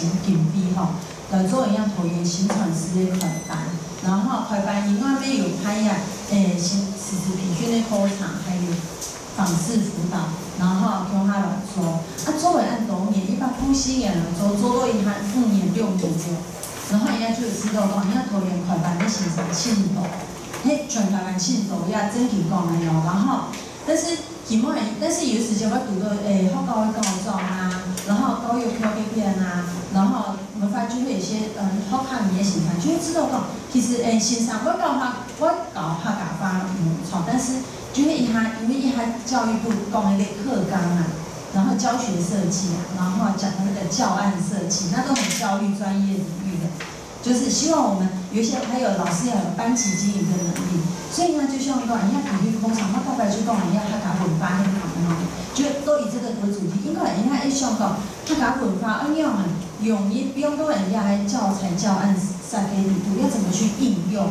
紧准备吼，来做一样桃园新传师的快班，然后快班以外面有开呀，诶、欸，实时培训的课程，还有访视辅导，然后听他来说，啊，做为按多年，一般呼吸也能做，做到一下五年六年的，然后人家就知道讲，你要桃园快班的是啥进度，嘿，全台湾进度也整体供的哦，然后，但是起码，但是有时间我读到诶，好高的高中啊。然后高有漂片啊，然后我们发就会有些嗯好看的形象，就会知道讲，其实诶先生我教他我教他教法嗯错，但是就会一下因为一下教育部讲一个课纲啊，然后教学设计啊，然后讲那个教案设计，那都很教育专业领域的。就是希望我们有一些还有老师要有班级经营的能力，所以呢，就希望讲，人家体育工厂，他大概就讲人家他搞文化那个嘛，就都以这个为主题。因为人家一想讲，他搞文化，应用用一不用讲人家来教材教案塞给你，要怎么去应用？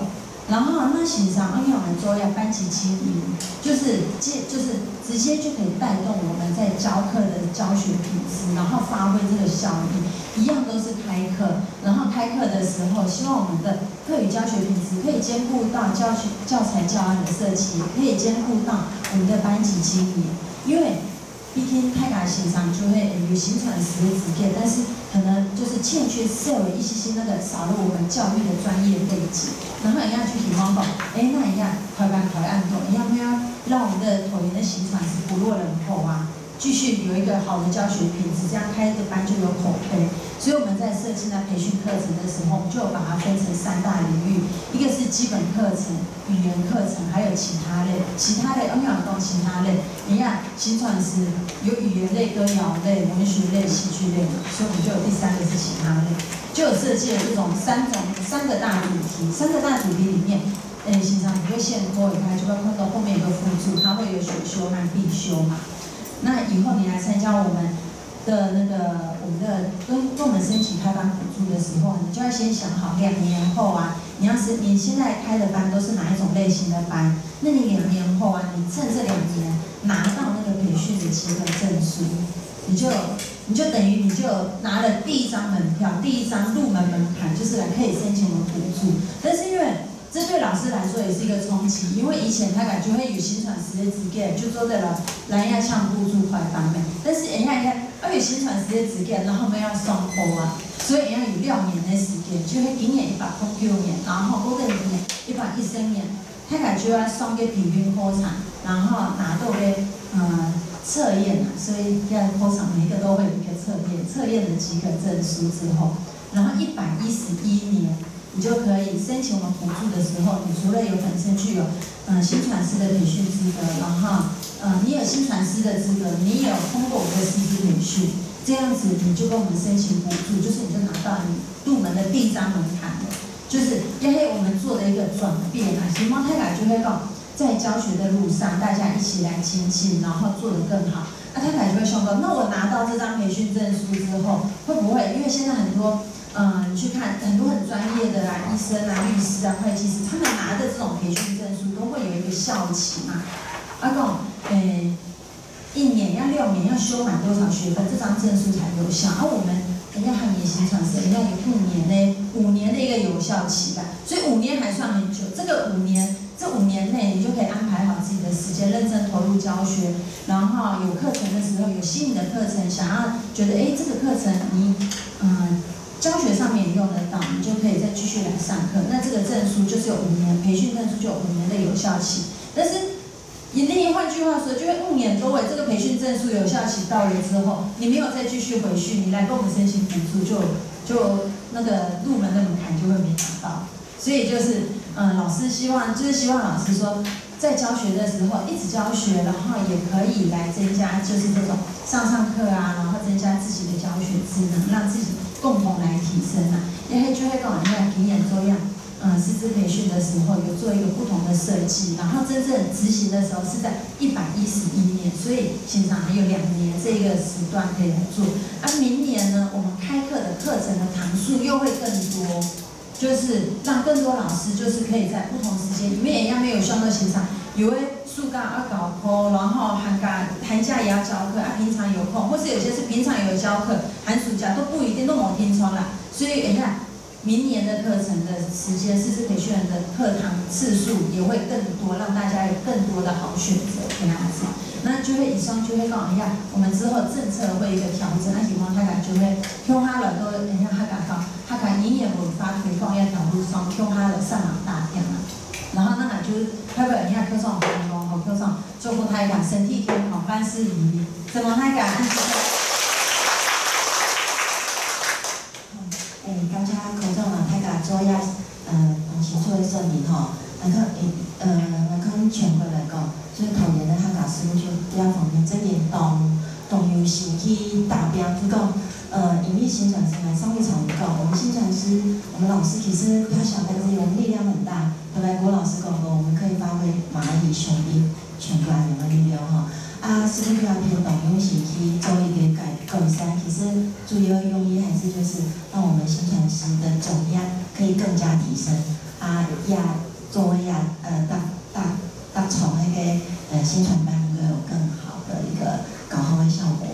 然后那实上，因为我们做要班级经营，就是接就是直接就可以带动我们在教课的教学品质，然后发挥这个效益。一样都是开课，然后开课的时候，希望我们的课语教学品质可以兼顾到教学教材教案的设计，可以兼顾到我们的班级经营，因为。毕竟太大欣赏就会有行传时的直见，但是可能就是欠缺社会一些些那个少了我们教育的专业背景，然后人家具体方法，哎，那人家开班开案头，人家要让我们的椭圆的行传是不落人后啊。继续有一个好的教学品质，这样开一个班就有口碑。所以我们在设计那培训课程的时候，就把它分成三大领域：一个是基本课程、语言课程，还有其他类。其他类，我们讲其他类，你看新传师有语言类、歌谣类、文学类、戏剧类，所以我们就有第三个是其他类，就有设计了这种三种三个大主题。三个大主题里面，诶，平常你会现播，你看就会碰到后面有个辅助，它会有选修和必修嘛。那以后你来参加我们的那个我们的跟跟我们申请开班补助的时候，你就要先想好两年后啊，你要是你现在开的班都是哪一种类型的班？那你两年后啊，你趁这两年拿到那个培训的及格证书，你就你就等于你就拿了第一张门票，第一张入门门槛，就是来可以申请我们补助。但是因为这对老师来说也是一个冲击，因为以前他感觉会有新传实的资格，就做在了蓝亚强补助快方面。但是人家一看，要有新传实的资格，然后我们要双波啊，所以人家有六年的时间，就会今年一百空九年，然后过个年一百一三年，他感觉要送给平均科场，然后拿到的呃测验啊，所以要科场每一个都会有一个测验，测验的及格证书之后，然后一百一十一年。你就可以申请我们补助的时候，你除了有本身具有嗯新传师的培训资格，然后嗯你有新传师的资格，你有通过我们的师资培训，这样子你就跟我们申请补助，就是你就拿到你入门的第一张门槛了。就是因为我们做的一个转变啊，新光太太就会讲，在教学的路上大家一起来前进，然后做得更好。那太太就会说说，那我拿到这张培训证书之后，会不会因为现在很多。嗯，你去看很多很专业的啊，医生啊、律师啊、会计师，他们拿的这种培训证书都会有一个效期嘛。阿公，诶，一年要六年，要修满多少学分，这张证书才有效。而我们人家汉言行传是人家有五年呢，五年的一个有效期的，所以五年还算很久。这个五年，这五年内你就可以安排好自己的时间，认真投入教学。然后有课程的时候，有新的课程，想要觉得哎，这个课程你，嗯。教学上面也用得到，你就可以再继续来上课。那这个证书就是有五年，培训证书就有五年的有效期。但是，你另换句话说，就会五年多尾，这个培训证书有效期到了之后，你没有再继续回去，你来跟我们申请补助，就就那个入门的门槛就会没达到。所以就是，嗯，老师希望就是希望老师说，在教学的时候一直教学，然后也可以来增加就是这种上上课啊，然后增加自己的教学技能，让自己。共同来提升呐，因为就会跟我们在平演做一样，嗯，师资培训的时候有做一个不同的设计，然后真正执行的时候是在一百一十一年，所以现场还有两年这个时段可以来做。而明年呢，我们开课的课程的堂数又会更多，就是让更多老师就是可以在不同时间，里面一样没有上到现场，有位。暑假要搞课，然后寒假寒假也要教课，啊，平常有空，或是有些是平常有教课，寒暑假都不一定那么拼充啦。所以你看，明年的课程的时间，师资培训的课堂次数也会更多，让大家有更多的好选择这样子。那就会以上就会讲一下，我们之后政策会一个调整，那情况他讲就会听他了都，你看他讲讲，他讲营业文发推广要调入上，听他了上马大店了。然后那个就是，他个人家课上，祝福他讲身体健康，万事如意。怎么他讲？诶，感谢口长啊，大家做呀，呃，同时做的证明吼，那个诶，呃，那个全国来讲，所以头年的他家师傅就比较方便，这点动动用心去达标，就讲。呃，隐秘新传师来上一场预告。我们新传师，我们老师其实他小，但是我们力量很大。本来郭老师讲过，我们可以发挥蚂蚁雄兵全国人的力量哈。啊，师傅比较偏动用心去做一点改改善，其实主要用意还是就是让我们宣传师的总量可以更加提升。啊，亚作为亚呃大大大从那个呃宣传班能够有更好的一个搞好的效果，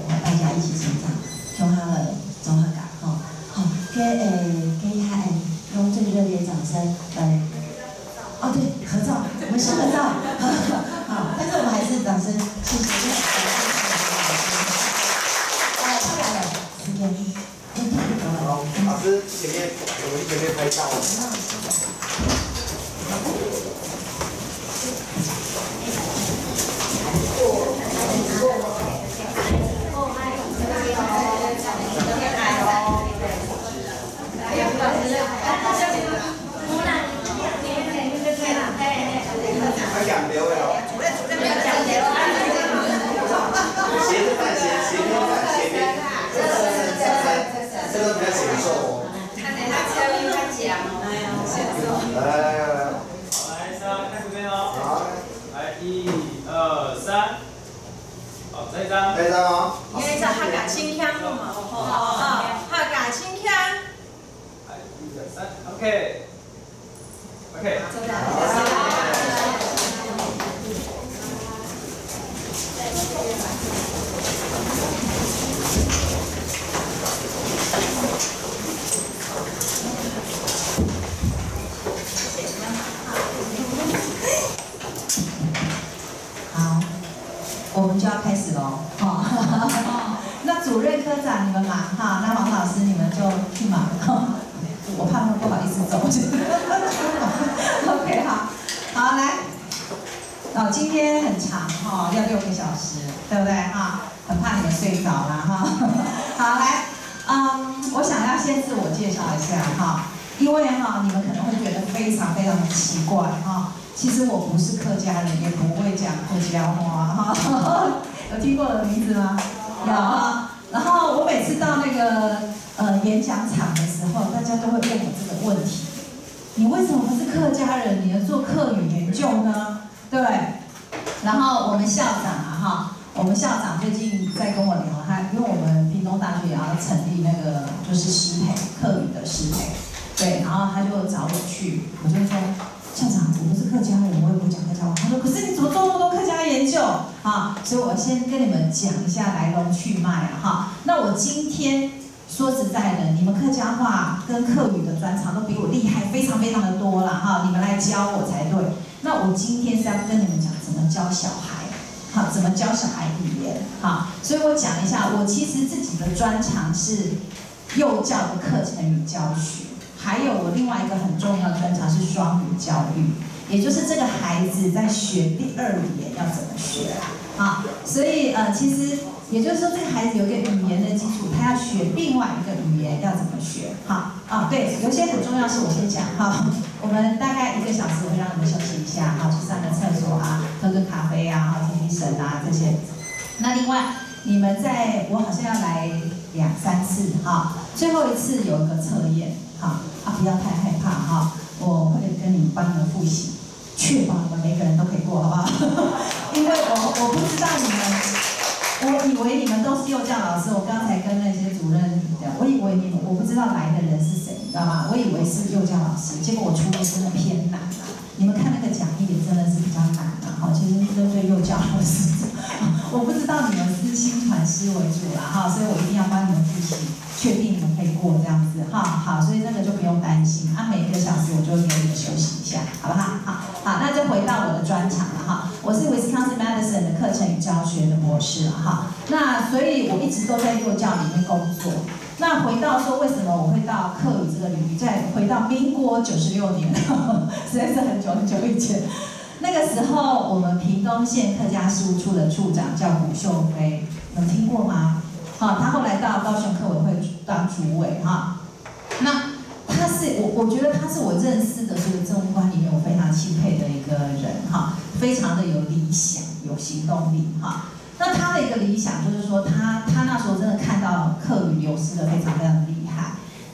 重要是我先讲哈。我们大概一个小时会让你们休息一下，好，去上个厕所啊，喝个咖啡啊，好，听听神啊这些。那另外。你们在我好像要来两三次哈，最后一次有一个测验哈，啊不要太害怕哈，我会跟你们帮你们复习，确保你们每个人都可以过，好不好？因为我我不知道你们，我以为你们都是幼教老师，我刚才跟那些主任讲，我以为你们我不知道来的人是谁，你知道吗？我以为是幼教老师，结果我出的真的偏难啊！你们看那个讲义也真的是比较难啊，哈，其实针对幼教老师。我不知道你们是新传师为主啦，哈，所以我一定要帮你们复习，确定你们可以过这样子，哈，好，所以那个就不用担心，啊，每一个小时我就给你们休息一下，好不好？好，好，那就回到我的专长了，哈，我是 Wisconsin Medicine 的课程与教学的博士了，哈，那所以我一直都在幼教里面工作。那回到说为什么我会到课语这个领域，再回到民国九十六年，实在是很久很久以前。那个时候我们屏东县客家事务处的处长叫古秀飞，有听过吗？好，他后来到高雄客委会当主委哈。那他是我，我觉得他是我认识的这个政务官里面我非常钦佩的一个人哈，非常的有理想、有行动力哈。那他的一个理想就是说，他他那时候真的看到客语流失的非常非常，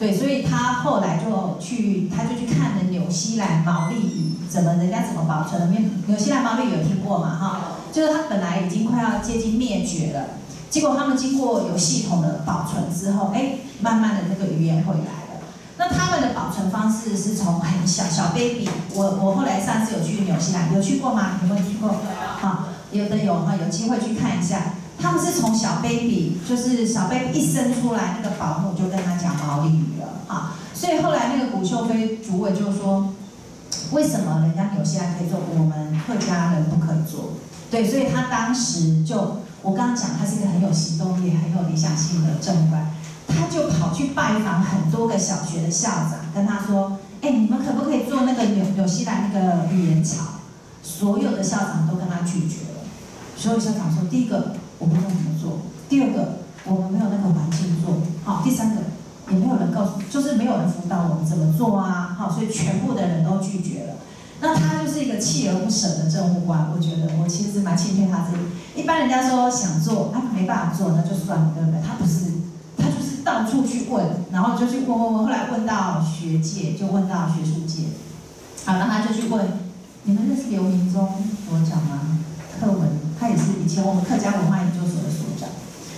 对，所以他后来就去，他就去看了纽西兰毛利语，怎么人家怎么保存的。纽纽西兰毛利语有听过嘛？哈，就是它本来已经快要接近灭绝了，结果他们经过有系统的保存之后，哎，慢慢的那个语言回来了。那他们的保存方式是从很小小 baby，我我后来上次有去纽西兰，有去过吗？有没有去过？好。有的有哈，有机会去看一下。他们是从小 baby，就是小 baby 一生出来，那个保姆就跟他讲毛利语了哈。所以后来那个古秀飞主委就说，为什么人家纽西兰可以做，我们客家人不可以做？对，所以他当时就，我刚刚讲他是一个很有行动力、很有理想性的政官，他就跑去拜访很多个小学的校长，跟他说，哎，你们可不可以做那个纽纽西兰那个语言潮？所有的校长都跟他拒绝了。所有校长说：第一个，我不知道怎么做；第二个，我们没有那个环境做；好，第三个，也没有人告诉，就是没有人辅导我们怎么做啊！好，所以全部的人都拒绝了。那他就是一个锲而不舍的政务官，我觉得我其实蛮钦佩他这个。一般人家说想做，他没办法做，那就算了，对不对？他不是，他就是到处去问，然后就去问问问，后来问到学界，就问到学术界，好，然后他就去问：你们认识刘明忠所长吗？课文。他也是以前我们客家文化研究所的所长，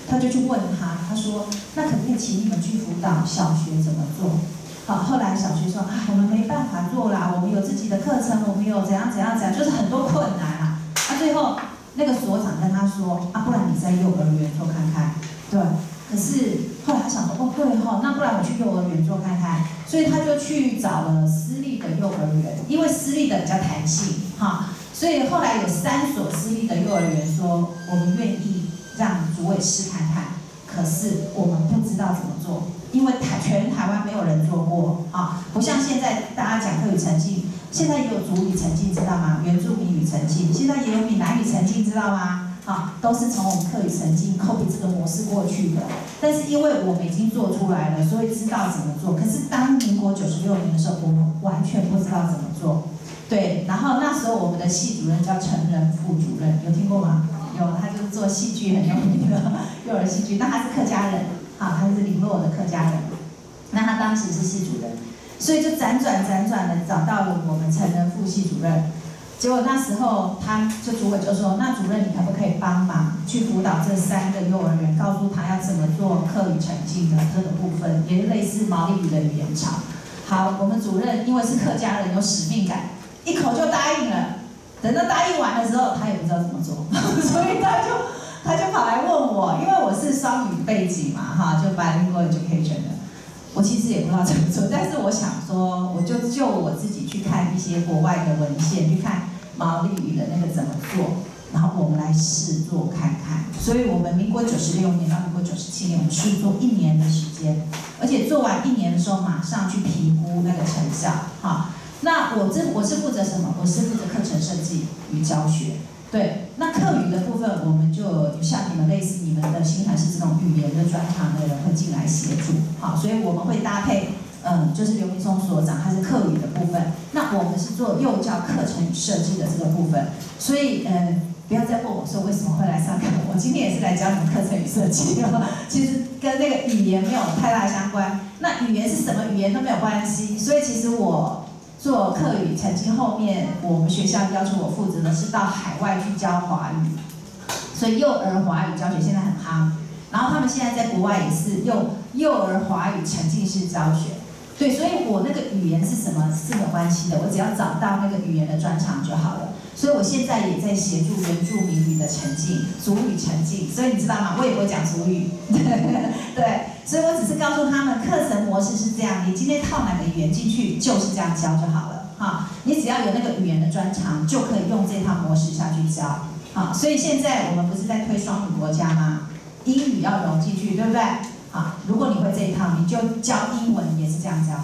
他就去问他，他说：“那可不可以请你们去辅导小学怎么做？”好，后来小学说：“啊，我们没办法做啦，我们有自己的课程，我们有怎样怎样怎样，就是很多困难啊。”啊，最后那个所长跟他说：“啊，不然你在幼儿园做看看。”对，可是后来他想说：“哦，对哈，那不然我去幼儿园做看看。”所以他就去找了私立的幼儿园，因为私立的比较弹性，哈。所以后来有三所私立的幼儿园说，我们愿意让主委试看看，可是我们不知道怎么做，因为台全台湾没有人做过啊，不像现在大家讲课语沉浸，现在也有主语沉浸，知道吗？原住民语沉浸，现在也有闽南语沉浸，知道吗？啊，都是从我们课语沉浸 copy 这个模式过去的，但是因为我们已经做出来了，所以知道怎么做。可是当民国九十六年的时候，我们完全不知道怎么做。对，然后那时候我们的系主任叫陈仁副主任，有听过吗？有，他就是做戏剧很有名的 幼儿戏剧。那他是客家人，啊，他是林洛的客家人。那他当时是系主任，所以就辗转辗转的找到了我们陈仁副系主任。结果那时候他就主委就说：“那主任你可不可以帮忙去辅导这三个幼儿园，告诉他要怎么做课语沉浸的这个部分，也是类似毛利语的语言场。”好，我们主任因为是客家人，有使命感。一口就答应了，等到答应完的时候，他也不知道怎么做，所以他就他就跑来问我，因为我是双语背景嘛，哈，就 bilingual education 的，我其实也不知道怎么做，但是我想说，我就就我自己去看一些国外的文献，去看毛利语的那个怎么做，然后我们来试做看看。所以我们民国九十六年到民国九十七年，我们试做一年的时间，而且做完一年的时候，马上去评估那个成效，哈。那我这我是负责什么？我是负责课程设计与教学。对，那课语的部分，我们就像你们类似你们的新传是这种语言的专长的人会进来协助。好，所以我们会搭配，嗯，就是刘明松所长，他是课语的部分。那我们是做幼教课程与设计的这个部分。所以，嗯，不要再问我说为什么会来上课。我今天也是来教你们课程与设计，其实跟那个语言没有太大相关。那语言是什么语言都没有关系。所以其实我。做课语曾经后面我们学校要求我负责的是到海外去教华语，所以幼儿华语教学现在很夯。然后他们现在在国外也是用幼儿华语沉浸式教学。对，所以我那个语言是什么是没有关系的，我只要找到那个语言的专长就好了。所以我现在也在协助原住民语的沉浸、主语沉浸。所以你知道吗？我也会讲主语。对。所以我只是告诉他们，课程模式是这样，你今天套哪个语言进去，就是这样教就好了，哈。你只要有那个语言的专长，就可以用这套模式下去教，好。所以现在我们不是在推双语国家吗？英语要融进去，对不对？好，如果你会这一套，你就教英文也是这样教，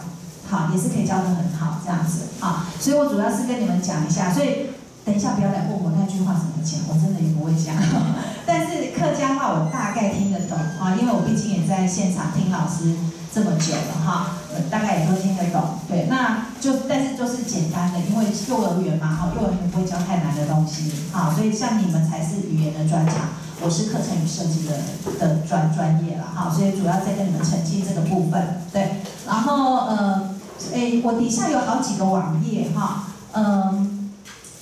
好，也是可以教得很好，这样子，啊。所以我主要是跟你们讲一下，所以。等一下不要来问我那句话怎么讲，我真的也不会讲。但是客家话我大概听得懂啊，因为我毕竟也在现场听老师这么久了哈，大概也都听得懂。对，那就但是就是简单的，因为幼儿园嘛，哈，幼儿园不会教太难的东西，好，所以像你们才是语言的专长，我是课程与设计的的专专业了，哈，所以主要在跟你们澄清这个部分。对，然后呃，诶，我底下有好几个网页哈，嗯，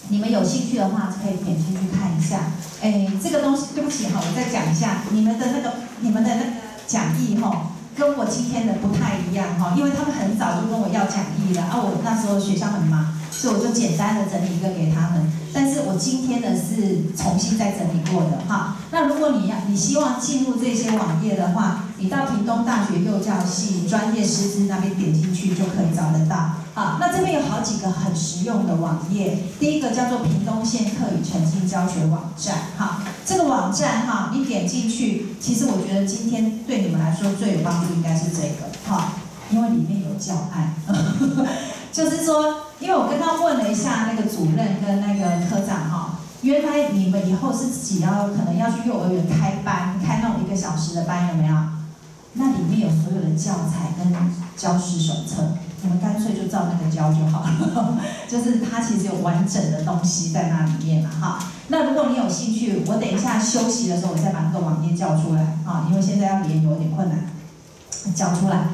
你们有兴趣的话可以点进去看一下。哎，这个东西对不起哈，我再讲一下，你们的那个你们的那个讲义哈，跟我今天的不太一样哈，因为他们很早就跟我要讲义了，啊，我那时候学校很忙，所以我就简单的整理一个给他们。但是我今天的是重新再整理过的哈。那如果你要你希望进入这些网页的话，你到屏东大学幼教系专业师资那边点进去就可以找得到。啊，那这边有好几个很实用的网页。第一个叫做屏东县课语沉浸教学网站。哈，这个网站哈，你点进去，其实我觉得今天对你们来说最有帮助应该是这个哈，因为里面有教案呵呵。就是说，因为我跟他问了一下那个主任跟那个科长哈，原来你们以后是自己要可能要去幼儿园开班，开那种一个小时的班有没有？那里面有所有的教材跟教师手册。你们干脆就照那个教就好了，就是它其实有完整的东西在那里面嘛，哈。那如果你有兴趣，我等一下休息的时候，我再把那个网页叫出来，啊，因为现在要连有点困难，叫出来，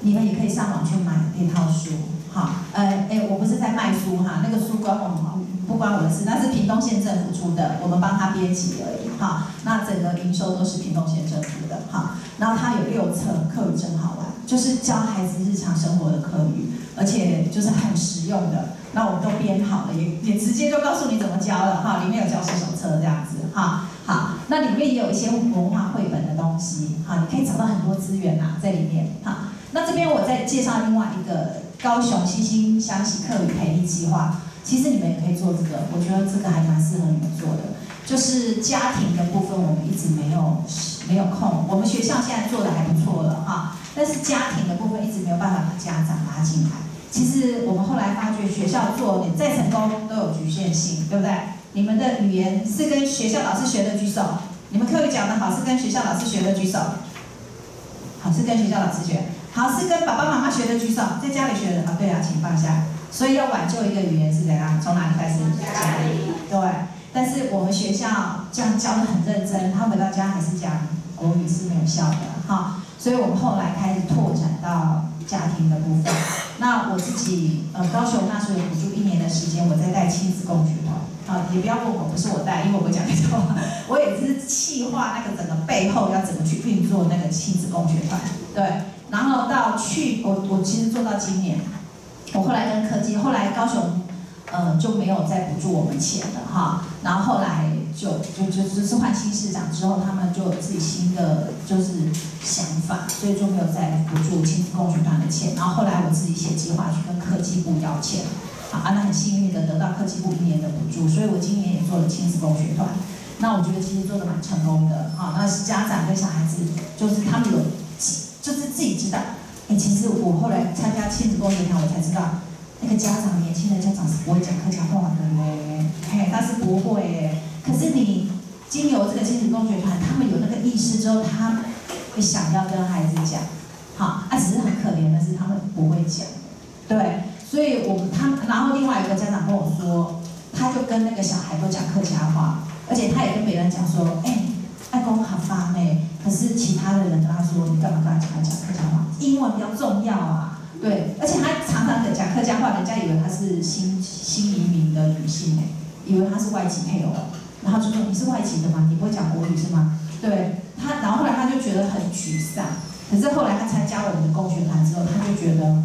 你们也可以上网去买那套书，好，呃，哎，我不是在卖书哈，那个书关我们不关我的事，那是屏东县政府出的，我们帮他编辑而已，哈。那整个营收都是屏东县政府的，哈。然后它有六册，课语真好玩。就是教孩子日常生活的课语，而且就是很实用的。那我们都编好了，也也直接就告诉你怎么教了哈。里面有教师手册这样子哈。好，那里面也有一些文化绘本的东西哈，你可以找到很多资源呐在里面哈。那这边我再介绍另外一个高雄新兴湘西课语培育计划，其实你们也可以做这个，我觉得这个还蛮适合你们做的。就是家庭的部分，我们一直没有没有空，我们学校现在做的还不错了哈。但是家庭的部分一直没有办法把家长拉进来。其实我们后来发觉，学校做你再成功都有局限性，对不对？你们的语言是跟学校老师学的举手，你们课语讲的好是跟学校老师学的举手，好是跟学校老师学，好是跟爸爸妈妈学的举手，在家里学的啊，对啊，请放下。所以要挽救一个语言是怎样？从哪里开始？家里。对。但是我们学校这样教的很认真，他回到家还是讲国语是没有效的，哈。所以我们后来开始拓展到家庭的部分。那我自己，呃，高雄那时候有补助一年的时间，我在带亲子共学团。啊，也不要问我，不是我带，因为我不讲这个话。我也是气化那个整个背后要怎么去运作那个亲子共学团。对，然后到去，我我其实做到今年，我后来跟科技，后来高雄，呃，就没有再补助我们钱了哈。然后后来。就就就就是换新市长之后，他们就有自己新的就是想法，所以就没有再补助亲子共学团的钱。然后后来我自己写计划去跟科技部要钱，啊，那很幸运的得到科技部一年的补助，所以我今年也做了亲子共学团。那我觉得其实做的蛮成功的，好，那是家长跟小孩子就是他们有，就是自己知道，哎，其实我后来参加亲子共学团，我才知道那个家长年轻的家长是不会讲客家话的嘞，嘿，他是不会诶。可是你经由这个亲子共学团，他们有那个意识之后，他会想要跟孩子讲，好，啊，只是很可怜的是他们不会讲，对，所以我他，然后另外一个家长跟我说，他就跟那个小孩都讲客家话，而且他也跟别人讲说，哎，爱公好发呢，可是其他的人跟他说，你干嘛跟他讲讲客家话？英文比较重要啊，对，而且他常常的讲客家话，人家以为他是新新移民的女性哎，以为他是外籍配偶。然后就说你是外籍的吗？你不会讲国语是吗？对他，然后后来他就觉得很沮丧。可是后来他参加了我们的共学团之后，他就觉得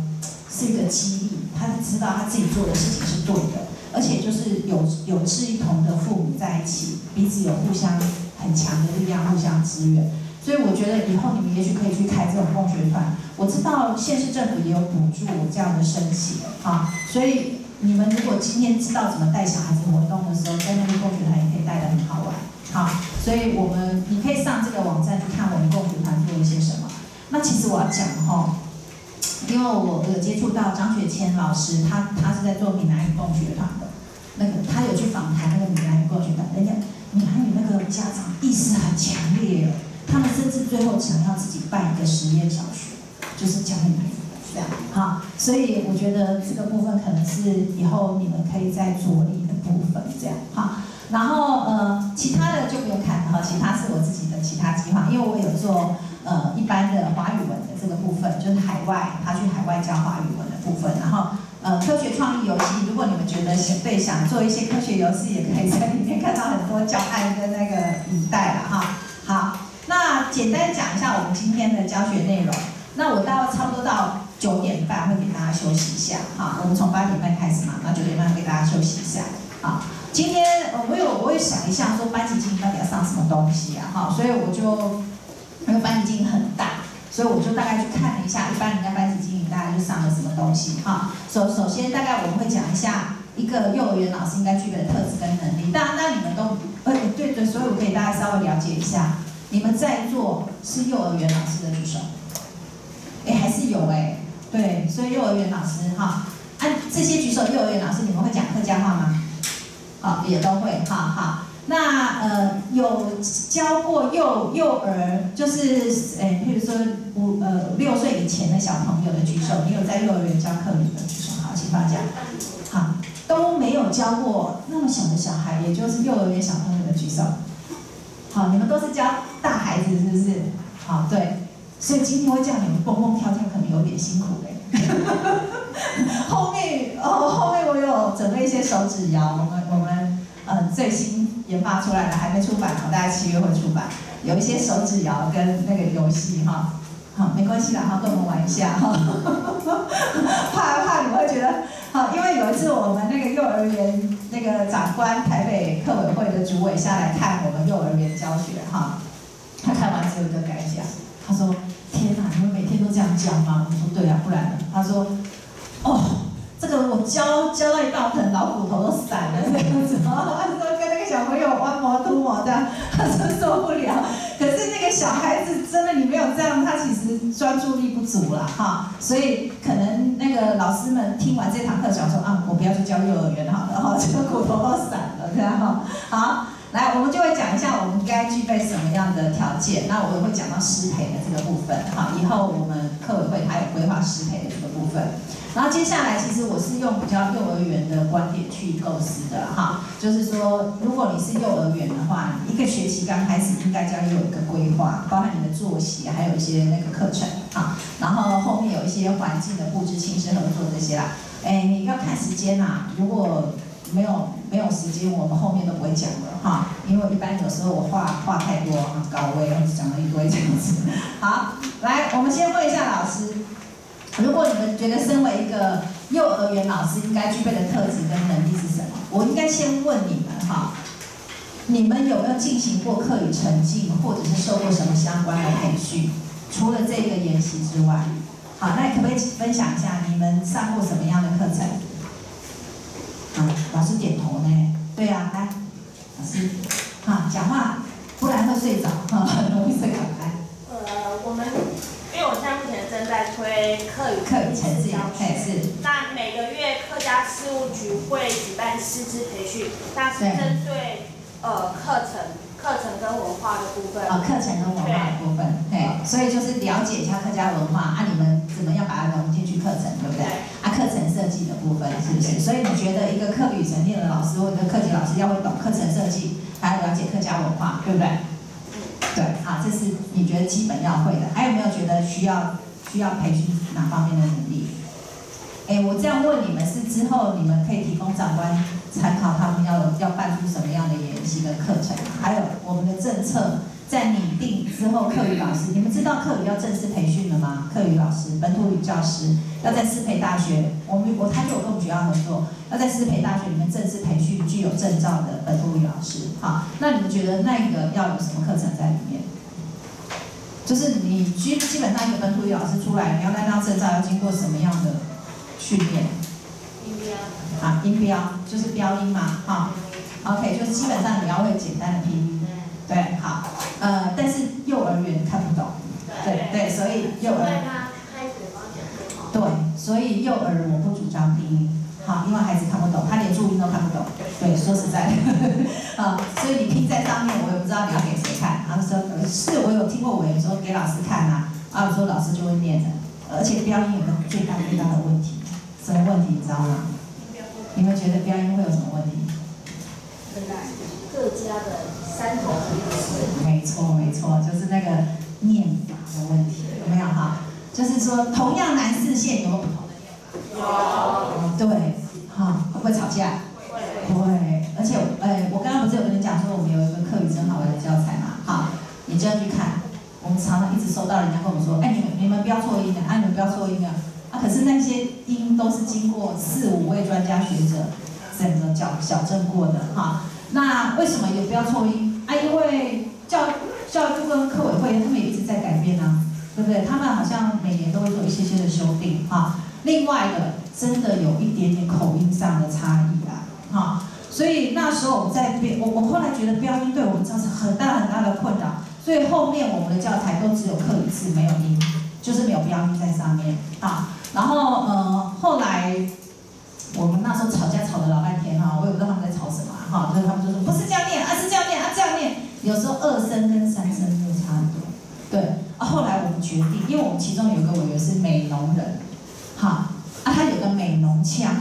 是一个激励。他知道他自己做的事情是对的，而且就是有有志一同的父母在一起，彼此有互相很强的力量，互相支援。所以我觉得以后你们也许可以去开这种共学团。我知道县市政府也有补助这样的申请啊，所以。你们如果今天知道怎么带小孩子活动的时候，在那个共学团也可以带的很好玩，好，所以我们你可以上这个网站去看我们共学团做了些什么。那其实我要讲哈，因为我有接触到张雪谦老师，他他是在做闽南语共学团的，那个他有去访谈那个闽南语共学团，人家闽南语那个家长意识很强烈，他们甚至最后想要自己办一个实验小学，就是教女这样，好，所以我觉得这个部分可能是以后你们可以再着力的部分，这样，好，然后呃，其他的就不用看了哈，其他是我自己的其他计划，因为我有做呃一般的华语文的这个部分，就是海外他去海外教华语文的部分，然后呃科学创意游戏，如果你们觉得想对想做一些科学游戏，也可以在里面看到很多教案跟那个语带了哈。好，那简单讲一下我们今天的教学内容，那我到差不多到。九点半会给大家休息一下，哈，我们从八点半开始嘛，那九点半给大家休息一下，啊，今天呃我有我有想一下说班级经营到底要上什么东西啊，哈，所以我就因为班级经营很大，所以我就大概去看了一下，一般人家班级经营大概就上了什么东西，哈，首首先大概我们会讲一下一个幼儿园老师应该具备的特质跟能力，当然那你们都呃对对，所以我可以大家稍微了解一下，你们在座是幼儿园老师的举手，哎还是有哎。对，所以幼儿园老师哈，啊这些举手，幼儿园老师你们会讲客家话吗？好，也都会，好好。那呃，有教过幼幼儿，就是诶，譬如说五呃六岁以前的小朋友的举手，你有在幼儿园教课的举手，好，请发奖。好，都没有教过那么小的小孩，也就是幼儿园小朋友的举手。好，你们都是教大孩子是不是？好，对。所以今天会叫你们蹦蹦跳跳，可能有点辛苦嘞。后面哦，后面我有准备一些手指谣，我们我们呃最新研发出来的，还没出版哦，大概七月会出版。有一些手指谣跟那个游戏哈，好没关系啦，哈，跟我们玩一下哈。怕怕你们会觉得好，因为有一次我们那个幼儿园那个长官，台北课委会的主委下来看我们幼儿园教学哈，他看完之后就改讲，他说。天哪，你们每天都这样教吗？我说对啊，不然呢？他说，哦，这个我教教到一半，我可能脑骨头都散了这样子。他说跟那个小朋友弯磨涂磨的，他说受不了。可是那个小孩子真的，你没有这样，他其实专注力不足了哈。所以可能那个老师们听完这堂课，想说啊，我不要去教幼儿园好了哈，这个骨头都散了这样哈。好。来，我们就会讲一下我们该具备什么样的条件。那我也会讲到师培的这个部分，哈，以后我们课委会还有规划师培的这个部分。然后接下来，其实我是用比较幼儿园的观点去构思的，哈，就是说，如果你是幼儿园的话，一个学期刚开始应该就要有一个规划，包含你的作息，还有一些那个课程，哈，然后后面有一些环境的布置、亲师合作这些啦。哎，你要看时间啦，如果。没有没有时间，我们后面都不会讲了哈，因为一般有时候我话话太多，很高危，讲了一堆这样子。好，来，我们先问一下老师，如果你们觉得身为一个幼儿园老师应该具备的特质跟能力是什么？我应该先问你们哈，你们有没有进行过课余沉浸，或者是受过什么相关的培训？除了这个研习之外，好，那可不可以分享一下你们上过什么样的课程？啊，老师点头呢。对呀，来，老师，啊，讲话，不然会睡着，哈，很 容易睡着。来，呃，我们，因为我现在目前正在推课语课语成绩教学，是。那每个月客家事务局会举办师资培训，那是针对呃课程、课程跟文化的部分。哦，课程跟文化的部分，对，所以就是了解一下客家文化，啊，你们怎么样把它融进去课程，对不对？啊，课程设计的部分是不是？所以你觉得一个课语沉淀的老师或者课级老师要会懂课程设计，还要了解客家文化，对不对？对，好，这是你觉得基本要会的。还有没有觉得需要需要培训哪方面的能力？哎，我这样问你们是之后你们可以提供长官参考，他们要要办出什么样的研习的课程？还有我们的政策。在拟定之后，课语老师，你们知道课语要正式培训了吗？课语老师、本土语教师要在师培大学，我们我他就有跟我们学校合作，要在师培大学里面正式培训具有证照的本土语老师。好，那你们觉得那个要有什么课程在里面？就是你基基本上一个本土语老师出来，你要那张证照要经过什么样的训练？音标。啊，音标就是标音嘛，哈。OK，就是基本上你要会简单的拼音。对，好，呃，但是幼儿园看不懂，对对，所以幼儿。对，所以幼儿我不主张拼音，好，因为孩子看不懂，他连注音都看不懂。对，说实在的，啊，所以你拼在上面，我也不知道你要给谁看。他说是我有听过，我有说给老师看啊，啊，我说老师就会念的，而且标音有个最大最大的问题，什么问题你知道吗？你们觉得标音会有什么问题？各家的。三头意思。没错没错，就是那个念法的问题，有没有哈？就是说同样南四线有没有不同的念法？有。对，哈，会不会吵架？会。会，而且，呃，我刚刚不是有跟你讲说我们有一个课语真好玩的教材嘛？哈，你就要去看。我们常常一直收到人家跟我们说，哎，你们你们不要错音啊，哎，你们不要错音啊。啊，可是那些音都是经过四五位专家学者整个矫矫正过的哈。那为什么有不要错音？啊，因为教教育部跟科委会他们也一直在改变啊，对不对？他们好像每年都会做一些些的修订哈。另外的，真的有一点点口音上的差异啦，哈。所以那时候我们在编，我我后来觉得标音对我们造成很大很大的困扰。所以后面我们的教材都只有课语字，没有音，就是没有标音在上面啊。然后呃，后来我们那时候吵架吵了老半天哈，我也不知道他们在吵什么哈，所以他们就说不是这样念，啊是这样念，啊这样念。有时候二声跟三声就差很多。对，啊后来我们决定，因为我们其中有个委员是美农人，哈，啊他有个美农腔，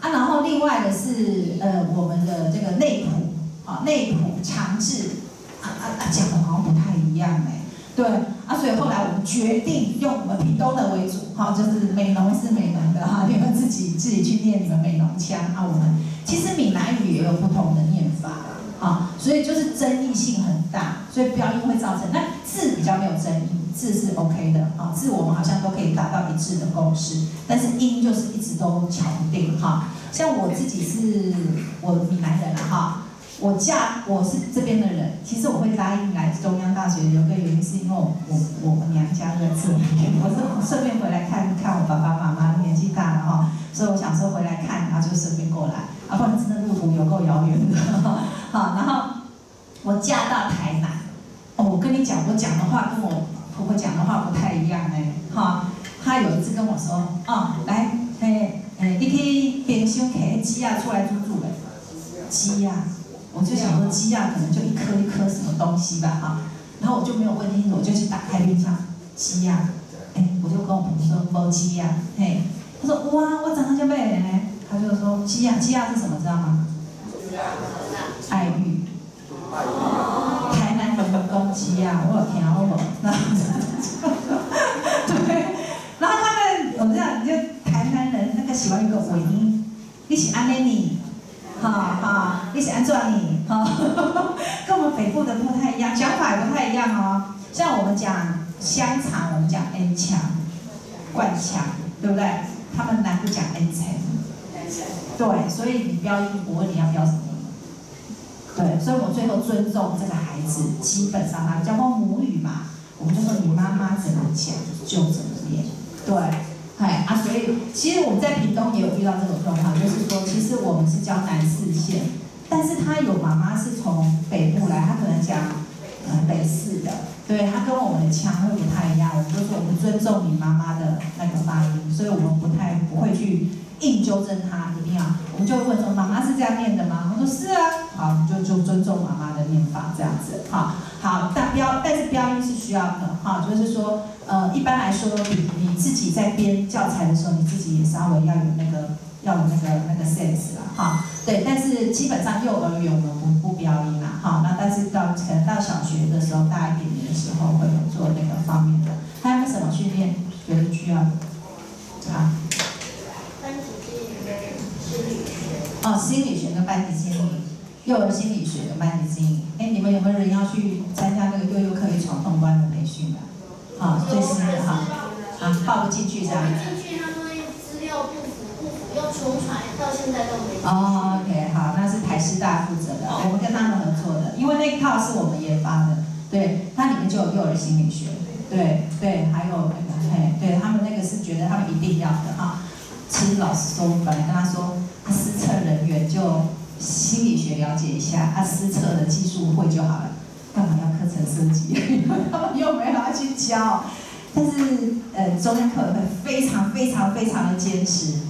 啊然后另外的是呃我们的这个内普，啊内普长治。啊啊讲的好像不太一样哎，对啊，所以后来我们决定用我们屏东的为主，哈，就是美浓是美浓的哈，你们自己自己去念你们美浓腔啊。我们其实闽南语也有不同的念法啦，哈，所以就是争议性很大，所以标音会造成，那字比较没有争议，字是 OK 的，啊，字我们好像都可以达到一致的共识，但是音就是一直都敲不定，哈，像我自己是我闽南人了，哈。我嫁我是这边的人，其实我会答应来中央大学，有个原因是因为我我我娘家在这里，我是顺便回来看看我爸爸妈妈年纪大了哈，所以我想说回来看，然后就顺便过来，啊不然真的路途有够遥远的，好，然后我嫁到台南，哦我跟你讲，我讲的话跟我婆婆讲的话不太一样哎，哈，她有一次跟我说，啊来，诶诶，你可以冰箱摕鸡鸭出来煮煮的，鸡鸭。我就想说鸡鸭可能就一颗一颗什么东西吧哈，然后我就没有问清楚，我就去打开冰箱，鸡鸭，哎，我就跟我朋友说包鸡呀，嘿，他说哇，我早上就美呢，他就说鸡呀，鸡呀是什么知道吗？爱玉，台南人公鸡呀，我有听好不？然后，对，然后他们我们讲就台南人那个喜欢一个尾音，你是安妮妮。哈哈，你是安怎呢？哈，跟我们北部的不太一样，讲法也不太一样哦。像我们讲香肠，我们讲 N 腔、灌腔，对不对？他们南部讲 N 层。对，所以你标音，我问你要标什么？对，所以我最后尊重这个孩子，基本上他教过母语嘛，我们就说你妈妈怎么讲就怎么念，对。哎啊，所以其实我们在屏东也有遇到这种状况，就是说，其实我们是教南四县，但是他有妈妈是从北部来，他可能讲呃北四的，对他跟我们的腔会不太一样。我们就说我们尊重你妈妈的那个发音，所以我们不太不会去硬纠正他，一定要，我们就问说妈妈是这样念的吗？他说是啊，好，就就尊重妈妈的念法这样子，好，好，但标但是标音是需要的，哈，就是说。呃，一般来说，你你自己在编教材的时候，你自己也稍微要有那个要有那个那个 sense 了，哈，对。但是基本上幼儿园我们不不标音啦，哈。那但是到可能到小学的时候，大一点点的时候，会有做那个方面的。还有没有什么训练觉得需要？啊？班级经营跟心理学。哦，心理学跟班级经营，幼儿心理学的班级经营。哎，你们有没有人要去参加那个幼幼课与闯通关的培训的？好，最新的哈，啊，报不进去是吧？进去，他们资料不符，不符要重传，到现在都没。哦，OK，好，那是台师大负责的，我们跟他们合作的，因为那一套是我们研发的，对，它里面就有幼儿心理学，对对，还有那个，嘿，对他们那个是觉得他们一定要的哈。其实老师说，本来跟他说，他施测人员就心理学了解一下，他施测的技术会就好了。干嘛要课程设计？又没有要去教，但是呃，中央课会非常非常非常的坚持，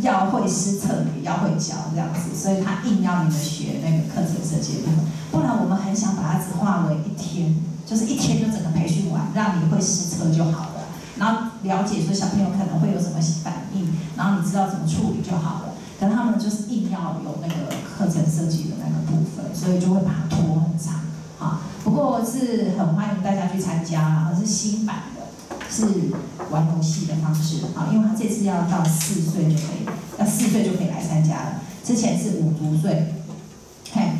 要会施测也要会教这样子，所以他硬要你们学那个课程设计部分，不然我们很想把它只化为一天，就是一天就整个培训完，让你会实测就好了。然后了解说小朋友可能会有什么反应，然后你知道怎么处理就好了。可是他们就是硬要有那个课程设计的那个部分，所以就会把它拖很长。啊，不过是很欢迎大家去参加，而是新版的，是玩游戏的方式啊，因为他这次要到四岁就可以，要四岁就可以来参加了，之前是五足岁。嘿，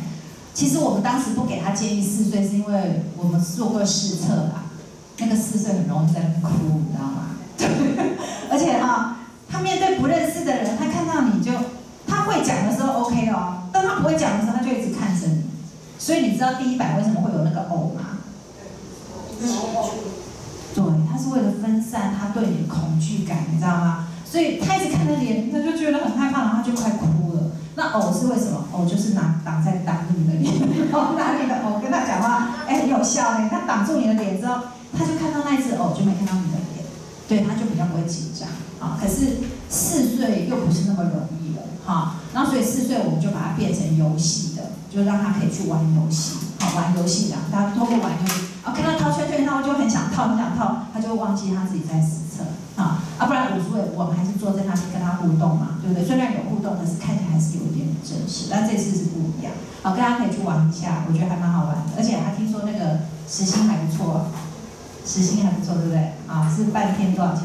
其实我们当时不给他建议四岁，是因为我们做过试测啦，那个四岁很容易在那哭，你知道吗？而且哈，他面对不认识的人，他看到你就，他会讲的时候 OK 哦，但他不会讲的时候，他就一直看着你。所以你知道第一版为什么会有那个偶吗？对，他是为了分散他对你的恐惧感，你知道吗？所以他一直看着脸，他就觉得很害怕，然后他就快哭了。那偶是为什么？偶就是拿挡在挡住你的脸，然 后拿你的偶跟他讲话，哎，很有效呢。他挡住你的脸之后，他就看到那只偶，就没看到你，对，他就比较不会紧张。啊，可是四岁又不是那么容易了，哈。然后所以四岁我们就把它变成游戏的。就让他可以去玩游戏，好玩游戏的，他通过玩游戏，啊，看到套圈圈，他就很想套，很想套，他就忘记他自己在实测，啊，啊，不然五岁我们还是坐在那边跟他互动嘛，对不对？虽然有互动，可是看起来还是有一点真实，但这次是不一样，好，大家可以去玩一下，我觉得还蛮好玩的，而且还听说那个时薪还不错，时薪还不错，对不对？啊，是半天多少钱？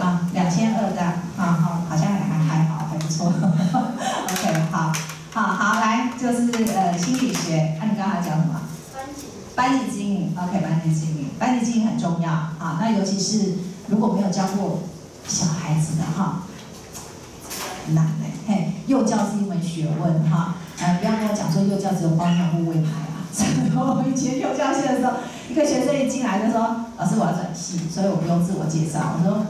啊，两千二的，啊，好，好像还还还好，还不错，OK，好。好好来，就是呃心理学。那你刚才讲什么？班级。班级经营，OK，班级经营，班级经营很重要啊。那尤其是如果没有教过小孩子的哈，难嘞。嘿，幼教是一门学问哈。呃，不要跟我讲说幼教只有包尿布喂奶啊。我以前幼教系的时候，一个学生一进来就说：“老师，我要转系，所以我不用自我介绍。”我说：“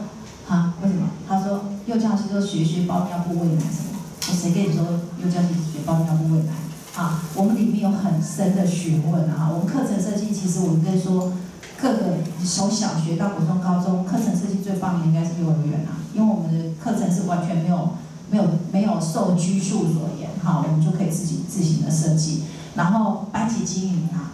哈，为什么？”他说：“幼教系就学学包尿布喂奶什么。”我谁跟你说幼教系？包尿布喂奶啊，我们里面有很深的学问啊！我们课程设计其实我们跟说，各个从小学到国中、高中，课程设计最棒的应该是幼儿园啊，因为我们的课程是完全没有、没有、没有受拘束所言哈，我们就可以自己自行的设计。然后班级经营啊，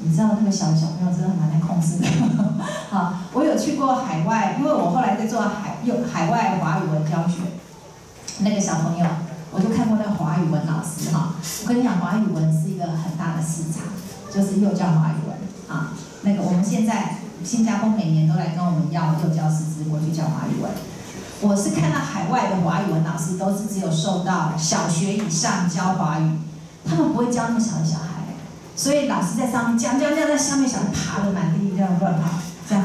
你知道那个小小朋友真的很难控制的。好，我有去过海外，因为我后来在做海幼海外华语文教学，那个小朋友。我就看过那个华语文老师哈，我跟你讲，华语文是一个很大的市场，就是幼教华语文啊。那个我们现在新加坡每年都来跟我们要幼教师资过去教华语文。我是看到海外的华语文老师都是只有受到小学以上教华语，他们不会教那么小的小孩，所以老师在上面讲讲讲，在下面小孩爬的满地这样乱跑，这样，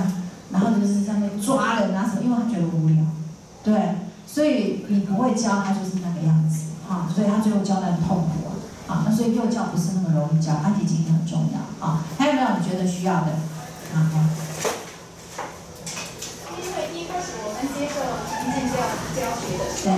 然后就是上面抓人啊什么，因为他觉得无聊，对。所以你不会教他就是那个样子，啊，所以他最后教的很痛苦啊，啊，那所以幼教不是那么容易教，安体经营很重要，啊，还有没有你觉得需要的？啊，因为一开始我们接受情境教教学的时候，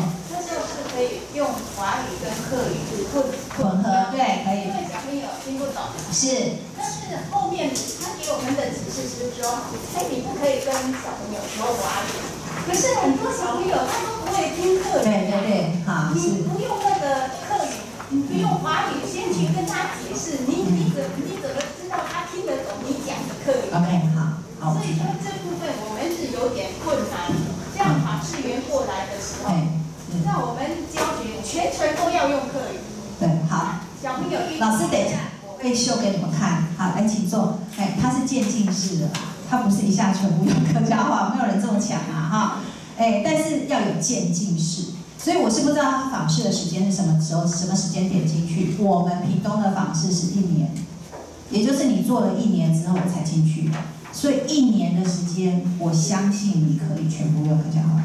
可以用华语跟客语混混合，对，可以。因为小朋友听不懂。是。但是后面他给我们的指示是说，哎，你不可以跟小朋友说华语。可是很多小朋友他都不会听课语，对对对，好，你不用那个课语，你不用华语先去跟他解释，你你怎你怎么知道他听得懂你讲的课语？OK，好，好。所以说这部分我们是有点困难。这样考试员过来的时候，那我们教学全程都要用课语。对，好。小朋友，老师等一下，我会秀给你们看。好，来请坐。哎，它是渐进式的。他不是一下全部用客家话，没有人这么强啊哈，哎，但是要有渐进式，所以我是不知道他访视的时间是什么时候，什么时间点进去。我们屏东的访视是一年，也就是你做了一年之后我才进去，所以一年的时间，我相信你可以全部用客家话。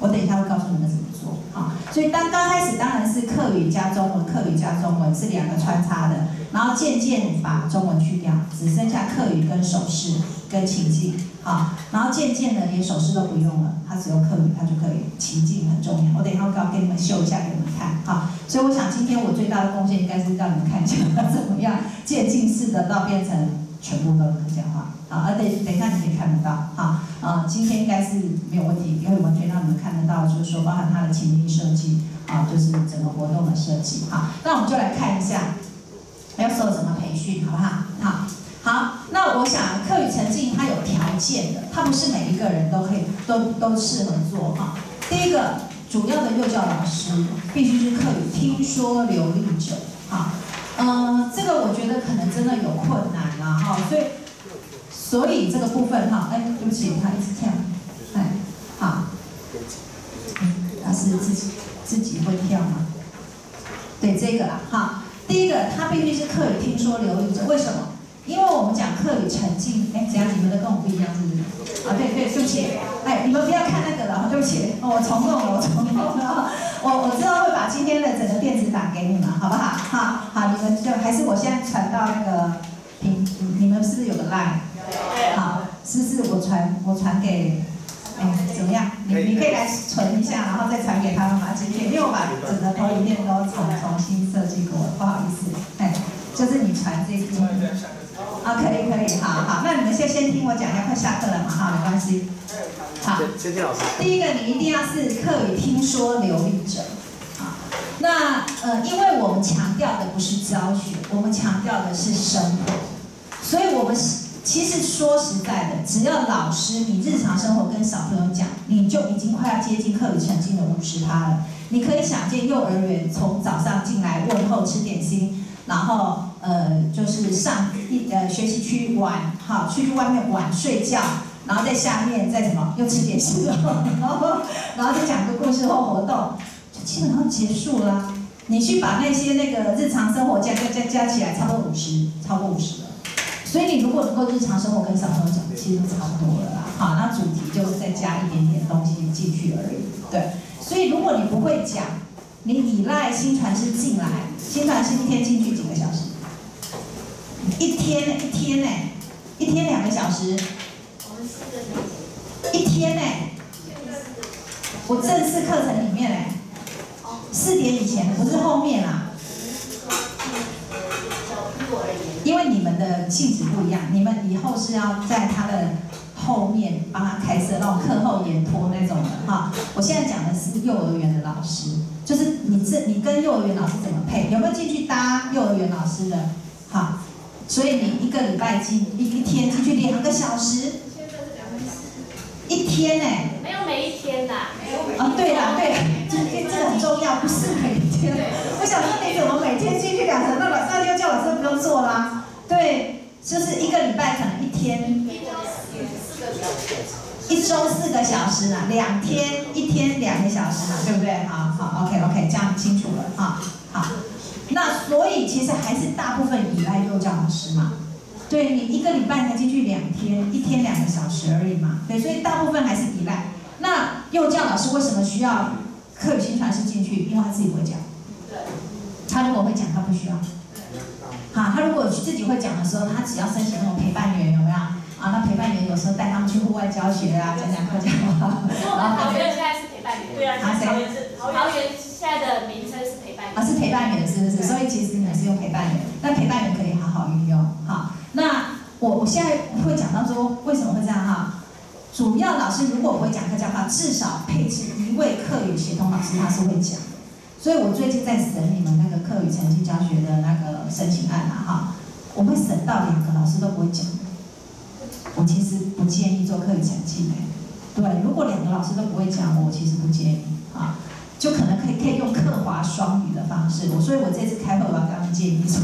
我等一下会告诉你们怎么做啊。所以当刚开始当然是客语加中文，客语加中文是两个穿插的，然后渐渐把中文去掉，只剩下客语跟手势。跟情境，好，然后渐渐的连手势都不用了，它只有课语，它就可以情境很重要。我等一下会给你们秀一下给你们看，好，所以我想今天我最大的贡献应该是让你们看一下它怎么样渐进式的到变成全部都客家话，啊，而等等一下你可以看得到，哈，啊，今天应该是没有问题，因为完全让你们看得到，就是说包含它的情境设计，啊，就是整个活动的设计，好，那我们就来看一下。要受什么培训，好不好？好，好，那我想课余沉浸它有条件的，它不是每一个人都可以都都适合做哈。第一个，主要的幼教老师必须是课余听说流利者，哈，嗯，这个我觉得可能真的有困难了哈，所以所以这个部分哈，哎，对不起，他一直跳，哎，好，他是自己自己会跳吗？对，这个啦，哈，第一个他必须是课语听说流利者，为什么？因为我们讲课语沉浸，哎，怎样？你们的跟我不一样，是不是？啊，对对，对不起，哎，你们不要看那个了，对不起，我重弄了，我重弄了，我我知道会把今天的整个电子档给你们，好不好？好，好，你们就还是我现在传到那个平，你们是不是有个 line？好，是不是我传我传给，哎，怎么样？你你可以来存一下，然后再传给他们嘛，今天，因为我把整个投影片都重重新设计过了，不好意思，哎，就是你传这个。啊，可以可以，好好，那你们先先听我讲，要快下课了嘛，哈，没关系。好，先听老师。第一个，你一定要是课语听说流利者，啊，那呃，因为我们强调的不是教学，我们强调的是生活，所以我们其实说实在的，只要老师你日常生活跟小朋友讲，你就已经快要接近课语沉浸的五十趴了。你可以想见，幼儿园从早上进来问候吃点心，然后。呃，就是上一呃学习区玩，好，出去外面玩睡觉，然后在下面再什么又吃点心，然后然后再讲个故事或活动，就基本上结束了。你去把那些那个日常生活加加加加起来，差不多五十，超过五十了。所以你如果能够日常生活跟小朋友讲，其实差不多了啦。好，那主题就是再加一点点东西进去而已。对，所以如果你不会讲，你依赖新传师进来，新传师一天进去几个小时？一天？一天呢？一天两个小时？我们四个小时。一天呢？我正式课程里面呢，四点以前不是后面啦因为你们的性质不一样，你们以后是要在他的后面帮他开设那种课后延托那种的哈。我现在讲的是幼儿园的老师，就是你这你跟幼儿园老师怎么配？有没有进去搭幼儿园老师的？好。所以你一个礼拜进一一天进去两个小时，一天呢？没有每一天的。啊，对啦，对，这这这个很重要，不是每天。我想说你怎么每天进去两层？那老那就叫老师不用做啦。对，就是一个礼拜可能一天。一周四个小时。一周四个小时啦，两天一天两个小时啊，对不对？好好，OK OK，这样清楚了啊，好。那所以其实还是大部分依赖幼教老师嘛，对你一个礼拜才进去两天，一天两个小时而已嘛，对，所以大部分还是依赖。那幼教老师为什么需要课语新传师进去？因为他自己会讲。对。他如果会讲，他不需要。好，他如果自己会讲的时候，他只要申请那种陪伴员，有没有？啊，那陪伴员有时候带他们去户外教学啊，讲讲课讲话。然后桃园现在是陪伴员。对啊，桃园是桃园现在的名称是陪伴。啊，是陪伴员是不是？所以其实你们是用陪伴员，但陪伴员可以好好运用。好，那我我现在会讲到说为什么会这样哈？主要老师如果不会讲客家话，至少配置一位课语协同老师他是会讲。所以我最近在审你们那个课语成绩教学的那个申请案啊，哈，我会审到两个老师都不会讲。我其实不建议做课语成绩的，对，如果两个老师都不会讲，我其实不建议啊。就可能可以可以用课华双语的方式，我所以我这次开会我要跟他们建议说，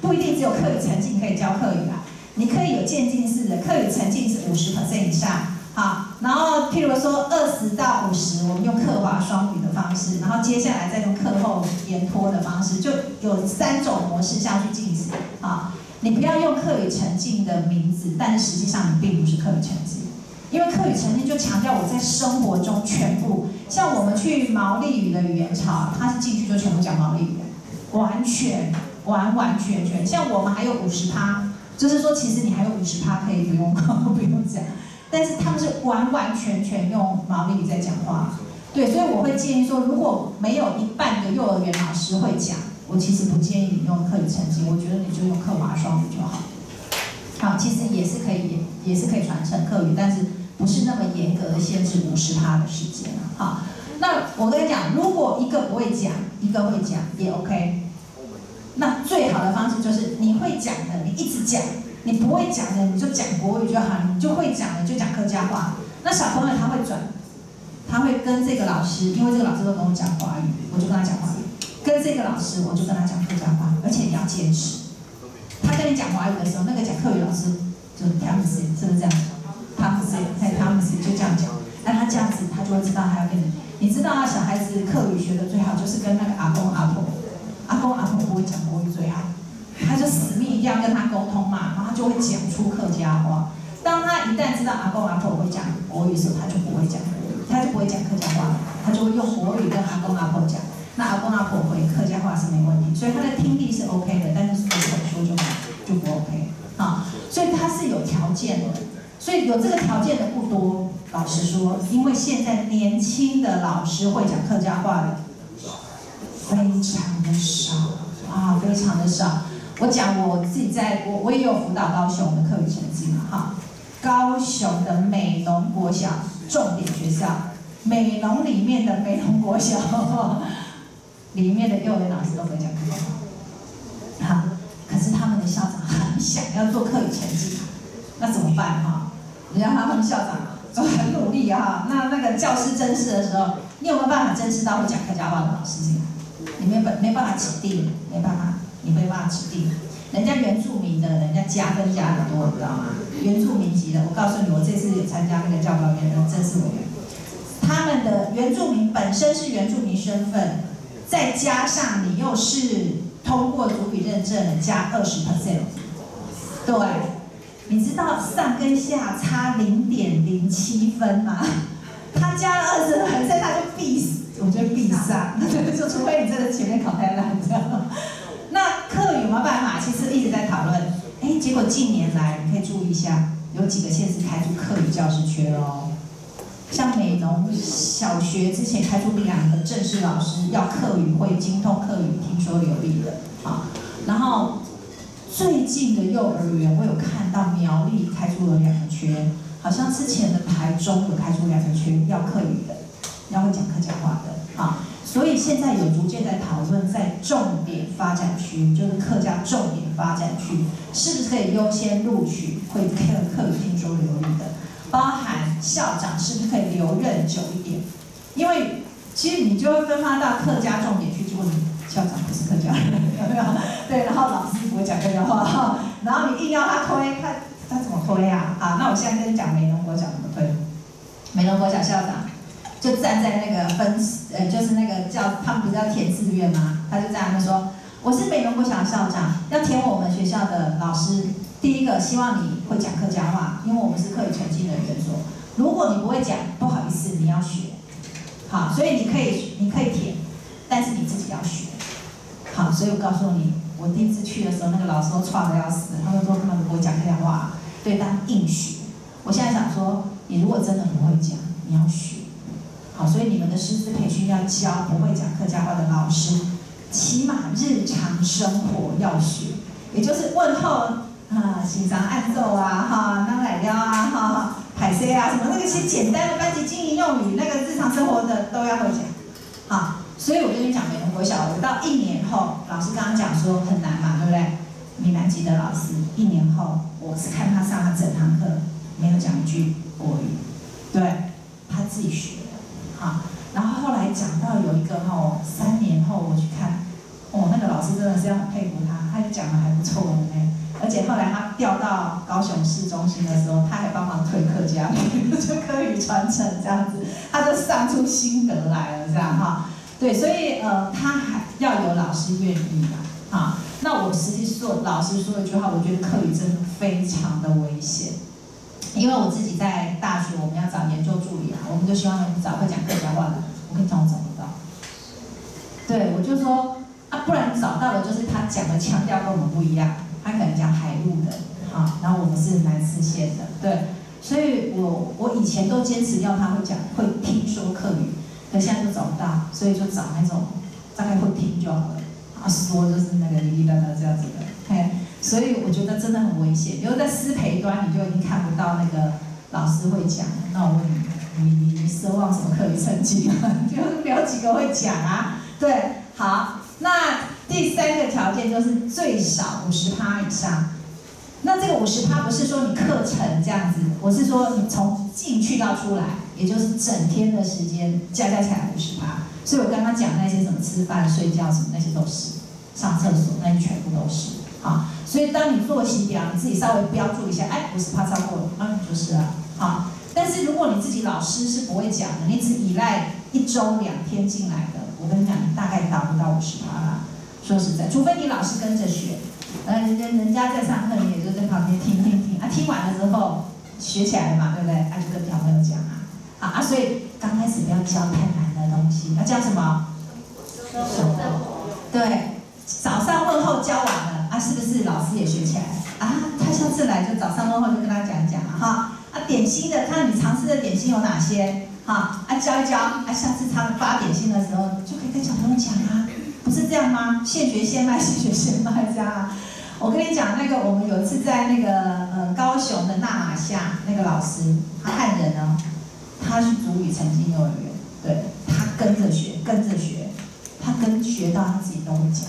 不一定只有课语沉浸可以教课语啦，你可以有渐进式的，课语沉浸是五十 percent 以上，好，然后譬如说二十到五十，我们用课华双语的方式，然后接下来再用课后延托的方式，就有三种模式下去进行，啊，你不要用课语沉浸的名字，但是实际上你并不是课语沉浸。因为课语沉浸就强调我在生活中全部，像我们去毛利语的语言潮，他是进去就全部讲毛利语，完全完完全全。像我们还有五十趴，就是说其实你还有五十趴可以不用 不用讲，但是他们是完完全全用毛利语在讲话。对，所以我会建议说，如果没有一半的幼儿园老师会讲，我其实不建议你用课语成绩，我觉得你就用课华双语就好。好，其实也是可以，也是可以传承课语，但是。不是那么严格的限制五十趴的时间了，好，那我跟你讲，如果一个不会讲，一个会讲也 OK，那最好的方式就是你会讲的，你一直讲；你不会讲的，你就讲国语就好；你就会讲的，就讲客家话。那小朋友他会转，他会跟这个老师，因为这个老师都跟我讲华语，我就跟他讲华语；跟这个老师，我就跟他讲客家话，而且你要坚持。他跟你讲华语的时候，那个讲客语老师就是汤姆斯，是不是这样？汤姆斯，哎，汤姆斯就这样讲。那他这样子，他就会知道他要跟你。你知道啊，小孩子课语学的最好，就是跟那个阿公阿婆，阿公阿婆不会讲国语最好，他就死命一定要跟他沟通嘛，然后他就会讲出客家话。当他一旦知道阿公阿婆会讲国语的时候，他就不会讲，他就不会讲客家话，他就会用国语跟阿公阿婆讲。那阿公阿婆会客家话是没问题，所以他的听力是 OK 的，但是口口说就就不 OK 啊，所以他是有条件的。所以有这个条件的不多，老实说，因为现在年轻的老师会讲客家话的非常的少啊，非常的少。我讲我自己在，我我也有辅导高雄的课余成绩嘛，哈，高雄的美浓国小重点学校，美浓里面的美浓国小 里面的幼儿园老师都会讲客家话，好，可是他们的校长很想要做课余成绩，那怎么办哈？你让他们校长都很努力啊，那那个教师甄试的时候，你有没有办法甄试到会讲客家话的老师进来？你没办没办法指定，没办法，你没办法指定。人家原住民的，人家加分加的多，你知道吗？原住民级的，我告诉你，我这次有参加那个教导员的甄试委员，他们的原住民本身是原住民身份，再加上你又是通过主语认证的，加二十 percent，对。你知道上跟下差零点零七分吗？他加了二十分，所以他就必死，我觉得必上，就除非你真的前面考太烂，知道吗？那课语有没有办法？其实一直在讨论。哎，结果近年来你可以注意一下，有几个县市开出课语教师缺哦。像美农小学之前开出两个正式老师，要课语会精通课语，听说流利的啊。然后。最近的幼儿园，我有看到苗栗开出了两个缺，好像之前的台中有开出两个缺，要客语的，要会讲客家话的啊。所以现在有逐渐在讨论，在重点发展区，就是客家重点发展区，是不是可以优先录取会客客语听说流利的，包含校长是不是可以留任久一点？因为其实你就会分发到客家重点区，就问校长不是客家人，有没有？对，然后老师不会讲客家话，然后你硬要他推，他他怎么推啊？啊，那我现在跟你讲美浓国小怎么推。美浓国小校长就站在那个分，呃，就是那个叫他们不是要填志愿吗？他就这样说：我是美浓国小的校长，要填我们学校的老师。第一个希望你会讲客家话，因为我们是课语成绩的元素。如果你不会讲，不好意思，你要学。好，所以你可以你可以填，但是你自己要学。好，所以我告诉你，我第一次去的时候，那个老师都差的要死，他们说他们不会讲客家话，对，但硬学。我现在想说，你如果真的不会讲，你要学。好，所以你们的师资培训要教不会讲客家话的老师，起码日常生活要学，也就是问候啊、欣赏按奏啊、哈、当奶料啊、哈、海 C 啊什么那个些简单的班级经营用语，那个日常生活的都要会讲。好。所以我跟你讲，美容国小，我到一年后，老师刚刚讲说很难嘛，对不对？闽南籍的老师，一年后，我是看他上他整堂课，没有讲一句国语，对，他自己学啊，然后后来讲到有一个哈，三年后我去看，哦，那个老师真的是要很佩服他，他就讲的还不错的呢。而且后来他调到高雄市中心的时候，他还帮忙推客家语，就科语传承这样子，他就上出心得来了，这样哈。对，所以呃，他还要有老师愿意的啊。那我实际说，老师说一句话，我觉得课语真的非常的危险。因为我自己在大学，我们要找研究助理啊，我们就希望能找会讲客家话的。我跟你讲，我找不到。对，我就说啊，不然找到了，就是他讲的腔调跟我们不一样，他可能讲海陆的啊，然后我们是南四县的，对。所以我我以前都坚持要他会讲，会听说客语。可现在都找不到，所以就找那种大概会听就好了。啊，说就是那个哩哩啦啦这样子的，嘿，所以我觉得真的很危险。比如在师培端，你就已经看不到那个老师会讲。那我问你，你你你奢望什么课余成绩啊？就没有几个会讲啊。对，好，那。第三个条件就是最少五十趴以上。那这个五十趴不是说你课程这样子，我是说你从进去到出来，也就是整天的时间加加起来五十趴。所以我刚刚讲那些什么吃饭、睡觉什么那些都是，上厕所那些全部都是啊。所以当你作息表你自己稍微标注一下，哎，五十趴超过了，那就是啊，好。但是如果你自己老师是不会讲的，你只依赖一周两天进来的，我跟你讲，你大概达不到五十趴啦。说实在，除非你老师跟着学。呃，人家人家在上课，你也就在旁边听听听啊，听完了之后学起来了嘛，对不对？啊，就跟小朋友讲啊，啊啊，所以刚开始不要教太难的东西，要教什么？对，早上问候教完了啊，是不是老师也学起来啊？他下次来就早上问候就跟他讲讲了哈。啊，点心的，看你尝试的点心有哪些哈？啊，教一教，啊，下次他们发点心的时候就可以跟小朋友讲啊，不是这样吗？现学现卖，现学现卖这样啊。我跟你讲，那个我们有一次在那个呃高雄的纳马夏那个老师，他汉人呢，他是主语曾经幼儿园，对他跟着学，跟着学，他跟学到他自己都会讲，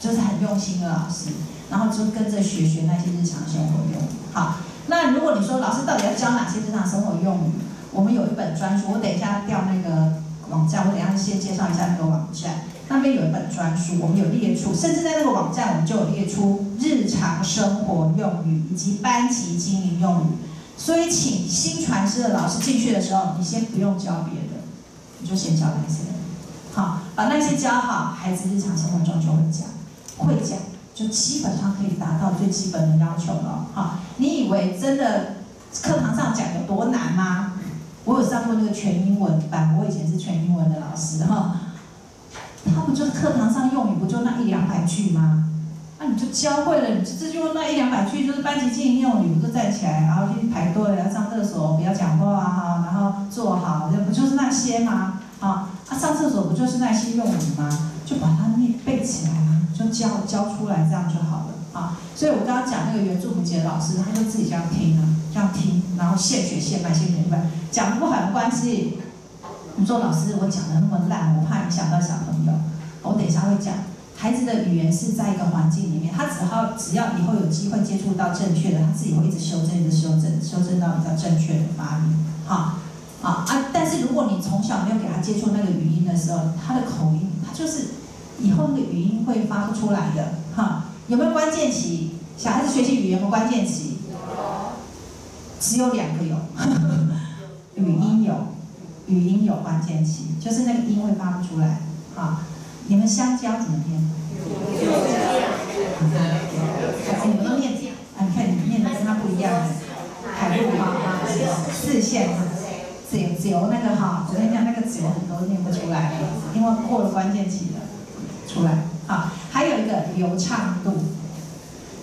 就是很用心的老师，然后就跟着学学那些日常生活用语。好，那如果你说老师到底要教哪些日常生活用语，我们有一本专书，我等一下调那个网站，我等一下先介绍一下那个网站。那边有一本专书，我们有列出，甚至在那个网站，我们就有列出日常生活用语以及班级经营用语。所以，请新传师的老师进去的时候，你先不用教别的，你就先教那些。好，把那些教好，孩子日常生活中就会讲，会讲，就基本上可以达到最基本的要求了。哈，你以为真的课堂上讲有多难吗？我有上过那个全英文班，我以前是全英文的老师哈。他不就课堂上用语不就那一两百句吗？那你就教会了，你这就那一两百句就是班级经营用语，不就站起来，然后去排队，然后上厕所不要讲话哈，然后坐好，这不就是那些吗？啊，他上厕所不就是那些用语吗？就把它念背起来啊，就教教出来，这样就好了啊。所以我刚刚讲那个原著母节老师，他就自己这样听啊，这样听，然后现学现卖，现学现卖，讲不好没关系。你说老师，我讲的那么烂，我怕影响到小朋友。我等一下会讲，孩子的语言是在一个环境里面，他只要只要以后有机会接触到正确的，他自己会一直修正，一直修正，修正到比较正确的发音。哈，啊啊！但是如果你从小没有给他接触那个语音的时候，他的口音，他就是以后那个语音会发不出来的。哈，有没有关键期？小孩子学习语言有关键期？只有两个有，语音有。语音有关键期，就是那个音会发不出来。哈，你们香蕉怎么念？你们念，啊，你看你念的跟他不一样的。海陆哈哈，四线，九九那个哈，昨天讲那个九很多念不出来，因为过了关键期了，出来。好，还有一个流畅度，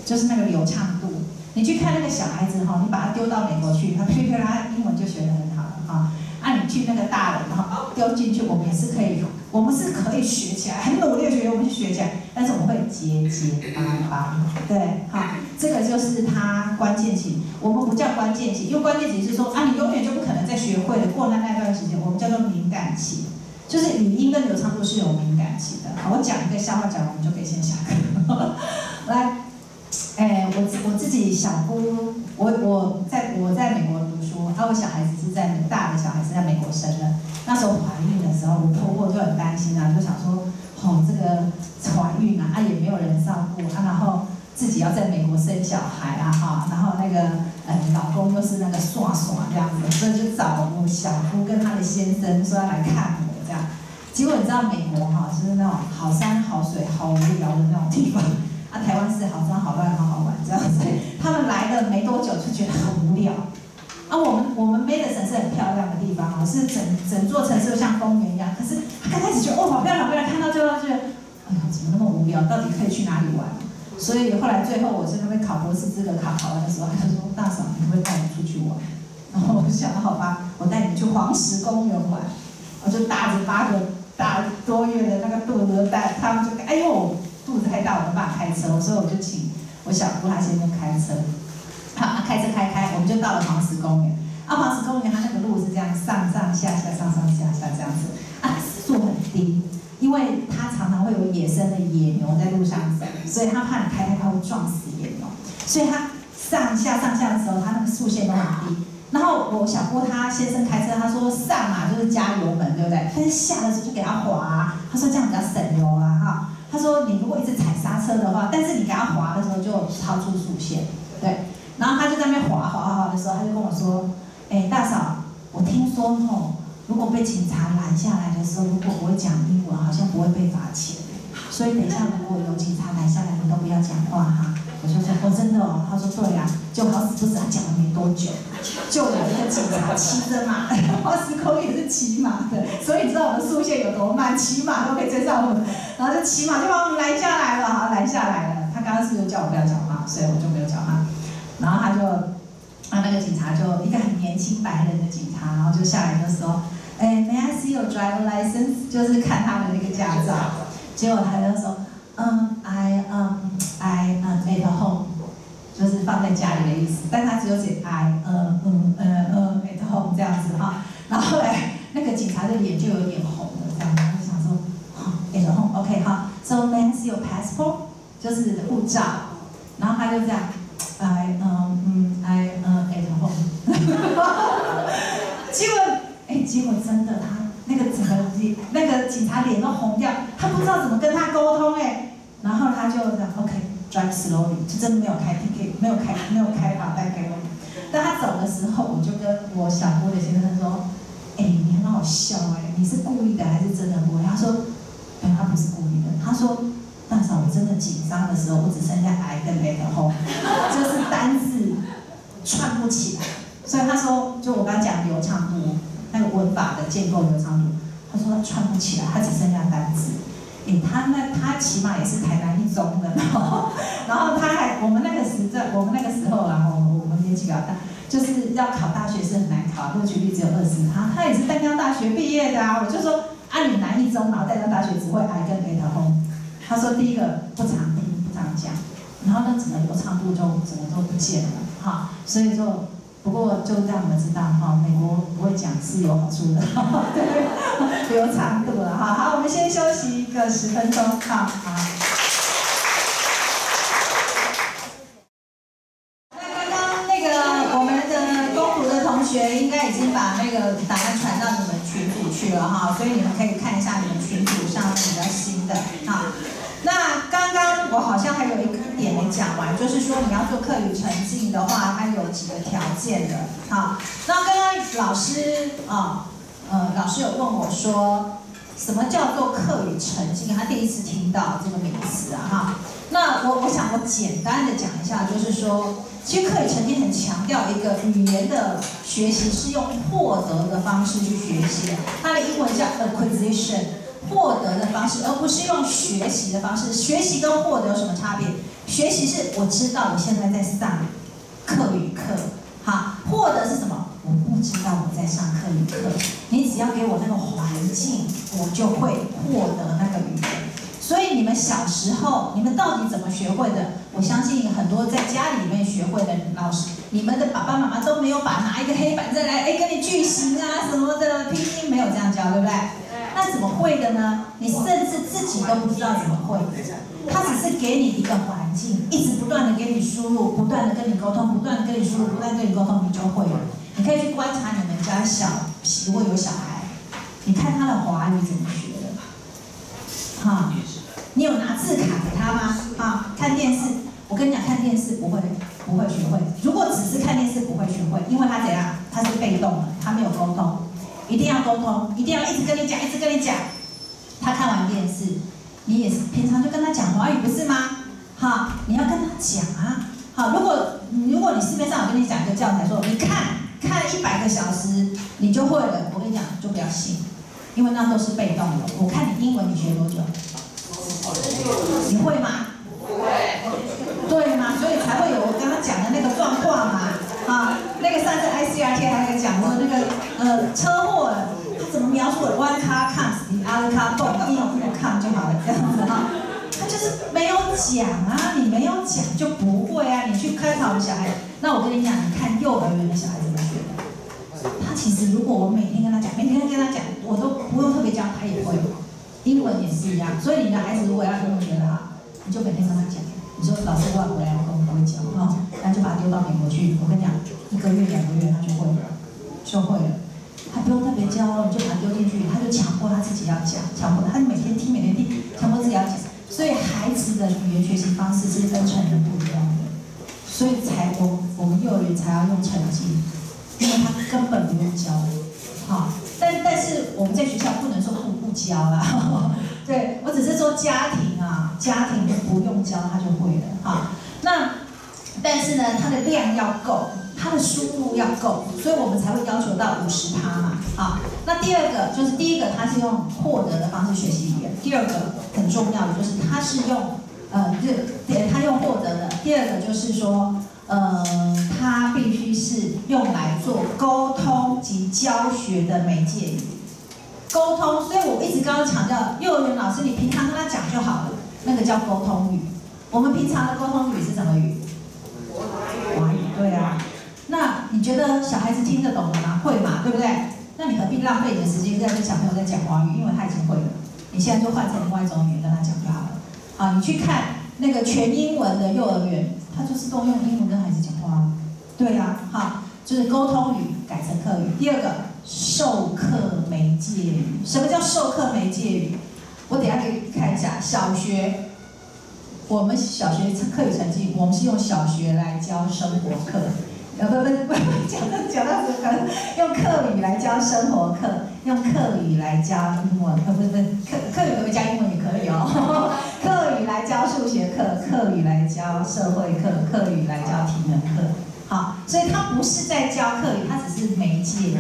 就是那个流畅度。你去看那个小孩子哈，你把他丢到美国去，他噼噼啪英文就学得很好了哈。啊你去那个大人，然后丢进去，我们也是可以，我们是可以学起来，很努力的学，我们就学起来。但是我们会结结巴巴，对，好，这个就是它关键期。我们不叫关键期，因为关键期是说啊，你永远就不可能再学会了。过了那段时间，我们叫做敏感期，就是语音跟流畅度是有敏感性的。好，我讲一个笑话，讲完我们就可以先下课。来，哎，我我自己小姑，我我在我在美国读书，啊，我小孩子是在大的小孩子在美国生的。那时候怀孕的时候，我婆婆就很担心啊，就想说，哦，这个怀孕啊，啊也没有人照顾啊，然后自己要在美国生小孩啊，哈，然后那个呃老公又是那个耍耍这样子，所以就找我小姑跟她的先生说要来看我这样。结果你知道美国哈，就是那种好山好水好无聊的那种地方。啊，台湾是好山好乱好好玩这样子，他们来了没多久就觉得很无聊。啊，我们我们 Madison 是很漂亮的地方啊，是整整座城市都像公园一样。可是他刚开始觉得哦好漂亮好漂亮，看到最后就，哎呀怎么那么无聊？到底可以去哪里玩？所以后来最后我是那边考博士资格考考完的时候，他说大嫂你会带我出去玩？然后我就想好吧，我带你去黄石公园玩。我就搭着八个大多月的那个肚子带他们就哎呦。肚子太大，我没办法开车，所以我就请我小姑她先生开车。好，开车开开，我们就到了黄石公园。啊，黄石公园它那个路是这样上上下下上上下下这样子，啊，速很低，因为。它常常会有野生的野牛在路上走，所以他怕你开太快会撞死野牛，所以他上下上下的时候，他那个速线都很低。然后我小郭他先生开车，他说上嘛就是加油门，对不对？但是下的时候就给他滑，他说这样比较省油啊，哈。他说你如果一直踩刹车的话，但是你给他滑的时候就超出速线，对。然后他就在那边滑滑滑的时候，他就跟我说，哎，大嫂，我听说吼，如果被警察拦下来的时候，如果不会讲英文，好像不会被罚钱。所以等一下如果有警察拦下来，你都不要讲话哈。我就说哦，真的哦。他说对呀，就好死不死，他讲了没多久，就有一个警察骑着马，花石口也是骑马的，所以你知道我的速线有多慢，骑马都可以追上我们，然后就骑马就把我们拦下来了，好拦下来了。他刚刚是不是叫我不要讲话，所以我就没有讲话。然后他就，啊那个警察就一个很年轻白人的警察，然后就下来就说，哎，May I see your driver license？就是看他的那个驾照。结果他就说，嗯，I 嗯 I am at home，就是放在家里的意思，但他只有写 I 嗯嗯嗯嗯 at home 这样子哈。然后嘞那个警察的脸就有点红了，这样子就想说，at home，OK 哈，So man's your passport？就是护照。然后他就这样，I 嗯嗯 I 嗯 at home。结果哎，结果真的他。那个整个那个警察脸都红掉，他不知道怎么跟他沟通哎，然后他就讲 Drive slowly，就真的没有开 ticket，没有开没有开罚单给我。但他走的时候，我就跟我小郭的先生说，哎，你很好笑哎，你是故意的还是真的不会？他说，哎，他不是故意的。他说，大嫂，我真的紧张的时候，我只剩下 I 跟 A 的后，就是单字串不起来。所以他说，就我刚讲流畅度。那个文法的建构流畅度，他说他串不起来，他只剩下单字。诶，他那他起码也是台南一中的，然后 然后他还我们那个时在我们那个时候啊，我我们年纪比较大，就是要考大学是很难考，录取率只有二十。他他也是淡江大学毕业的啊，我就说啊你南一中，然后淡江大学只会挨跟 A 的轰。他说第一个不常听不常讲，然后那整个流畅度就整个都不见了，哈，所以就。不过就让我们知道哈，美国不会讲是有好处的，对，流畅度了哈。好，我们先休息一个十分钟，好好。那刚刚那个我们的公读的同学应该已经把那个答案传到你们群组去了哈，所以你们可以看一下你们群组上比较新的哈。那刚刚我好像还有一点没讲完，就是说你要做课余沉浸的话，它有几个条件的。好，那刚刚老师啊，呃，老师有问我说，什么叫做课语成绩？他第一次听到这个名词啊，哈。那我我想我简单的讲一下，就是说，其实课语成绩很强调一个语言的学习是用获得的方式去学习的，它的英文叫 acquisition。获得的方式，而不是用学习的方式。学习跟获得有什么差别？学习是我知道我现在在上课与课，好，获得是什么？我不知道我在上课与课。你只要给我那个环境，我就会获得那个语言。所以你们小时候，你们到底怎么学会的？我相信很多在家里面学会的老师，你们的爸爸妈妈都没有把拿一个黑板再来，哎，跟你句型啊什么的拼音没有这样教，对不对？那怎么会的呢？你甚至自己都不知道怎么会。他只是给你一个环境，一直不断的给你输入，不断的跟你沟通，不断的跟你输入，不断跟你沟通，你就会了。你可以去观察你们家小，如果有小孩，你看他的华语怎么学的？哈，你有拿字卡给他吗？啊，看电视，我跟你讲，看电视不会，不会学会。如果只是看电视，不会学会，因为他怎样？他是被动的，他没有沟通。一定要沟通，一定要一直跟你讲，一直跟你讲。他看完电视，你也是平常就跟他讲华语，不是吗？好，你要跟他讲啊。好，如果如果你市面上有跟你讲一个教材，说你看看一百个小时，你就会了。我跟你讲，就不要信，因为那都是被动的。我看你英文，你学多久？你会吗？不会。对吗？所以才会有我刚刚讲的那个状况嘛。啊，那个上次 ICRT 还有讲过那个呃车祸，他怎么描述的？One car comes, the other car don't. 一不 come 就好了，这样子哈。他就是没有讲啊，你没有讲就不会啊。你去开导小孩，那我跟你讲，你看幼儿园的小孩怎么学的？他其实如果我每天跟他讲，每天跟他讲，我都不用特别教，他也会。英文也是一样。所以你的孩子如果要跟我学的话，你就每天跟他讲，你说老师我回来我跟我不会讲哈，那就把他丢到美国去。我跟你讲，一个月两个月他就会了，就会了。他不用特别教，你就把他丢进去，他就强迫他自己要讲，强迫他每天听每天听，强迫自己要讲。所以孩子的语言学习方式是跟成人不一样的，所以才我我们幼儿园才要用成绩，因为他根本不用教，好，但但是我们在学校不能说不不教啦，对我只是说家庭啊，家庭就不用教他就会了，哈，那但是呢，他的量要够。它的输入要够，所以我们才会要求到五十趴嘛。啊，那第二个就是第一个，它是用获得的方式学习语言；第二个很重要的就是它是用呃，这它用获得的。第二个就是说，呃，它必须是用来做沟通及教学的媒介语言。沟通，所以我一直刚刚强调，幼儿园老师你平常跟他讲就好了，那个叫沟通语。我们平常的沟通语是什么语？华语，对啊。那你觉得小孩子听得懂吗？会嘛，对不对？那你何必浪费你的时间在跟小朋友在讲华语？因为他已经会了，你现在就换成另外一种语言跟他讲就好了。好，你去看那个全英文的幼儿园，他就是都用英文跟孩子讲话。对呀，好，就是沟通语改成课语。第二个，授课媒介语。什么叫授课媒介语？我等下给你看一下。小学，我们小学课语成绩，我们是用小学来教生活课。呃不不不，讲到讲到这个，用课语来教生活课，用课语来教英文，呃不不，课课语可以教英文也可以哦。课语来教数学课，课语来教社会课，课语来教体能课。好，所以它不是在教课语，它只是媒介语，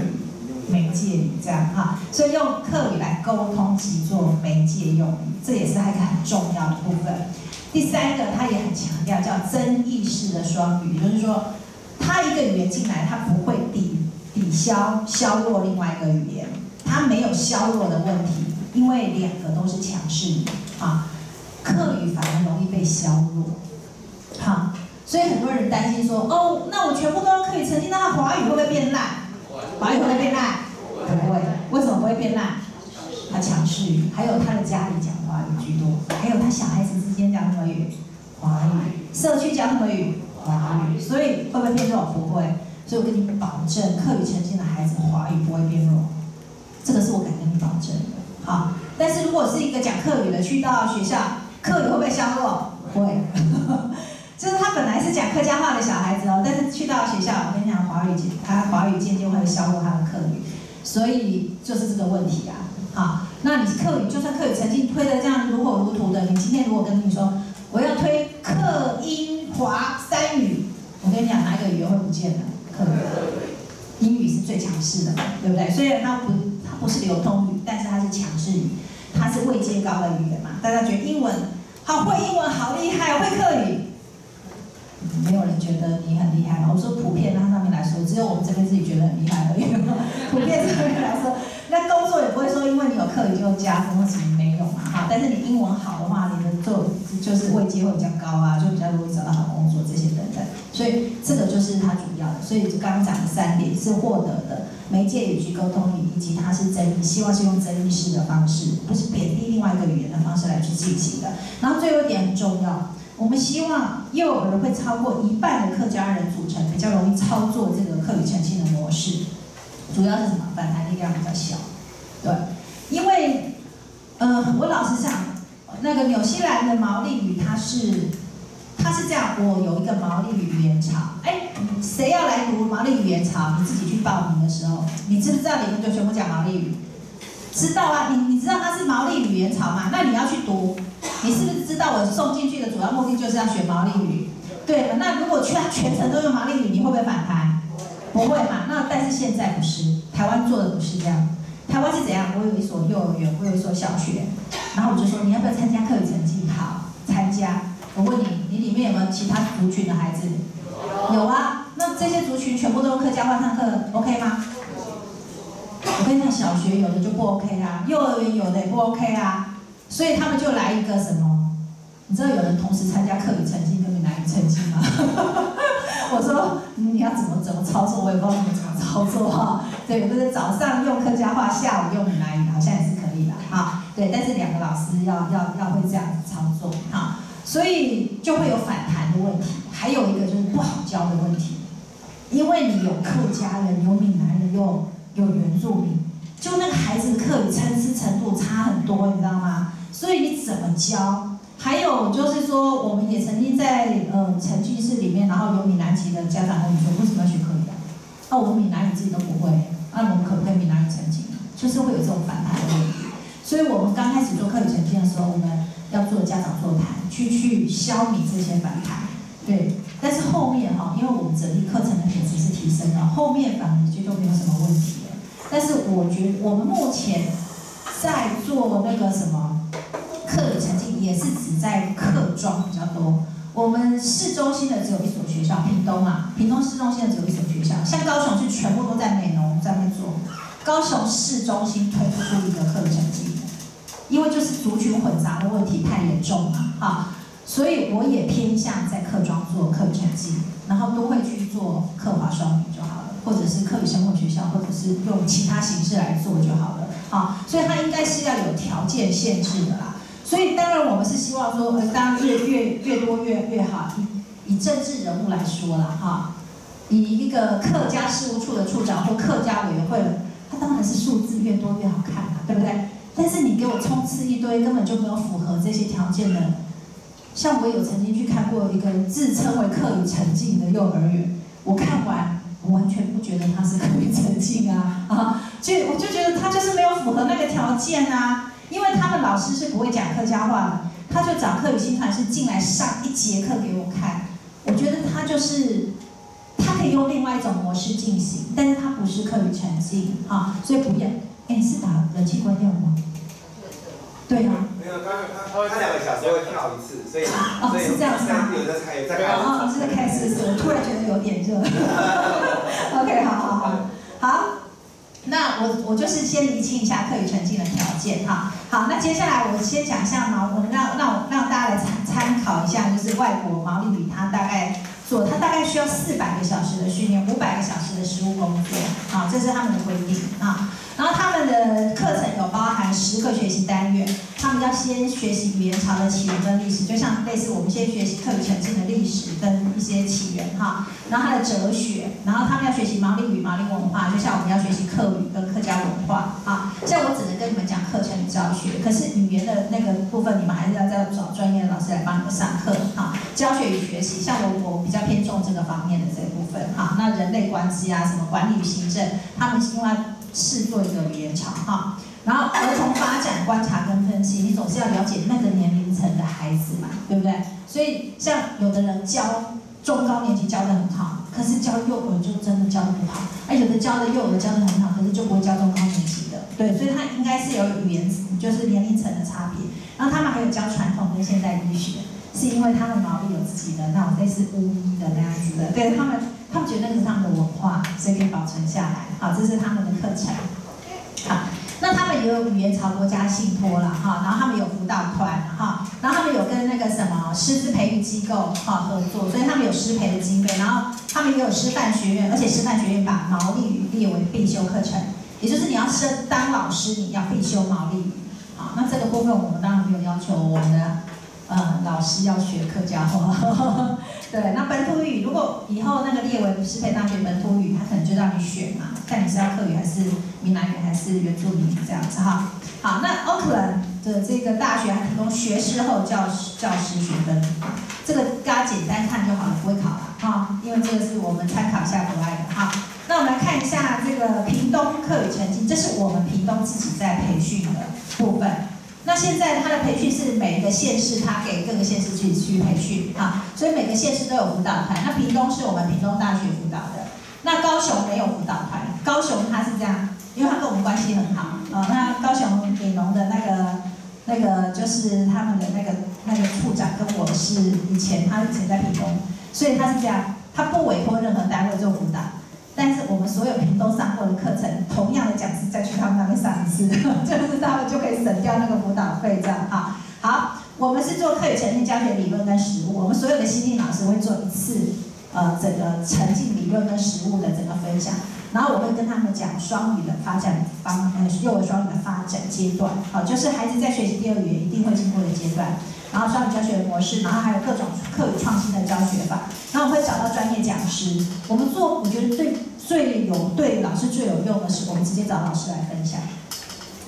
媒介语这样哈。所以用客语来沟通及做媒介用语，这也是它一个很重要的部分。第三个，它也很强调叫增益式的双语，就是说。他一个语言进来，他不会抵抵消削弱另外一个语言，他没有削弱的问题，因为两个都是强势语啊。客语反而容易被削弱，好，所以很多人担心说，哦，那我全部都要客语成绩，那他华语会不会变烂？华语会不会变烂？不会，为什么不会变烂？他强势语，还有他的家里讲华语居多，还有他小孩子之间讲什么语？华语，社区讲什么语？华语，所以会不会变弱？不会，所以我跟你们保证，课语成绩的孩子华语不会变弱，这个是我敢跟你保证的。好，但是如果是一个讲课语的去到学校，课语会不会削弱？会，就是他本来是讲客家话的小孩子哦，但是去到学校，我跟你讲，华语渐他华语渐渐会削弱他的课语，所以就是这个问题啊。好，那你课语就算课语成绩推的这样如火如荼的，你今天如果跟你说我要推客英。华三语，我跟你讲，哪一个语言会不见呢？可能英语是最强势的，对不对？虽然它不，它不是流通语，但是它是强势语，它是位阶高的语言嘛。大家觉得英文好会英文好厉害，会客语，没有人觉得你很厉害。我说普遍那上面来说，只有我们这边自己觉得很厉害而已。普遍上面来说，那工作也不会说因为你有课你就加分或什么没有嘛，哈。但是你英文好的话，你的做就是位阶会比较高啊，就比较容易找到好工作这些等等。所以这个就是它主要的。所以就刚刚讲的三点是获得的媒介语句沟通语，以及它是增，希望是用增益式的方式，不是贬低另外一个语言的方式来去进行的。然后最后一点很重要，我们希望幼儿会超过一半的客家人组成，比较容易操作这个课语澄清的模式。主要是什么？反弹力量比较小，对，因为。呃，我老实讲，那个纽西兰的毛利语，它是，它是这样，我有一个毛利语言巢，哎，谁要来读毛利语言巢？你自己去报名的时候，你知不知道里面就全部讲毛利语？知道啊，你你知道它是毛利语言巢吗？那你要去读，你是不是知道我送进去的主要目的就是要学毛利语？对，那如果全全程都用毛利语，你会不会反弹？不会嘛？那但是现在不是，台湾做的不是这样。台湾是怎样？我有一所幼儿园，我有一所小学，然后我就说你要不要参加课余成绩？好，参加。我问你，你里面有没有其他族群的孩子？有啊。那这些族群全部都用客家话上课，OK 吗？我跟你讲，小学有的就不 OK 啊，幼儿园有的也不 OK 啊，所以他们就来一个什么？你知道有人同时参加课语成绩跟闽南语成绩吗？我说你要怎么怎么操作，我也不知道你们怎么操作哈。对，就是早上用客家话，下午用闽南语，好像也是可以的哈。对，但是两个老师要要要会这样子操作哈，所以就会有反弹的问题，还有一个就是不好教的问题，因为你有客家人，有闽南人，有有原住民，就那个孩子的课语参差程度差很多，你知道吗？所以你怎么教？还有就是说，我们也曾经在呃沉浸式里面，然后有闽南籍的家长跟你说，为什么要学客语啊？那我们闽南语自己都不会，那我们可不可以闽南语沉浸？就是会有这种反弹的问题。所以我们刚开始做客语沉浸的时候，我们要做家长座谈，去去消弭这些反弹。对，但是后面哈，因为我们整体课程的品质是提升了，后面反而就就没有什么问题了。但是我觉我们目前在做那个什么。课的成绩也是只在课庄比较多。我们市中心的只有一所学校，屏东嘛，屏东市中心的只有一所学校。像高雄是全部都在美农在那做。高雄市中心推不出一个课语成绩，因为就是族群混杂的问题太严重了啊。所以我也偏向在课庄做课成绩，然后都会去做课华双语就好了，或者是课语生活学校，或者是用其他形式来做就好了啊。所以它应该是要有条件限制的啦。所以当然我们是希望说，呃，当然越越越多越越好。以以政治人物来说了哈，以一个客家事务处的处长或客家委员会，他当然是数字越多越好看嘛，对不对？但是你给我冲刺一堆根本就没有符合这些条件的，像我有曾经去看过一个自称为客语沉浸的幼儿园，我看完我完全不觉得他是客语沉浸啊啊，就我就觉得他就是没有符合那个条件啊。因为他们老师是不会讲客家话的，他就找客语新传是进来上一节课给我看。我觉得他就是，他可以用另外一种模式进行，但是他不是客语沉浸啊，所以不要。哎，是把冷气关掉了吗？对啊。没有，刚刚他他两个小时会跳一次，所以哦是这样子吗？有在开，有在开。哦，是在开始是，我突然觉得有点热。OK，好好好，好。那我我就是先厘清一下课余成绩的条件哈。好，那接下来我先讲一下毛，我们让让让大家来参参考一下，就是外国毛利比他大概做，他大概需要四百个小时的训练，五百个小时的实务工作，啊，这是他们的规定啊。然后他们的课程有包含十个学习单元，他们要先学习语言潮的起源跟历史，就像类似我们先学习课语沉浸的历史跟一些起源哈。然后他的哲学，然后他们要学习毛利语、毛利文化，就像我们要学习客语跟客家文化啊。像我只能跟你们讲课程教学，可是语言的那个部分，你们还是要再找专业的老师来帮你们上课啊。教学与学习，像我我比较偏重这个方面的这部分哈。那人类关系啊，什么管理与行政，他们因为是做一个语言场哈。然后儿童发展观察跟分析，你总是要了解那个年龄层的孩子嘛，对不对？所以像有的人教。中高年级教的很好，可是教幼儿就真的教的不好。而有的教的幼儿教的很好，可是就不会教中高年级的。对，所以他应该是有语言，就是年龄层的差别。然后他们还有教传统跟现代医学，是因为他们毛利有自己的那种类似巫医的那样子的。对他们，他们觉得那是他们的文化，所以可以保存下来。好，这是他们的课程。好。那他们也有语言朝国家信托了哈，然后他们有辅导团哈，然后他们有跟那个什么师资培育机构哈合作，所以他们有师培的经费，然后他们也有师范学院，而且师范学院把毛利语列为必修课程，也就是你要升当老师，你要必修毛利语。好，那这个部分我们当然没有要求我们的呃老师要学客家话。对，那本土语如果以后那个列为适配大学本土语，他可能就让你选嘛，看你是要客语还是闽南语还是原住民这样子哈。好，那 Oakland 的这个大学还提供学士后教师教师学分，这个大家简单看就好了，不会考了哈，因为这个是我们参考下国外的哈。那我们来看一下这个屏东客语成绩，这是我们屏东自己在培训的部分。那现在他的培训是每个县市，他给各个县市去去培训啊，所以每个县市都有辅导团。那屏东是我们屏东大学辅导的，那高雄没有辅导团。高雄他是这样，因为他跟我们关系很好啊。那高雄美农的那个那个就是他们的那个那个处长跟我是以前他以前在屏东，所以他是这样，他不委托任何单位做辅导。但是我们所有屏东上过的课程，同样的讲师再去他们那边上一次，就是他们就可以省掉那个辅导费，这样哈。好，我们是做课语沉浸教学理论跟实务，我们所有的新进老师会做一次呃整个沉浸理论跟实务的整个分享。然后我会跟他们讲双语的发展方，呃，幼儿双语的发展阶段，好，就是孩子在学习第二语言一定会经过的阶段。然后双语教学模式，然后还有各种课语创新的教学法。然后我会找到专业讲师。我们做，我觉得最最有对老师最有用的是，我们直接找老师来分享，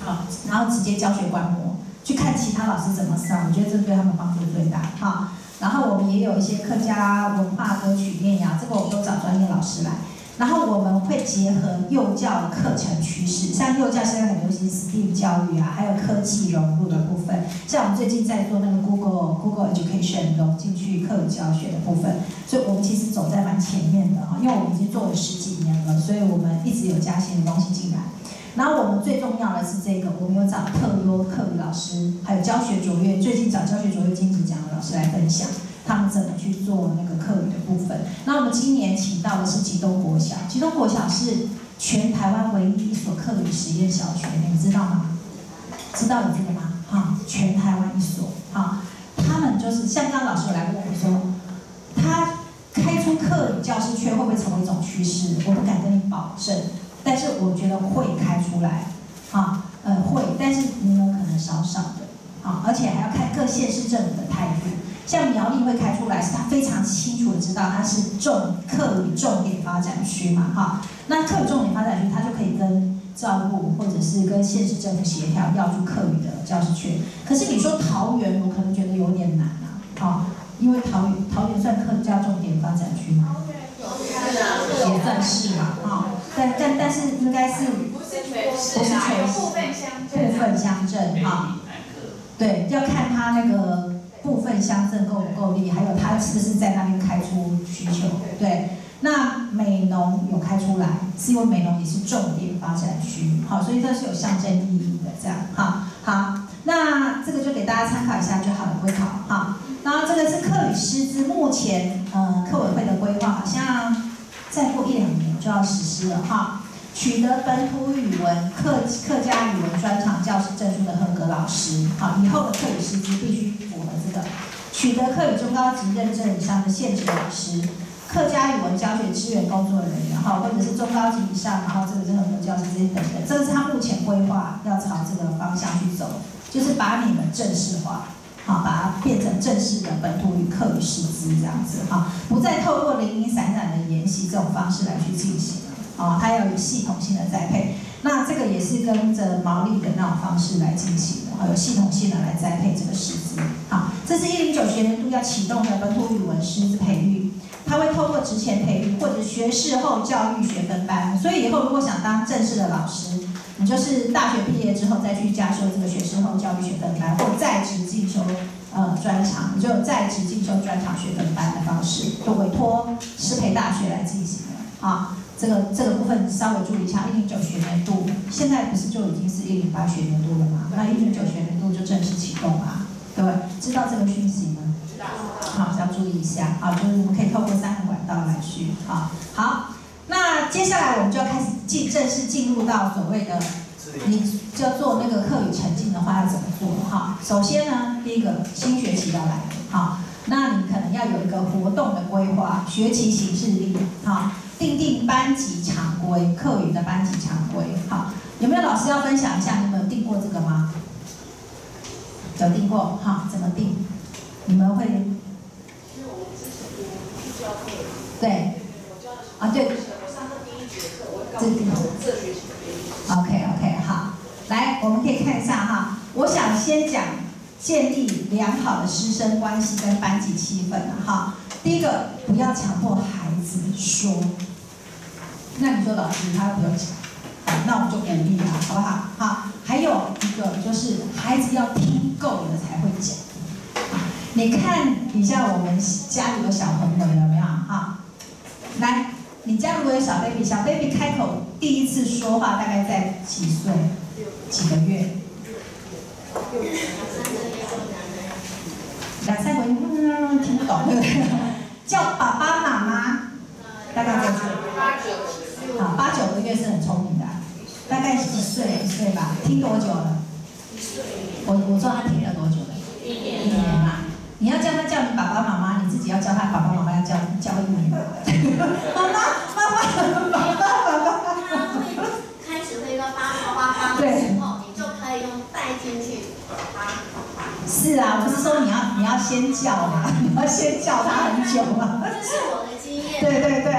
好，然后直接教学观摩，去看其他老师怎么上，我觉得这对他们帮助最大，哈。然后我们也有一些客家文化歌曲念呀，这个我们都找专业老师来。然后我们会结合幼教的课程趋势，像幼教现在很流行 STEAM 教育啊，还有科技融入的部分。像我们最近在做那个 Google Google Education 融进去课语教学的部分，所以我们其实走在蛮前面的哈，因为我们已经做了十几年了，所以我们一直有加新的东西进来。然后我们最重要的是这个，我们有找特优课语老师，还有教学卓越，最近找教学卓越金子奖的老师来分享。他们怎么去做那个课语的部分？那我们今年请到的是吉东国小，吉东国小是全台湾唯一一所课语实验小学，你们知道吗？知道有这个吗？哈，全台湾一所，哈，他们就是像刚老师来问我说，他开出课语教师缺会不会成为一种趋势？我不敢跟你保证，但是我觉得会开出来，哈，呃会，但是名额可能少少的，啊，而且还要看各县市政府的态度。像苗栗会开出来，是他非常清楚的知道它是重课语重点发展区嘛，哈，那课语重点发展区，他就可以跟教务或者是跟县市政府协调，要出课语的教师缺。可是你说桃园，我可能觉得有点难啊，哈，因为桃园桃园算客家重点发展区吗？也算是嘛，哈，但但但是应该是不是全不是全部分乡镇部分乡镇哈，对，要看他那个。部分乡镇够不够力，还有它是不是在那边开出需求？对，那美农有开出来，是因为美农也是重点发展区，好，所以这是有象征意义的，这样，哈，好，那这个就给大家参考一下就好了，会考，哈，然后这个是课语师资，目前，呃，课委会的规划好像再过一两年就要实施了，哈。取得本土语文客客家语文专场教师证书的合格老师，好，以后的课语师资必须符合这个。取得课语中高级认证以上的现职老师，客家语文教学支援工作人员，哈，或者是中高级以上，然后这个任何教师这些等等，这是他目前规划要朝这个方向去走，就是把你们正式化，好，把它变成正式的本土语课语师资这样子，哈，不再透过零零散散的研习这种方式来去进行。啊，它要有系统性的栽培，那这个也是跟着毛利的那种方式来进行的，啊，有系统性的来栽培这个师资。好，这是一零九学年度要启动的本土语文师资培育，它会透过职前培育或者学士后教育学分班，所以以后如果想当正式的老师，你就是大学毕业之后再去加修这个学士后教育学分班，或在职进修呃专长，你就在职进修专长学分班的方式，都委托师培大学来进行的，啊。这个这个部分稍微注意一下，一零九学年度现在不是就已经是一零八学年度了吗？那一零九学年度就正式启动啊，对不对？知道这个讯息吗？知道。好，要注意一下啊，就是我们可以透过三个管道来去啊。好，那接下来我们就要开始进正式进入到所谓的，你要做那个课语沉浸的话要怎么做？哈，首先呢，第一个新学期要来了，好，那你可能要有一个活动的规划，学期形式力，好。定定班级常规，课余的班级常规，好，有没有老师要分享一下？你们有定过这个吗？有定过，好，怎么定？你们会？因为我之前我教课，对，啊，对，我上课第一节课，我告诉你这学期的 OK OK，好，来，我们可以看一下哈，我想先讲建立良好的师生关系跟班级气氛哈。第一个，不要强迫孩子说。那你说老师他不用讲，那我们就鼓励他，好不好？好，还有一个就是孩子要听够了才会讲。你看底下我们家里的小朋友有没有？哈，来，你家如果有小 baby，小 baby 开口第一次说话大概在几岁？几个月？两三个月，嗯，听不懂，对不对？叫爸爸妈妈，大概在这。好，八九个月是很聪明的，大概一岁一岁吧。听多久了？我我说他听了多久了？一年。一年嘛。你要叫他叫你爸爸妈妈，你自己。要叫他爸爸妈妈要叫叫一年。妈妈妈妈爸爸爸爸。他会开始会说叭叭叭叭的时候，你就可以用带进去。是啊，不是说你要你要先叫嘛，你要先叫他很久嘛。这是我的经验。对对对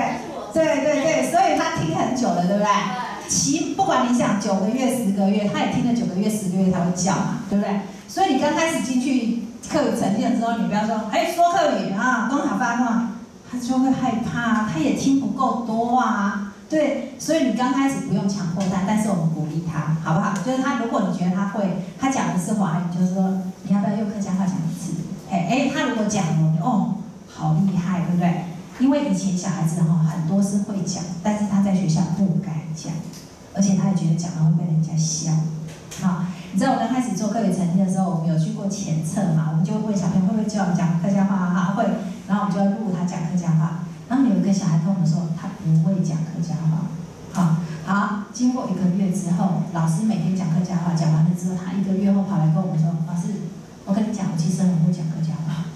对对对，所以他听很久了，对不对？对其不管你想九个月、十个月，他也听了九个月、十个月才会叫嘛，对不对？所以你刚开始进去课语沉淀的时候，你不要说，哎，说课语啊，跟好发话，他就会害怕，他也听不够多啊，对，所以你刚开始不用强迫他，但是我们鼓励他，好不好？就是他，如果你觉得他会，他讲的是华语，就是说你要不要用客家话讲一次？哎哎，他如果讲了，哦，好厉害，对不对？因为以前小孩子哈很多是会讲，但是他在学校不敢讲，而且他也觉得讲了会被人家笑。好，你知道我刚开始做课语沉淀的时候，我们有去过前测嘛，我们就会问小朋友会不会叫我们讲客家话哈，会，然后我们就要录他讲客家话。然后有一个小孩跟我们说他不会讲客家话，好，好，经过一个月之后，老师每天讲客家话，讲完了之后，他一个月后跑来跟我们说，老师，我跟你讲，我其实很会讲客家话。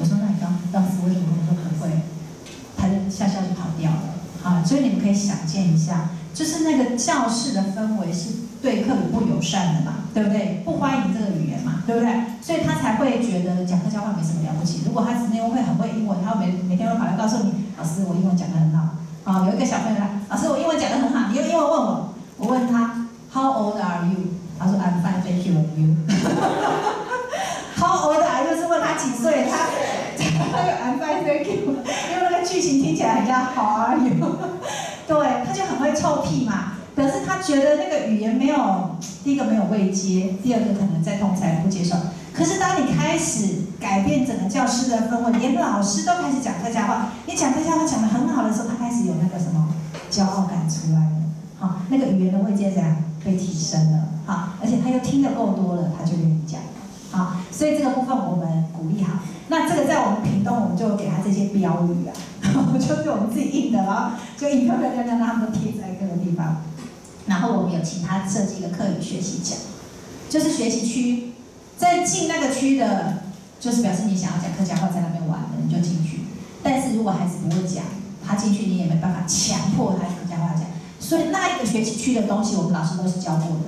我说那你当当时为什么跟我说不会？他就笑笑就跑掉了。好，所以你们可以想见一下，就是那个教室的氛围是对客语不友善的嘛，对不对？不欢迎这个语言嘛，对不对？所以他才会觉得讲客家话没什么了不起。如果他今天会很会英文，他每每天会跑来告诉你，老师我英文讲得很好。啊，有一个小朋友来，老师我英文讲得很好，你用英文问我，我问他 How old are you？他说 I'm fine, thank you. and You? How old are you？是问他几岁，他 他有 I'm fine, thank you。因为那个句型听起来很像 How are you？臭屁嘛，表示他觉得那个语言没有，第一个没有未接，第二个可能在同才不接受。可是当你开始改变整个教室的氛围，连老师都开始讲客家话，你讲客家话讲得很好的时候，他开始有那个什么骄傲感出来了，好，那个语言的位阶怎样被提升了，好，而且他又听得够多了，他就愿意讲，好，所以这个部分我们鼓励好。那这个在我们屏东，我们就给他这些标语啊，就是我们自己印的，然后就印漂漂亮亮，让他们贴在各个地方。然后我们有请他设计一个课语学习奖，就是学习区，在进那个区的，就是表示你想要讲客家话，在那边玩的，你就进去。但是如果孩子不会讲，他进去你也没办法强迫他客家话讲。所以那一个学习区的东西，我们老师都是教过的。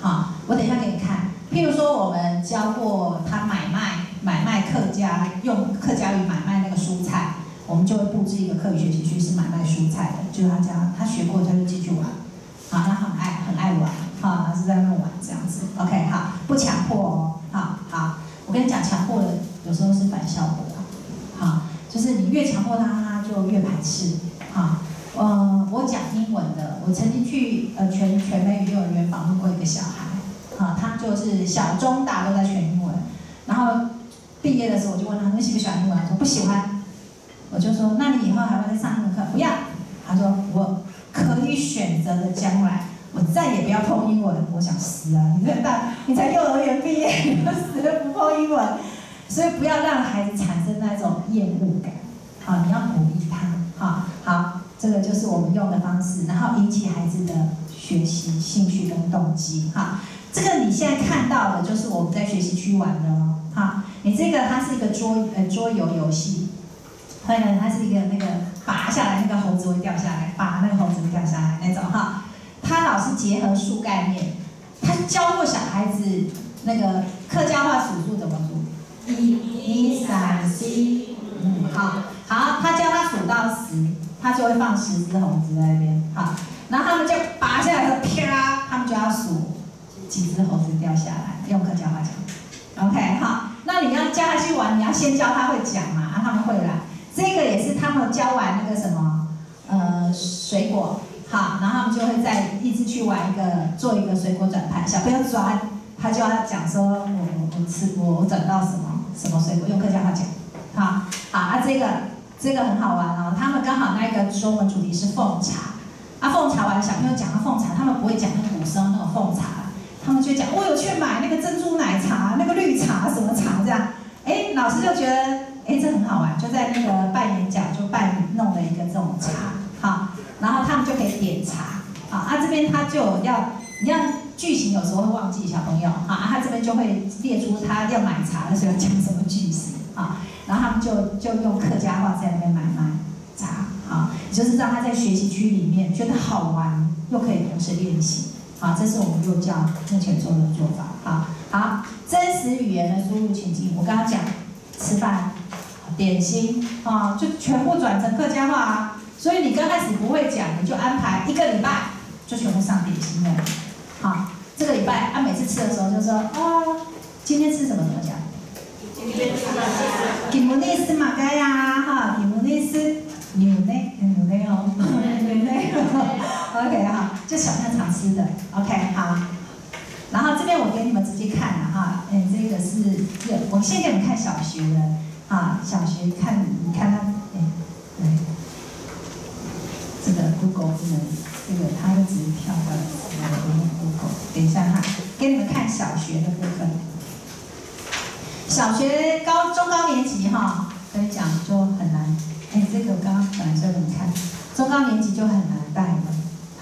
好，我等一下给你看。譬如说，我们教过他买卖买卖客家，用客家语买卖那个蔬菜，我们就会布置一个课语学习区是买卖蔬菜的，就是他家他学过他就进去玩，好，他很爱很爱玩，好，他是在那玩这样子，OK，好，不强迫哦，好好，我跟你讲，强迫的有时候是反效果的，好，就是你越强迫他，他就越排斥，好，呃，我讲英文的，我曾经去呃全全美语幼儿园访问过一个小孩。啊，他就是小中大都在学英文，然后业的时候我就问他，你喜不喜欢英文？他说不喜欢。我就说，那你以后还会再上英文课？不要。他说我可以选择的将来，我再也不要碰英文。我想死啊！你这大，你才幼儿园毕业，你就死了不碰英文。所以不要让孩子产生那种厌恶感。好，你要鼓励他。好，好，这个就是我们用的方式，然后引起孩子的学习兴趣跟动机。哈。这个你现在看到的，就是我们在学习区玩的哦，哈，你这个它是一个桌呃桌游游戏，还有呢，它是一个那个拔下来那个猴子会掉下来，拔那个猴子会掉下来那种哈，它老是结合数概念，他教过小孩子那个客家话数数怎么数，一、二、三、四，嗯，好，好，他教他数到十，他就会放十只猴子在那边，好，然后他们就拔下来的啪，他们就要数。几只猴子掉下来，用客家话讲，OK 好，那你要教他去玩，你要先教他会讲嘛，啊他们会来，这个也是他们教完那个什么，呃水果，好，然后他们就会再一直去玩一个做一个水果转盘，小朋友转，他就要讲说我我我吃我我转到什么什么水果，用客家话讲，好，好啊这个这个很好玩哦，他们刚好那个中文主题是奉茶，啊奉茶完小朋友讲到奉茶，他们不会讲那古时候那种奉茶。他们就讲，我有去买那个珍珠奶茶、那个绿茶什么茶这样，哎，老师就觉得，哎，这很好玩，就在那个扮演角就扮弄了一个这种茶，好，然后他们就可以点茶，好，啊这边他就要，你要句型有时候会忘记小朋友，好，啊他这边就会列出他要买茶的时候讲什么句型，啊，然后他们就就用客家话在那边买卖茶，好，也就是让他在学习区里面觉得好玩，又可以同时练习，好，这是我们幼教目前做的做法，好，好，真实语言的输入情境，我刚刚讲吃饭、点心啊，就全部转成客家话啊，所以你刚开始不会讲，你就安排一个礼拜就全部上点心了，好，这个礼拜他每次吃的时候就说啊，今天吃什么怎么讲？今天吃什么？吉姆内斯马盖呀，哈，吉姆内斯牛内，牛内哦，牛内，OK 哈，就小朋友常吃的，OK 好。然后这边我给你们直接看了哈，哎，这个是这，我先给你们看小学的，啊，小学看，你看它，哎，对，这个 Google 不能，这个它会直接跳到那个 Google，等一下哈，给你们看小学的部分。小学高中高年级哈，可以讲就很难。这个我刚刚本来就你看，中高年级就很难带了，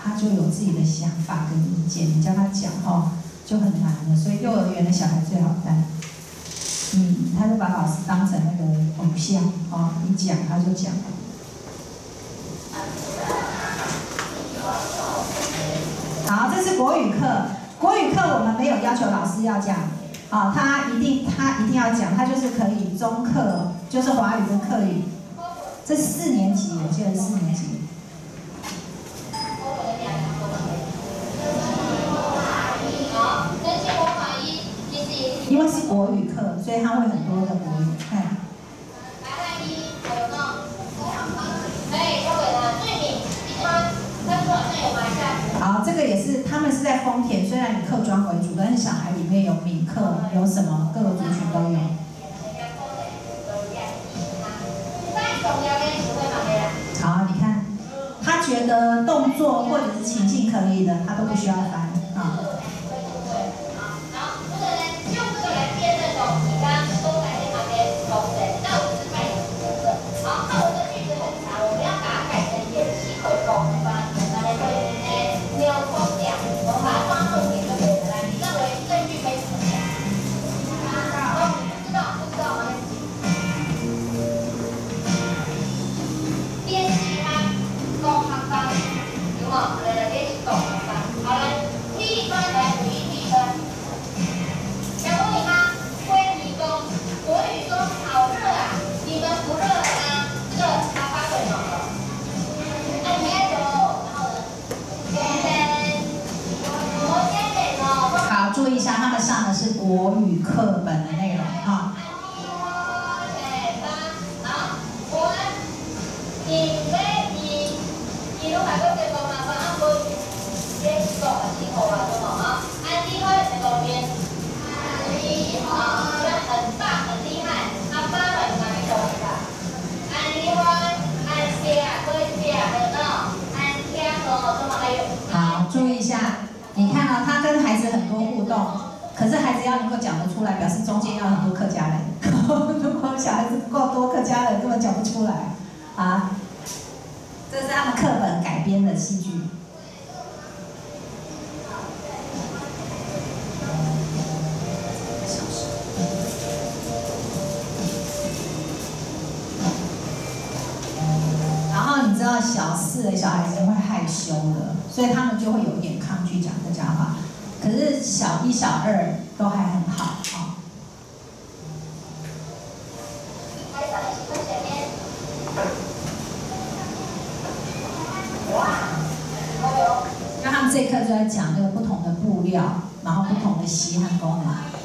他就有自己的想法跟意见，你叫他讲哦，就很难了。所以幼儿园的小孩最好带。嗯，他就把老师当成那个偶像哦，你讲他就讲。好，这是国语课。国语课我们没有要求老师要讲。啊，他一定，他一定要讲，他就是可以中课，就是华语跟课语，这四年级，我记得是四年级。因为是国语课，所以他会很多的国语，看。好，这个也是，他们是在丰田，虽然以客装为主，但是小孩里面有闽客，有什么各个族群都有。好，你看，他觉得动作或者是情境可以的，他都不需要翻。他跟孩子很多互动。可是孩子要能够讲得出来，表示中间要很多客家人。如果小孩子不够多，客家人根本讲不出来啊。这是他们课本改编的戏剧。然后你知道小四的小孩子会害羞的，所以他们就会有点去讲客家话。可是小一、小二都还很好啊。那他们这一课就在讲那个不同的布料，然后不同的吸和功能。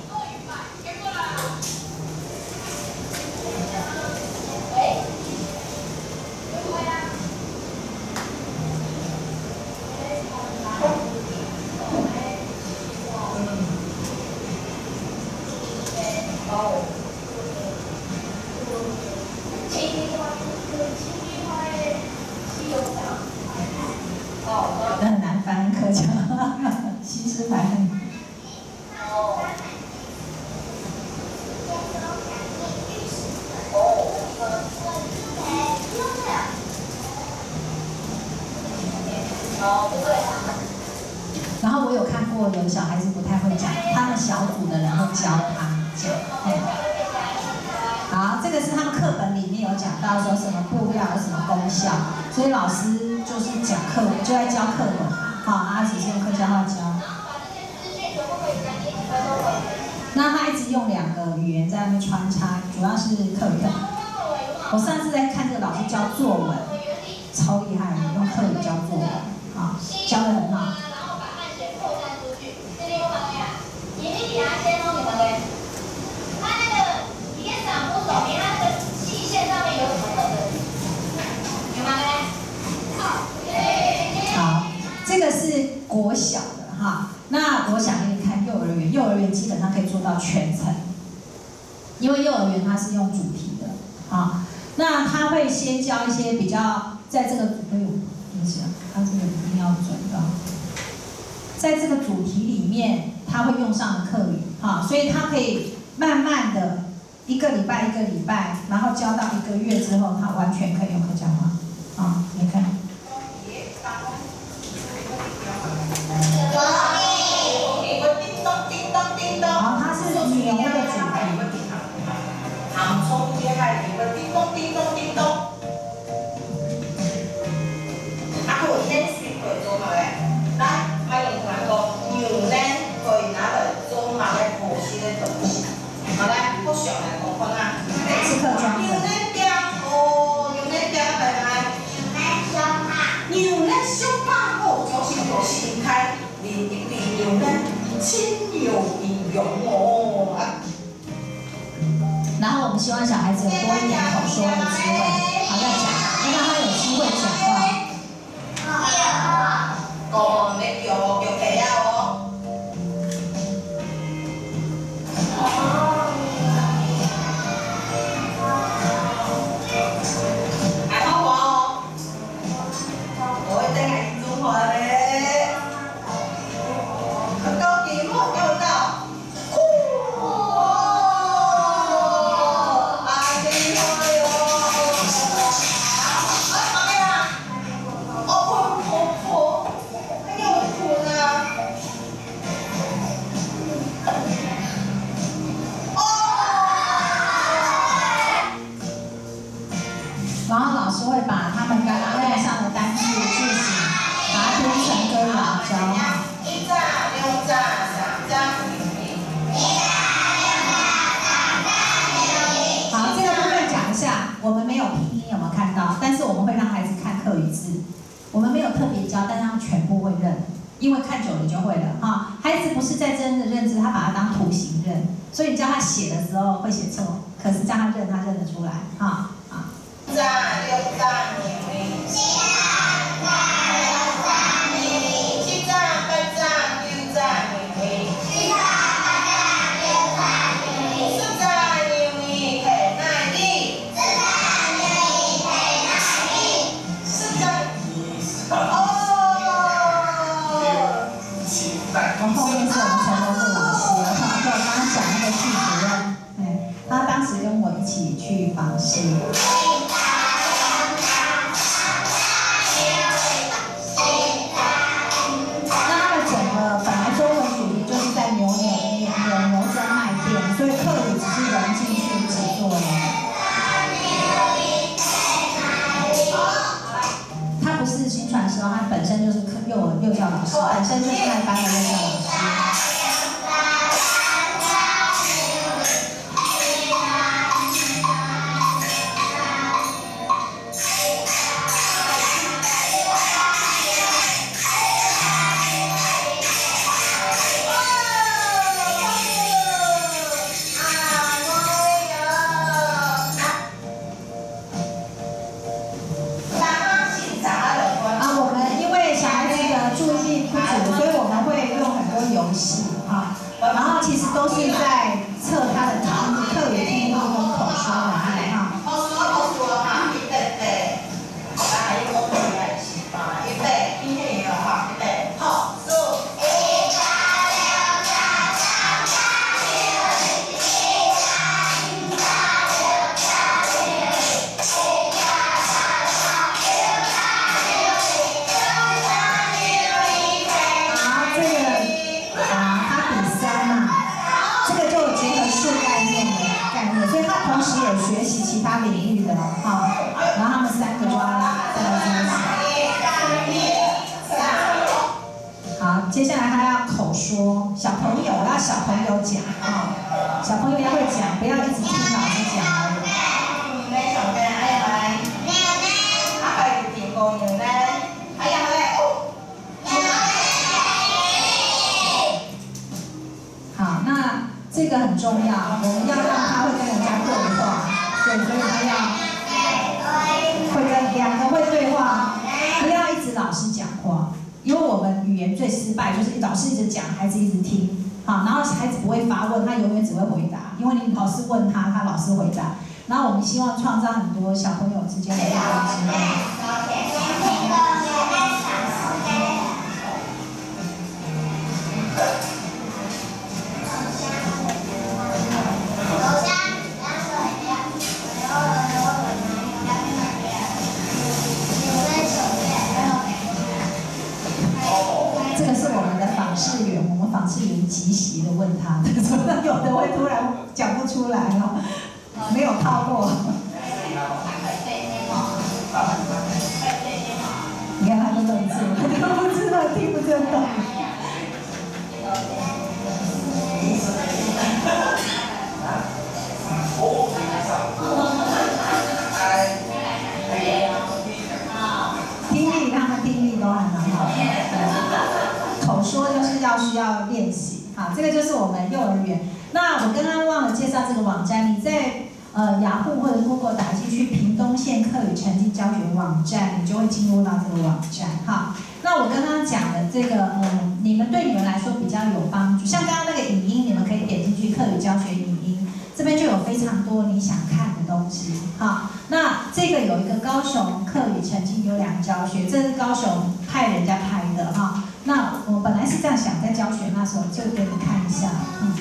学，这是高雄派人家拍的哈。那我本来是这样想，在教学那时候就给你看一下，嗯，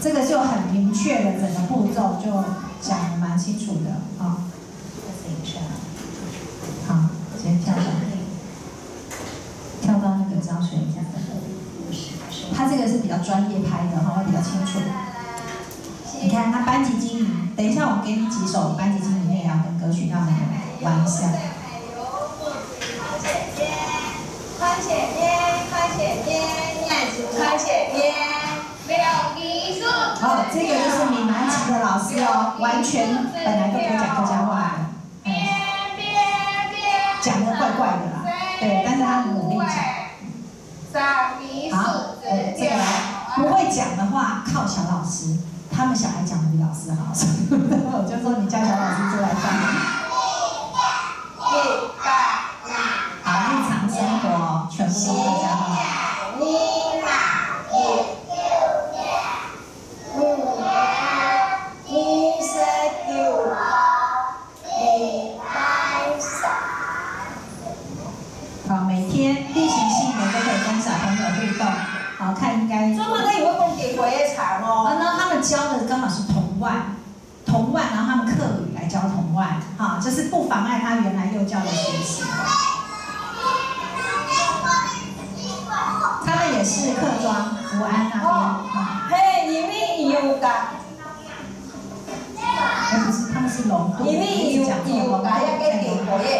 这个就很明确的整个步骤就讲的蛮清楚的啊。好，先跳到跳到那个教学一下。他这个是比较专业拍的哈，会比较清楚。你看他班级经营，等一下我给你几首班级经营内容跟歌曲，让你们玩一下。完全本来都可以讲客家话的，别嗯，讲的怪怪的啦，对，但是他很努力讲。好，呃，这个来不会讲的话靠小老师，他们小孩讲的比老师好，是，他們是龍都，因為有一直講錯有噶一個結鬼嘅，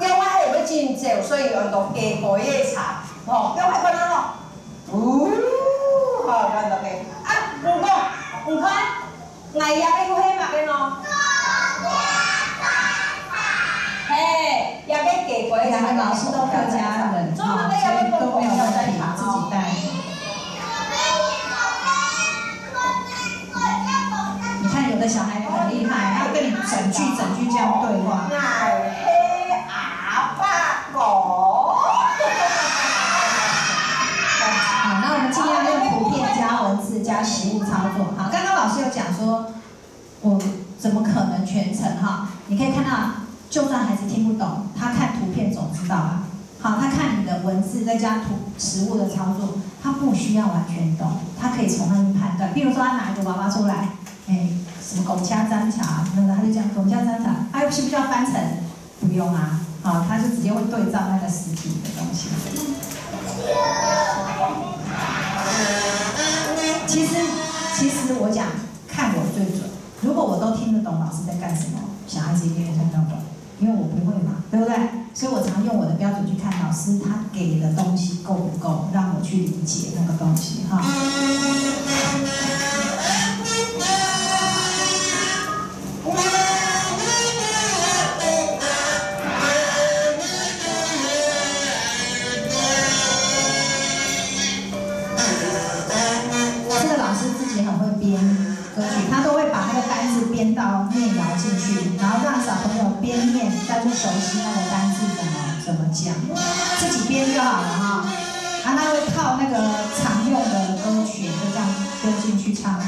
因為係要真少，所以用到結鬼嘅茶，哦，因為可能咯，哦，好，用到嘅，啊，唔講，唔看，藝日嘅要希望嘅咯。嘿，要給給鬼兩個老师都客家人，做哈，乜你要所以都沒有問題，茶自己带。看有的小孩很厉害，整句整句這樣對話。係希啞巴講。好，那我们尽量用图片加文字加实物操作。好，刚刚老师有讲说，我怎么可能全程哈？你可以看到，就算孩子听不懂，他看图片总知道吧？好，他看你的文字再加图实物的操作，他不需要完全懂，他可以从那边判断。比如说他拿一个娃娃出来，哎，什么拱家粘茶那个他就讲拱家粘茶他又需不需要翻成？不用啊。好他就直接会对照那个实体的东西。其实其实我讲看我最准。如果我都听得懂老师在干什么小孩子一定也看得懂。因为我不会嘛对不对？所以我常用我的标准去看老师他给的东西够不够让我去理解那个东西哈。然后让小朋友边念大家熟悉那个单字怎么怎么讲。自己编就好了哈。啊那会靠那个常用的歌曲就这样丢进去唱。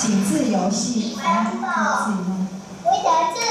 请自游戏朋友们自己弄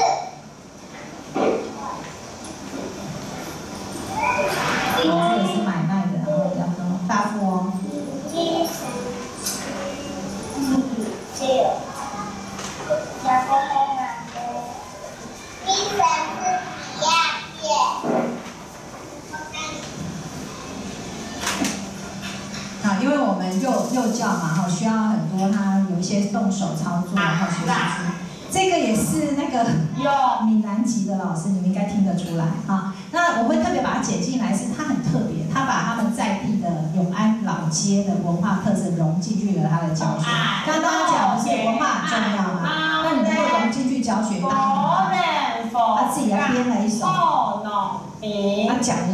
讲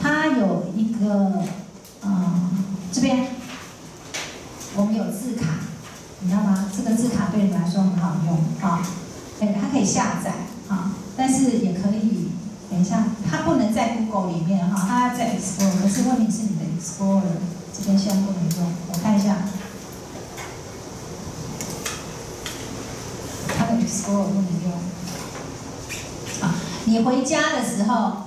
它有一个嗯，这边我们有字卡，你知道吗？这个字卡对你们来说很好用啊，对，它可以下载啊，但是也可以。等一下，它不能在 Google 里面哈，它在 Explorer，可是问题是你的 Explorer 这边现在不能用。我看一下，它的 Explorer 不能用。啊，你回家的时候，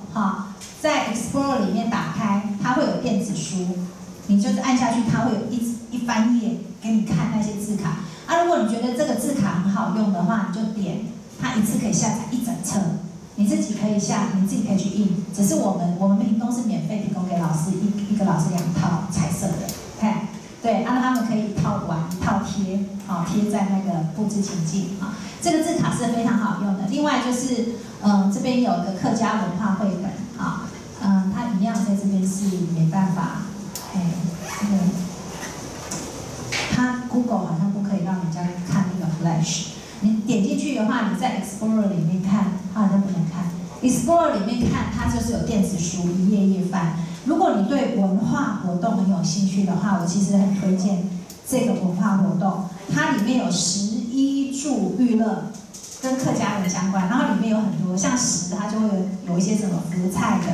在 Explore 里面打开，它会有电子书，你就是按下去，它会有一一翻页给你看那些字卡。啊，如果你觉得这个字卡很好用的话，你就点，它一次可以下载一整册。你自己可以下，你自己可以去印。只是我们我们屏东是免费提供给老师一一个老师两套彩色的，看，对，让他们可以一套玩一套贴，好贴在那个布置情境啊。这个字卡是非常好用的。另外就是，嗯，这边有个客家文化绘本啊，嗯，它一样在这边是没办法，哎，这个，它 Google 好像不可以让人家看那个 Flash。你点进去的话，你在 Explorer 里面看，它好像不能看。Explorer 里面看，它就是有电子书，一页一页翻。如果你对文化活动很有兴趣的话，我其实很推荐这个文化活动。它里面有十一住娱乐，跟客家人相关。然后里面有很多像食，它就会有一些什么福菜的、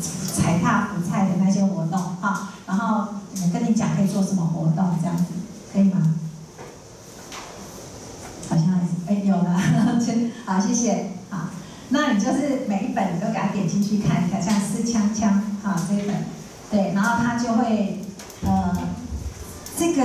踩踏福菜的那些活动哈。然后我跟你讲可以做什么活动，这样子可以吗？好像哎有了，好谢谢，好，那你就是每一本你都给他点进去看一下，像四枪枪，好这一本，对，然后他就会，呃，这个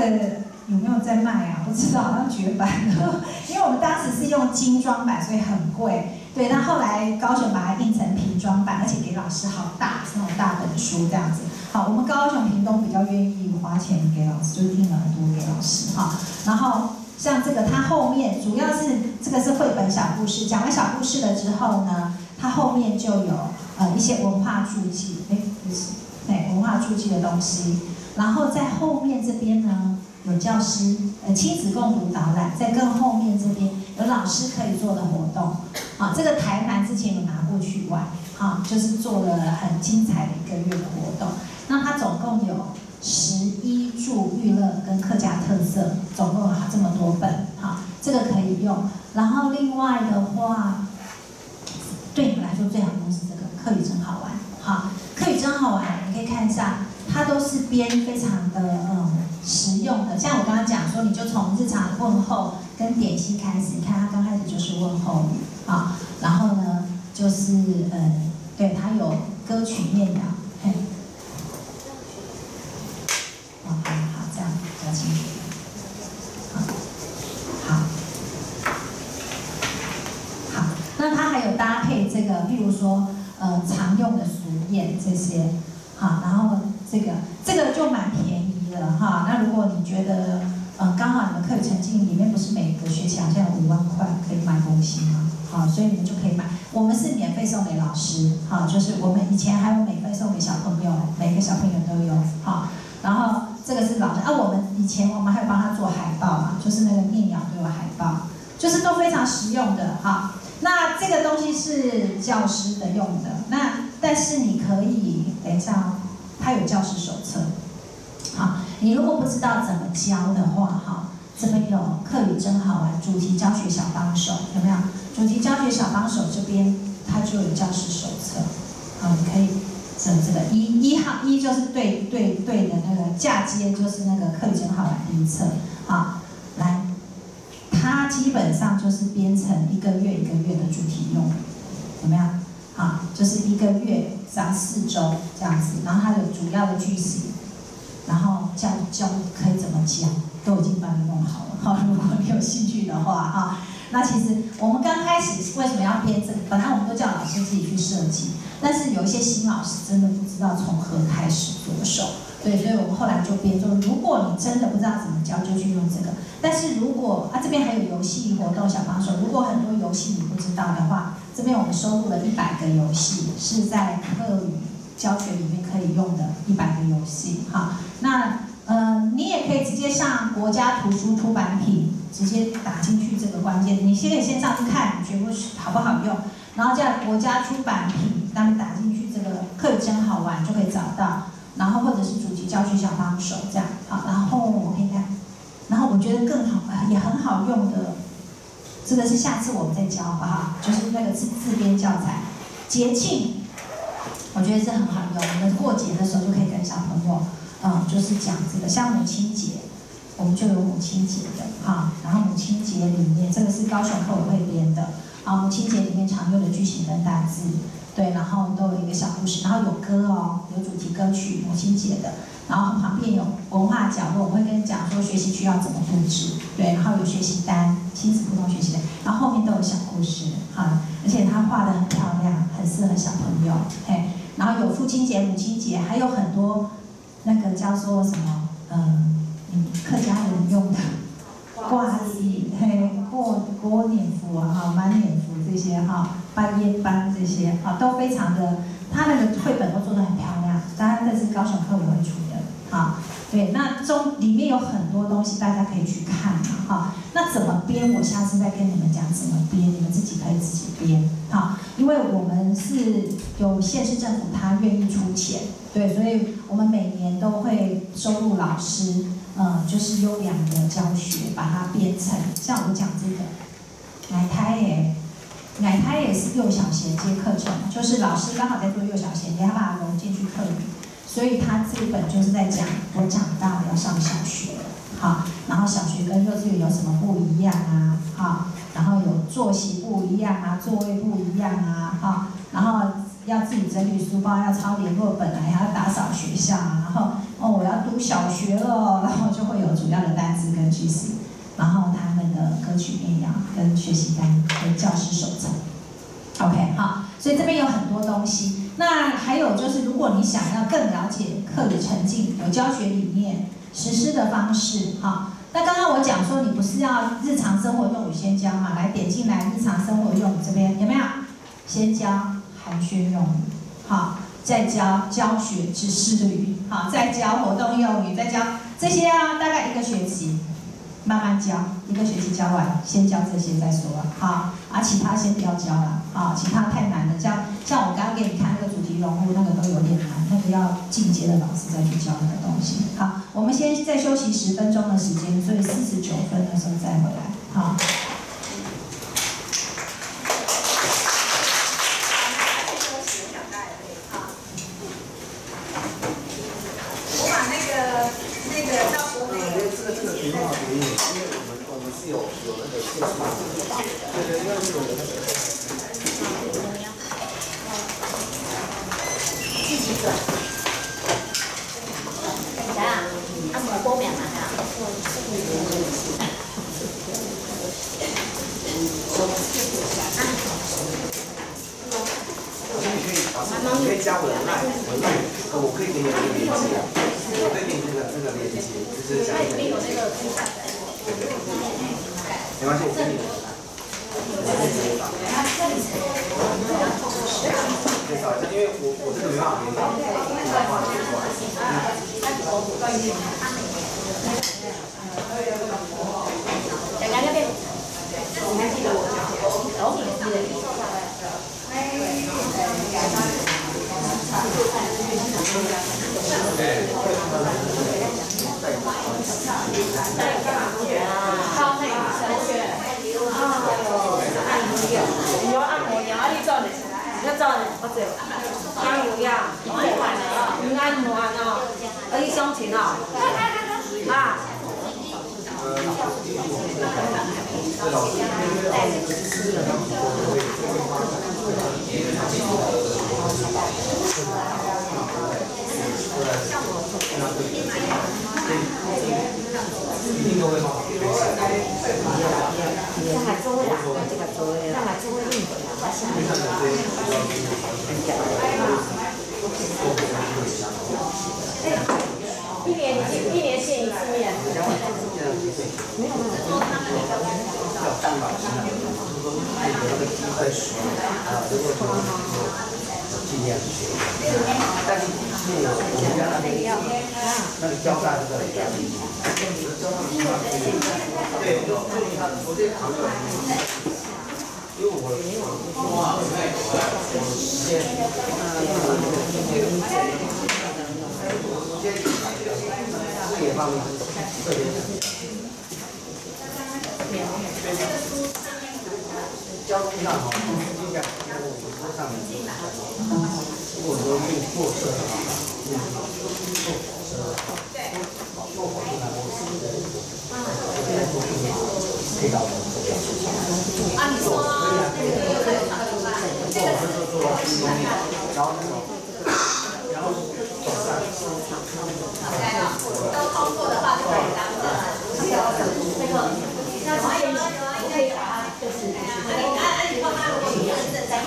有没有在卖啊？不知道，好像绝版了，因为我们当时是用精装版，所以很贵，对，但后来高雄把它印成平装版，而且给老师好大，是那种大本书这样子，好，我们高雄屏东比较愿意花钱给老师，就印了很多给老师，哈，然后。像这个，它后面主要是这个是绘本小故事，讲完小故事了之后呢，它后面就有呃一些文化注记，哎，不是，对，文化注记的东西。然后在后面这边呢，有教师呃亲子共读导览，在更后面这边有老师可以做的活动。啊，这个台南之前有拿过去玩，啊，就是做了很精彩的一个月的活动。那它总共有。十一住娱乐跟客家特色，总共有这么多本，哈，这个可以用。然后另外的话，对你们来说最好用是这个课语真好玩，啊，课语真好玩，你可以看一下，它都是编非常的嗯实用的。像我刚刚讲说，你就从日常问候跟点心开始，你看它刚开始就是问候语，啊，然后呢就是嗯，对，它有歌曲念谣，嘿。好好，这样比较清楚。好，好，好。那它还有搭配这个，譬如说，呃，常用的俗谚这些，好，然后这个这个就蛮便宜的哈。那如果你觉得，呃，刚好你们课程进里面不是每个学期好像有五万块可以买东西吗？好，所以你们就可以买。我们是免费送给老师，好，就是我们以前还有免费送给小朋友，每个小朋友都有，好，然后。这个是老师啊，我们以前我们还有帮他做海报嘛，就是那个念谣都有海报，就是都非常实用的哈。那这个东西是教师的用的，那但是你可以等一下哦，它有教师手册，好，你如果不知道怎么教的话哈，这边有课语真好玩主题教学小帮手，有没有？主题教学小帮手这边它就有教师手册，好，你可以。整这个一一号一就是对对对的那个嫁接，就是那个课真好玩第一册，好，基本上就是编成一个月一个月的主题用，怎么样？啊，就是一个月三四周这样子，然后它有主要的句型，然后教教可以怎么教，都已经帮你弄好了。哈，如果你有兴趣的话，哈，那其实我们刚开始为什么要编这个？本来我们都叫老师自己去设计，但是有一些新老师真的不知道从何开始着手。对，所以我们后来就编说，如果你真的不知道怎么教，就去用这个。但是如果啊，这边还有游戏活动小帮手，如果很多游戏你不知道的话，这边我们收录了一百个游戏，是在课语教学里面可以用的一百个游戏。哈，那呃，你也可以直接上国家图书出版品，直接打进去这个关键，你先可以先上去看，全部好不好用，然后在国家出版品，当你打进去这个课语真好玩，就可以找到。然后或者是主题教学小帮手这样，好，然后我可以看，然后我觉得更好，也很好用的，这个是下次我们再教，好不好？就是那个字字编教材，节庆，我觉得是很好用，我们过节的时候就可以跟小朋友，嗯，就是讲这个，像母亲节，我们就有母亲节的，啊，然后母亲节里面，这个是高雄课委会编的，啊，母亲节里面常用的句型跟单字。对，然后都有一个小故事，然后有歌哦，有主题歌曲，母亲节的，然后旁边有文化角落，我会跟你讲说学习区要怎么布置，对，然后有学习单，亲子互动学习单，然后后面都有小故事，哈，而且他画的很漂亮，很适合小朋友，嘿，然后有父亲节、母亲节，还有很多那个叫做什么，嗯，客家人用的挂历，嘿，过过年服啊，哈，满年服这些哈。班烟班这些啊都非常的，他那个绘本都做得很漂亮，当然这是高雄课委会出的啊。对，那中里面有很多东西大家可以去看嘛哈。那怎么编？我下次再跟你们讲怎么编，你们自己可以自己编哈。因为我们是有县市政府，他愿意出钱，对，所以我们每年都会收入老师，嗯，就是优良的教学，把它编成像我讲这个奶胎诶。奶胎也是幼小衔接课程，就是老师刚好在做幼小衔接，他把它融进去课里，所以他这一本就是在讲我长大了要上小学，好，然后小学跟幼稚园有什么不一样啊，好，然后有作息不一样啊，座位不一样啊，好，然后要自己整理书包，要抄联络本来要打扫学校，然后哦我要读小学了，然后就会有主要的单词跟句型。然后他的歌曲内容跟学习单跟教师手册，OK 好，所以这边有很多东西。那还有就是，如果你想要更了解课语沉浸、有教学理念、实施的方式，好，那刚刚我讲说你不是要日常生活用语先教嘛？来点进来日常生活用语这边有没有？先教寒暄用语，好，再教教学知识语，好，再教活动用语，再教这些啊，大概一个学期。慢慢教，一个学期教完，先教这些再说啊。好，啊，其他先不要教了，啊，其他太难了。像像我刚刚给你看那个主题融入，那个都有点难，那个要进阶的老师再去教那个东西。好，我们先再休息十分钟的时间，所以四十九分的时候再回来。好。没关系，我这里。介绍一下，因为我我这个没办法给你。嗯。的，的。对。啊，靠那个，安全，按摩啊，有按摩的，你要按摩，你要哩钻的，你要钻的，我走。按摩呀，按摩啊，不按摩啊？哦，要双钱哦。啊。的，上海做的硬的啦，我想。一年一年见一次面。纪念但是那个我们原来那个那个交大这个对，我这堂课，因为我哇，我时间视野方面特别交通上哈，应该我上面，如果说坐车的话，坐火车，坐火车呢，我是不是现在坐配到的啊，你说那个坐火车坐到新东面，然后然后走上。都通过的话就可以当的。那个，那可以，我可以把它就是，按按你看他如果有认证在你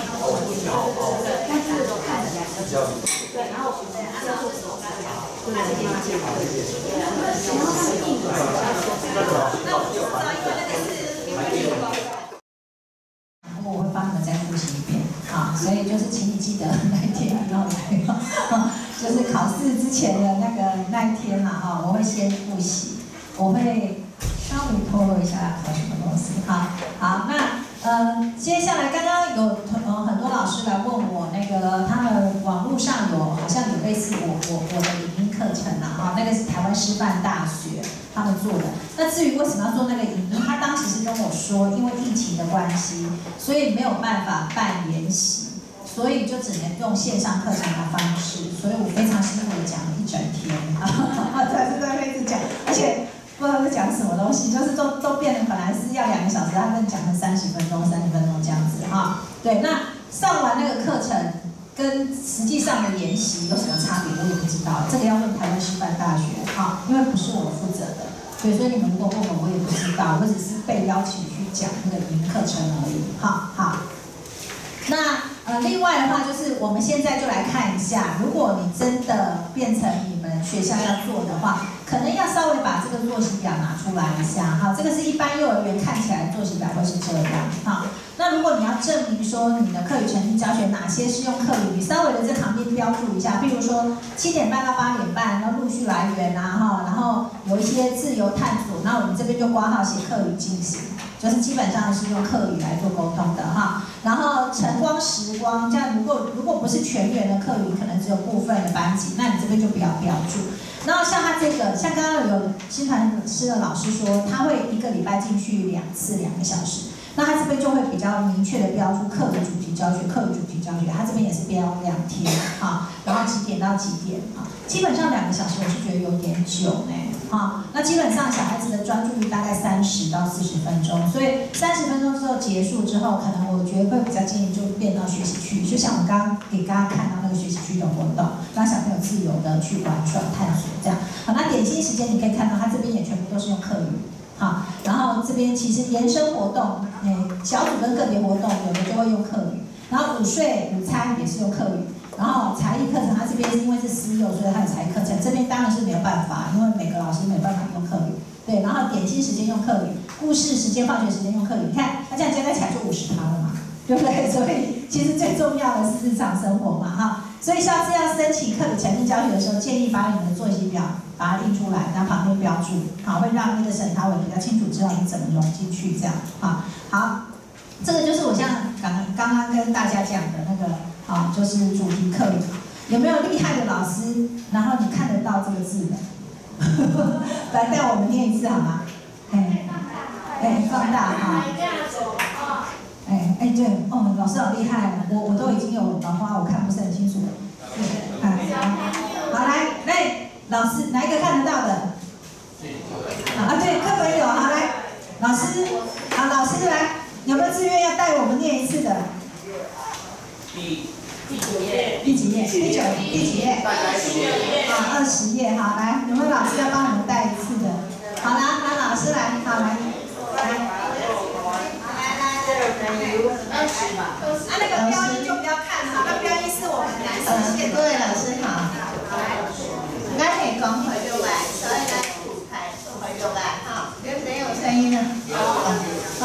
的后面，但是都看人家对，然后对，按照就是我刚才讲，那这些建议，然后是硬的，那我就知道，因为那个是因为那个。我会帮你们再复习一遍啊，所以就是请你记得那一天你要来啊，就是考试之前的那个那一天嘛哈，我会先复习，我会稍微透露一下考什么东西哈。好，那呃接下来刚刚有同呃很多老师来问我那个他们网络上有好像有类似我我我的影音课程啊，哈，那个是台湾师范大学他们做的。那至于为什么要做那个影音，他当时是跟我说，因为疫情的关系，所以没有办法办研习，所以就只能用线上课程的方式，所以我非常辛苦的讲了一整天，啊，在这边一直讲，而且不知道在讲什么东西，就是都都变得本来是要两个小时，他们讲成三十分钟、三十分钟这样子哈。对，那上完那个课程跟实际上的研习有什么差别，我也不知道，这个要问台湾师范大学哈，因为不是我负责的。所以你们如果问我，我也不知道，我只是被邀请去讲那个营课程而已。好好，那呃，另外的话就是我们现在就来看一下，如果你真的变成你们学校要做的话，可能要稍微把这个作息表拿出来一下。哈，这个是一般幼儿园看起来作息表会是这样。哈，那如果你要证明说你的课余成绩教学哪些是用课余，你稍微的在旁边标注一下，譬如说七点半到八点半，要陆续来源啊，哈，然后有一些自由探索，那我们这边就挂号写课余进行，就是基本上是用课余来做沟通的哈。然后晨光、时光，这样如果如果不是全员的课余，可能只有部分的班级，那你这边就不要标注。然后像他这个，像刚刚有新传师的老师说，他会一个礼拜进去两次，两个小时。那他这边就会比较明确的标出课的主题教学，课的主题教学，他这边也是标两天啊，然后几点到几点啊？基本上两个小时我是觉得有点久呢，啊，那基本上小孩子的专注力大概三十到四十分钟，所以三十分钟之后结束之后，可能我觉得会比较建议就变到学习区，就像我刚刚给大家看到那个学习区的活动，让小朋友自由的去玩耍探索这样。好，那点心时间你可以看到，他这边也全部都是用课语。好，然后这边其实延伸活动，诶，小组跟个别活动，有的就会用课语，然后午睡、午餐也是用课语，然后才艺课程，它这边是因为是私幼，所以它有才艺课程，这边当然是没有办法，因为每个老师没办法用课语，对，然后点心时间用课语，故事时间、放学时间用课语，你看，那这样加在起来就五十趴了嘛，对不对？所以其实最重要的是日常生活嘛，哈，所以下次要申请课语成绩教学的时候，建议把你们的作息表。把它印出来，然后旁边标注，好，会让那个审查委比较清楚知道你怎么融进去，这样，啊，好，这个就是我像刚刚刚跟大家讲的那个，啊，就是主题课语，有没有厉害的老师？然后你看得到这个字的，来带我们念一次好吗？哎，哎，放大哈，哎哎对，哦，老师好厉害，我我都已经有老花，我看不是很清楚，哎，好来来。老师，哪一个看得到的？啊对，课本有，好来，老师，好老师来，有没有自愿要带我们念一次的？第第几页？第九第几页？好，二十页。好，来，有没有老师要帮你们带一次的？好啦，那老师来，好来，来。啊，那个标音就不要看哈，那标音是我们男生写的。各位老师好。咱系讲回落来，所以咱排回落来哈，有没有声音呢？有。嗯，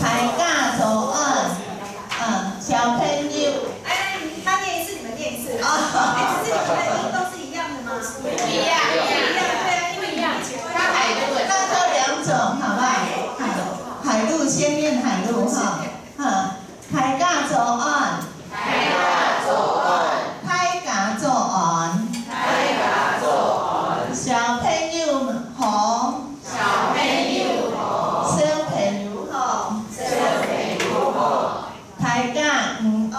排架左二，嗯，小朋友。哎，他念一次，你们念一次。哦。哎，只是你们的音都是一样的吗？不一样。不一样，对啊，因为一样。那海陆，那就两种，好不好？海陆先念海陆哈，嗯海大走啊。排架左二。排架左二。排架左二。小朋友们好。小朋友好。小朋友好。小朋友好。排架五二。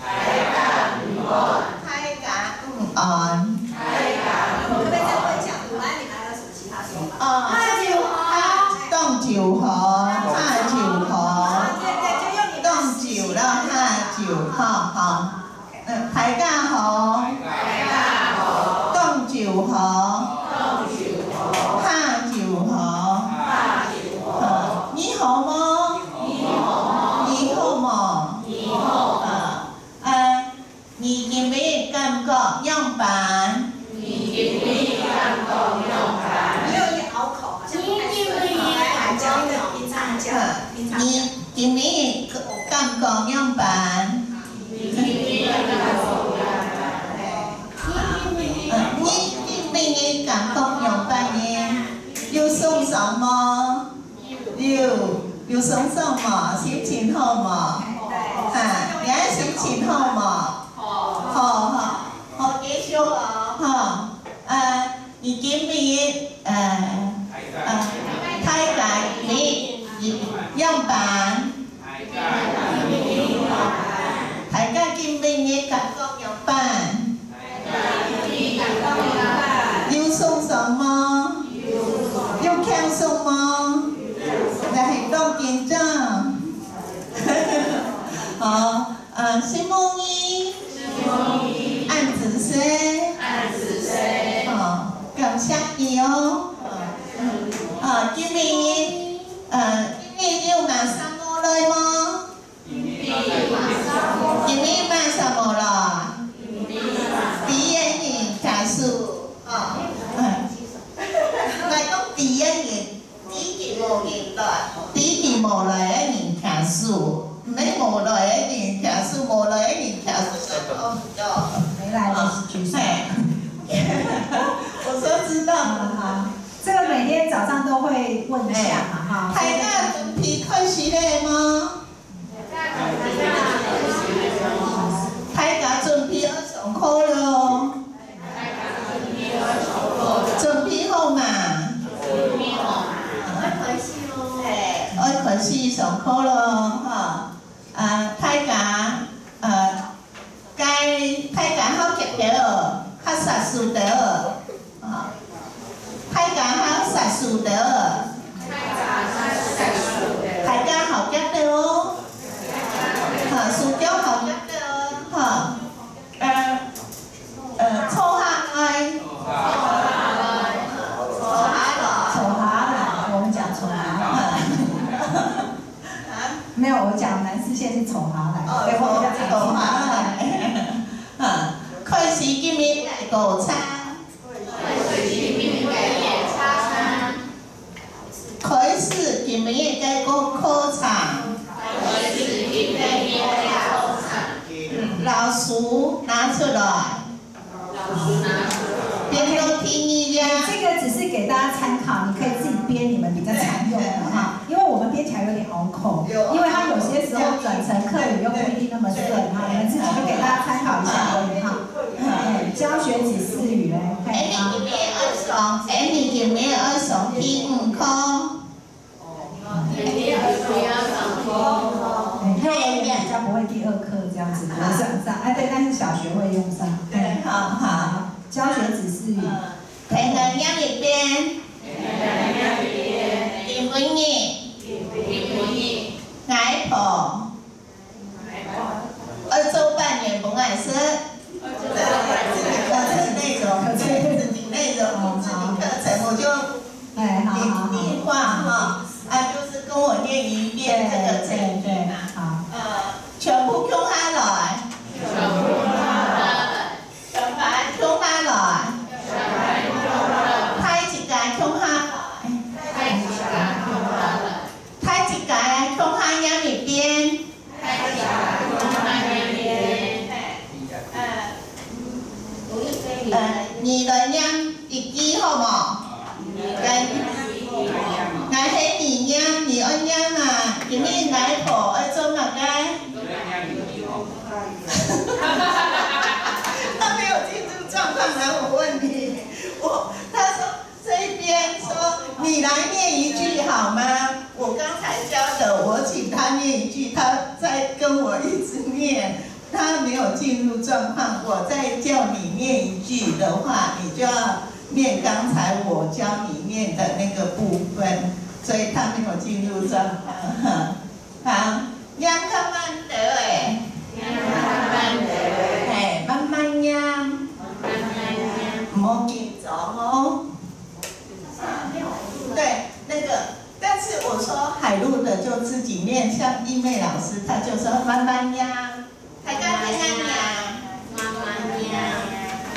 排架五二。排架五二。排架五我们在会讲，我们你们还有什么其他说法？哦。那就好。动九好，下九好。对对，就用你动九了，下九好好。嗯，排架好。排架好。动九好。动九好。下九好。下九好。嗯，你好吗？你好嗎？你好嗎？你好啊，誒，你見唔見感覺樣板？你見唔見感覺樣板？没有一点拗口，好像不太顺。来，讲一个平常讲，平常讲。你見唔見感覺樣板？你見唔見感覺樣板？嗯，你見唔見感覺樣板呢？要送什麼？要要送什麼？心情好嘛？对。啊，你爱心情好嘛？好好好，繼續啊，哈，誒，你見唔見誒誒太大你樣板？大家見唔見你感覺樣板？要送什麼？要看什麼？你係當緊張。好，呃，新梦一，暗紫色，暗紫色。好，感谢你哦。啊，今年，呃，今年要買什麼來嗎？今年買什麼啦？第一年假數，啊，嗯，我講第一年，第一冇年代，第一冇來一年假數。没冇來一年假數，冇來一年假數，哦喲，没来的是举手。我说知道了哈。这个每天早上都会问一下嘛哈。哎太大准皮开始了吗？太大准备要上课了。准备好嘛？哎，爱开始上课咯，哈！啊，大家，呃，該大家好夾嘅哦，較實數的哦，啊，大家好實數的哦，大家好夾的哦，哈，數腳好夾的哦，哈，呃，呃，錯下來，錯下來，丑哈啦，我们讲丑哈。没有，我讲南四县是丑哈来，哦，对，我比较好常嘛，啊，開始今日嚟個餐，开始今日嘅個課程，老師拿出來，邊個聽你呀？这个只是给大家参考，你可以自己编你们比较常用的哈，因为我们编起来有点拗口，因为它有些时候转成客语又不一定那么顺哈，你们自己就给大家参考一下而已哈。上三年没有二上第五科。不要上课，因为人家不会第二课这样子，不用上。哎，对，但是小学会用上。对，好好。教学指示语。平衡压力边。平衡压力边。平你。平衡你。奶婆。奶婆。我做半年不爱吃。念一遍这个成语对嘛，好。呃，全部共下来，全盘共下来，太一界共下来，太一界共下音一边，呃，二个音一支好无？跟。ngài thấy nhỉ nhang nhỉ ơn nhang à cái này ngài khổ ở trong mặt cái 他没有进入状况来我问你，我他说这边说你来念一句好吗？我刚才教的，我请他念一句，他在跟我一直念，他没有进入状况，我再叫你念一句的话，你就要念刚才我教你念的那个部分，所以他没有进入状况。好，央看慢得哎。哎，慢慢呀，唔好紧张哦。对，那个，但是我说海陆的就自己念，像义妹老师，他就说慢慢呀，大家听安呀，慢慢呀，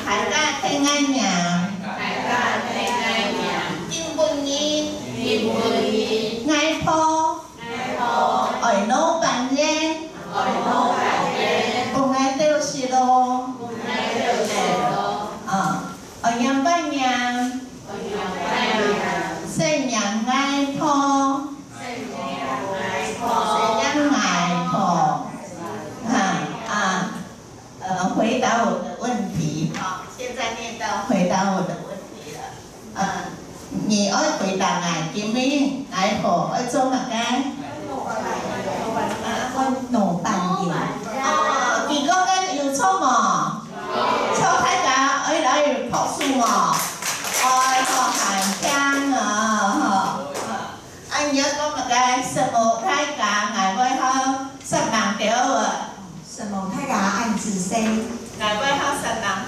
大家听安呀，大家听安呀，英文音，英文音，爱婆，爱婆，爱老板娘，我的问题了。嗯、你爱回答啊，姐妹，爱婆爱做嘛该？啊，我努板油。哦，你刚刚有错吗？错太大，哎，来有跑数？哎，好寒江啊！哈，要讲嘛什么太大，俺外号什么条啊？什么太大，爱只说。俺外号什么？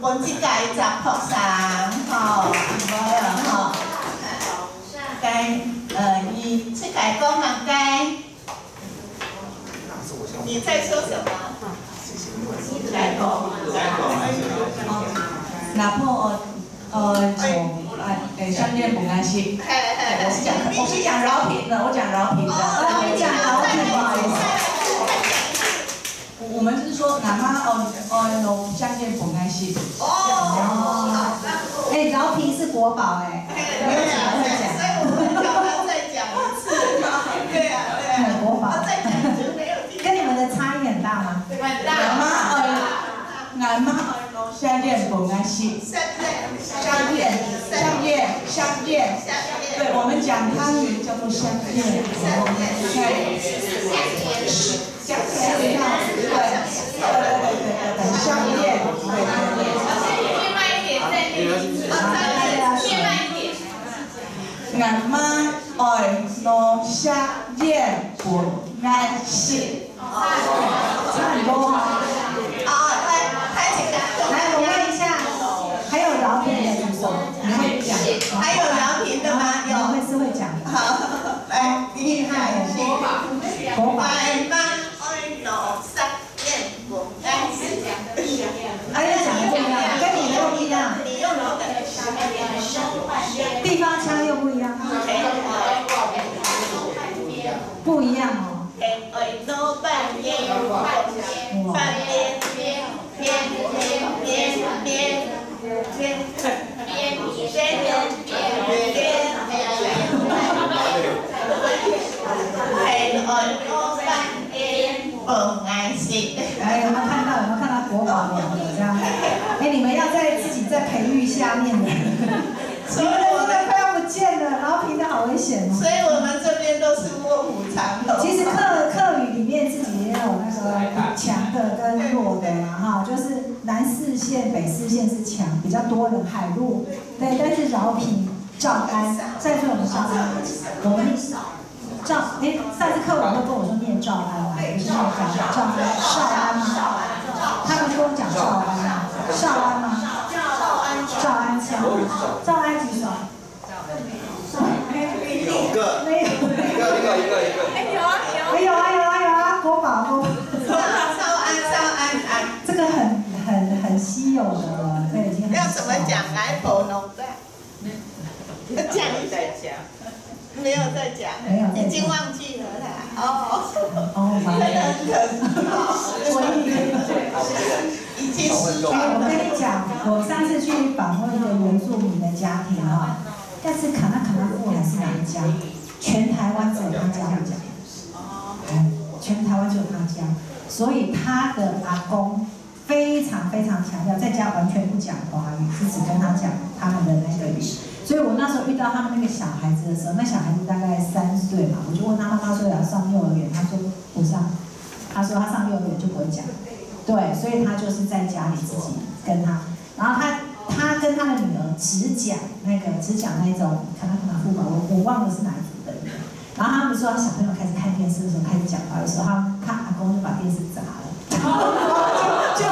我去盖一学破伞好乖啊好该呃你去盖多嘛该你在说什么你在然后呃呃从来诶面没关系我是讲我是讲饶平的。我讲饶平的。我讲饶平不好意思我我们是说哪妈哦哦龙相恋不安心。哦。哎，饶平是国宝哎，没有几个会讲。所以我们叫他再讲一次。对啊，对啊。国宝。再讲就没有跟你们的差异很大吗？很大。俺妈哦，俺妈哦相恋不安心。相恋，相恋，相恋，相恋。对，我们讲汤圆叫做相恋。对。讲诗对，讲诗对对对对，很香艳，很香艳。我先念慢一点，再念，啊，对了，念慢一点。爱弄香不安心，半夜半夜，半夜。安嘛，不是念赵赵安，少安吗？他们跟我讲少安吗？少安吗？赵安强，赵安几首？没。有个，没有，一个一个一个一个。哎有啊有啊有啊，国宝国宝。少安少安安，这个很很很稀有的了，这已经很要怎么讲来佛农的？讲一再讲，没有在讲，没有在讲已经忘记了啦。哦，哦，完真的了。很可所以，已经失哎，传了。我跟你我上次去访问一个原住民的家庭啊，但是卡纳卡纳夫还是哪一家？全台湾只有他家会讲。嗯，全台湾只有他家，所以他的阿公非常非常强调，在家完全不讲华语，是只跟他讲他们的那个语。所以我那时候遇到他们那个小孩子的时候，那小孩子大概三岁嘛，我就问他妈妈说要上幼儿园，他说不上，他说他上幼儿园就不会讲，对，所以他就是在家里自己跟他，然后他他跟他的女儿只讲那个只讲那种卡纳卡纳夫吧，我我忘了是哪一组的，然后他们说小朋友开始看电视的时候开始讲话的时候，他他阿公就把电视砸了，然后就就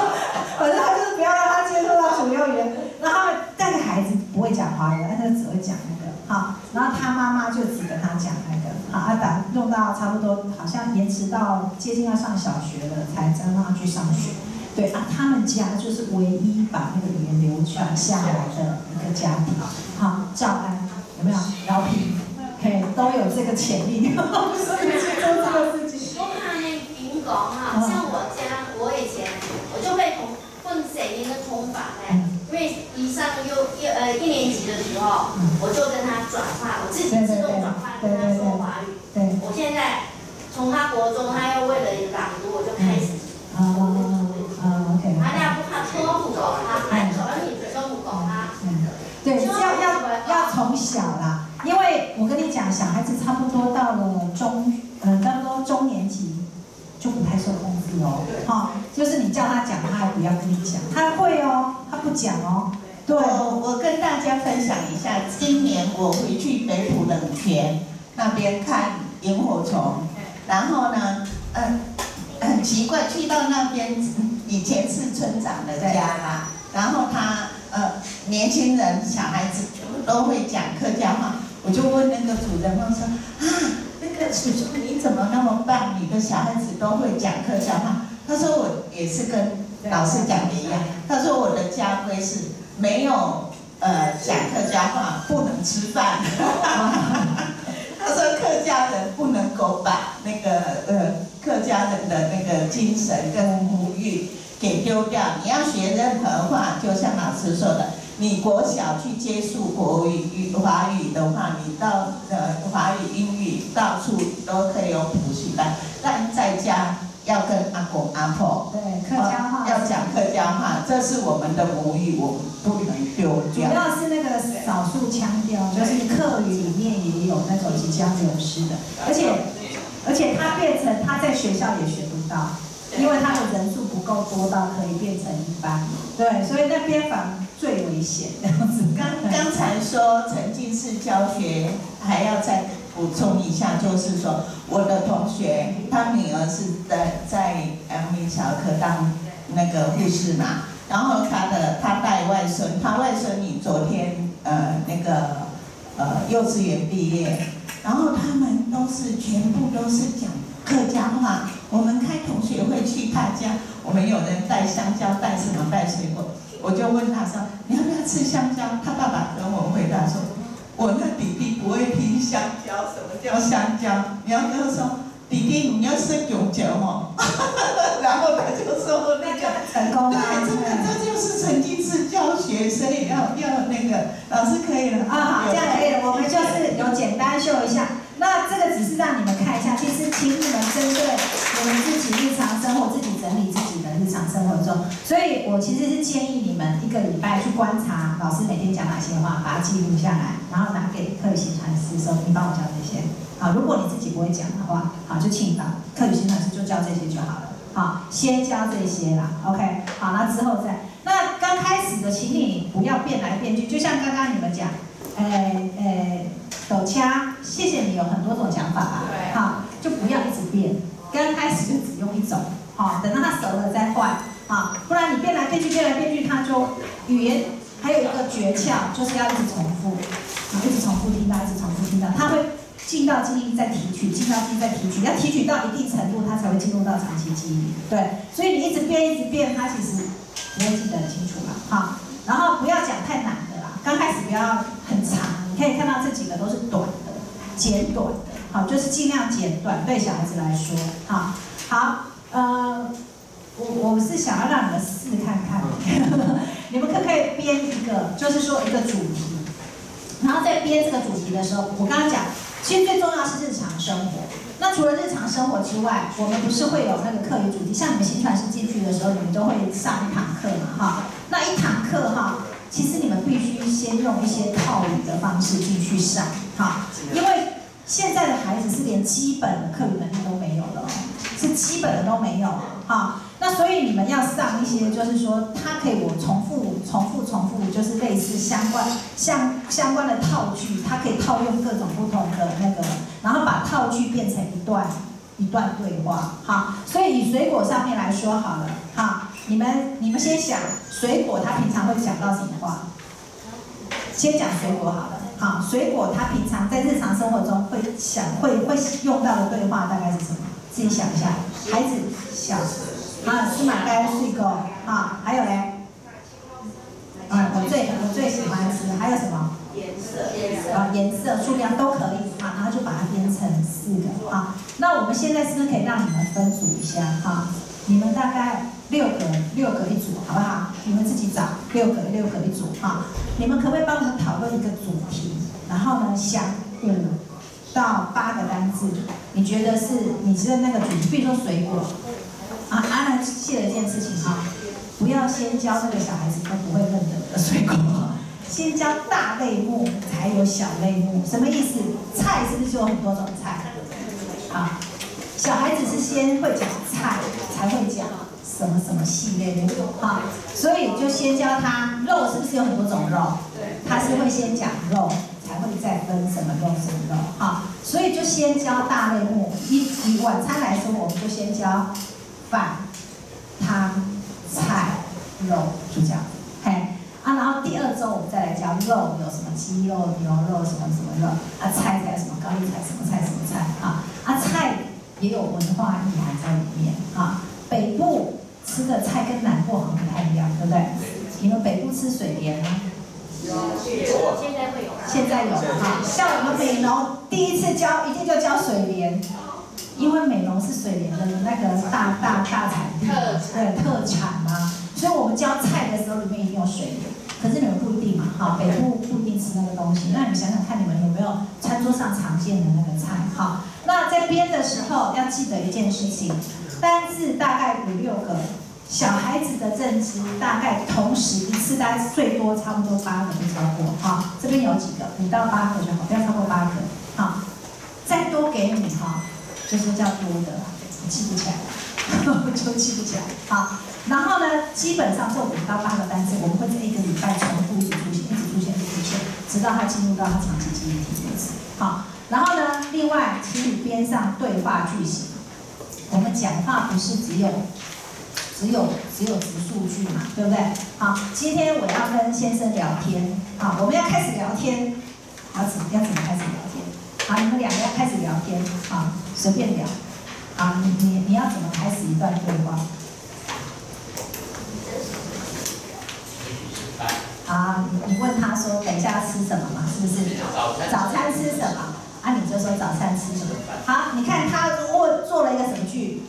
反正他就是不要让他接触到主幼园，然后那个孩子不会讲华语，但是只会讲那个好，然后他妈妈就只跟他讲那个好，啊打弄到差不多好像延迟到接近要上小学了，才再让他去上学。对啊，他们家就是唯一把那个语言流传下来的一个家庭。好，赵安有没有？饶平，嘿，都有这个潜力，所以去做这个事情。我怕那苹果哈，像我家，我以前我就会同混谁音的通法嘞，因为一上幼一呃一年级的时候，我就跟他转化，我自己自动转化跟他说华语。对，我现在从他国中，他又为了朗读，我就开始。啊啊，OK。他俩不怕托付狗，他还传你的托付狗，他。对，要要要从小啦，因为我跟你讲，小孩子差不多到了中，呃，差不多中年级就不太受控制哦，哈、就是你叫他讲，他还不要跟你讲，他会哦，他不讲哦，对，我我跟大家分享一下，今年我回去北浦冷泉那边看萤火虫，然后呢，嗯、很奇怪，去到那边以前是村长的家啦，然后他呃年轻人小孩子全部都会讲客家话，我就问那个主人公说啊，那个叔叔你怎么那么棒？你的小孩子都会讲客家话？他说我也是跟老师讲的一样，他说我的家规是没有呃讲客家话不能吃饭。他说客家人不能够把那个呃客家人的那个精神跟母语给丢掉。你要学任何话，就像老师说的，你国小去接触国语语华语的话，你到呃华语英语到处都可以有补习班，但在家要跟阿公阿婆。对，客家话、哦要讲客家话，这是我们的母语，我们不能丢掉主。要是那个少数腔调，就是客语里面也有那种即将流失的，而且而且他变成他在学校也学不到，因为他的人数不够多到可以变成一班，对，所以那边反而最危险这样子。刚刚才说沉浸式教学，还要再补充一下，就是说我的同学，他女儿是在在阳明小科当那个护士嘛，然后他的他带外孙，他外孙女昨天呃那个呃幼稚园毕业，然后他们都是全部都是讲客家话。我们开同学会去他家，我们有人带香蕉，带什么带水果，我就问他说你要不要吃香蕉？他爸爸跟我回答说，我那弟弟不会拼香蕉，什么叫香蕉？你要跟他说。弟弟，你要生永久哦，然后他就说那个成功对，啊！这个这就是曾经是教学，所以要要那个老师可以了啊，好，这样可以了。我们就是有简单秀一下，那这个只是让你们看一下，其实请你们针对你们自己日常中。所以我其实是建议你们一个礼拜去观察老师每天讲哪些话，把它记录下来，然后拿给克里行传师说，你帮我教这些。好，如果你自己不会讲的话，好就请到克里行传师就教这些就好了。好，先教这些啦，OK。好，那之后再。那刚开始的，请你不要变来变去，就像刚刚你们讲，诶诶，抖掐，谢谢你有很多种讲法吧，好，就不要一直变，刚开始就只用一种，好，等到它熟了再换，啊，不然你变来变去，变来变去，它就语言还有一个诀窍，就是要一直重复，啊，一直重复听到，一直重复听到，它会进到记忆再提取，进到记忆再提取，要提取到一定程度，它才会进入到长期记忆，对，所以你一直变一直变，它其实不会记得很清楚了，好，然后不要讲太难的啦，刚开始不要很长，你可以看到这几个都是短的，简短的，好，就是尽量简短，对小孩子来说，好，好，呃，我我是想要让你们试看看，你们可不可以编一个，就是说一个主题，然后在编这个主题的时候，我刚刚讲，其实最重要是日常生活。那除了日常生活之外，我们不是会有那个课余主题？像你们新传师进去的时候，你们都会上一堂课嘛，哈。那一堂课哈，其实你们必须先用一些套语的方式进去上，哈，因为现在的孩子是连基本的课余能力都没有了，是基本的都没有，哈。那所以你们要上一些，就是说它可以我重复、重复、重复，就是类似相关、相相关的套句，它可以套用各种不同的那个，然后把套句变成一段一段对话，好。所以以水果上面来说好了，好，你们你们先想水果它平常会讲到什么话？先讲水果好了，好，水果它平常在日常生活中会想会会用到的对话大概是什么？自己想一下，孩子小。啊，司马干水果，啊，还有嘞，啊，我最我最喜欢吃，还有什么？颜色，颜色，啊，颜色数量都可以，啊，然后就把它编成四个，啊，那我们现在是不是可以让你们分组一下，哈？你们大概六个，六个一组，好不好？你们自己找六个，六个一组，哈？你们可不可以帮我们讨论一个主题？然后呢，想五到八个单字，你觉得是你知道那个主题，比如说水果。啊，阿兰记了一件事情哈，不要先教那个小孩子都不会认得的水果，先教大类目才有小类目，什么意思？菜是不是就有很多种菜？啊，小孩子是先会讲菜，才会讲什么什么系列的哈，所以就先教他肉是不是有很多种肉？对，他是会先讲肉，才会再分什么肉什么肉哈，所以就先教大类目。以以晚餐来说，我们就先教。饭、汤、菜、肉，就这样，嘿啊，然后第二周我们再来教肉有什么鸡肉、牛肉什么什么肉，啊菜才有什么高丽菜什么菜什么菜啊，啊菜也有文化意涵在里面啊。北部吃的菜跟南部好像不太一样，对不对？你们北部吃水莲吗？有，现在会有，现在有哈。像我们美农第一次教，一定就教水莲。因为美容是水莲的那个大大大产地，对特产嘛，所以我们教菜的时候里面一定有水莲。可是你们不一定嘛，哈，北部不一定吃那个东西。那你们想想看，你们有没有餐桌上常见的那个菜？哈，那在编的时候要记得一件事情，单字大概五六个，小孩子的认知大概同时一次大概最多差不多八个就超过，哈，这边有几个，五到八个就好，不要超过八个，好，再多给你哈。就是叫多的，记不起来，我就记不起来。好，然后呢，基本上这五到八个单词，我们会在一个礼拜重复一出现，一直出现，一直出现，直到它进入到它长期记忆体为止。好，然后呢，另外，请你编上对话句型。我们讲话不是只有只有只有直数据嘛，对不对？好，今天我要跟先生聊天，好，我们要开始聊天，要怎要怎么开始聊天？好，你们两个要开始聊天，好。随便聊，啊，你你你要怎么开始一段对话？啊，你你问他说，等一下要吃什么嘛？是不是？早餐吃什么？啊，你就说早餐吃什么？好，你看他问做了一个什么句？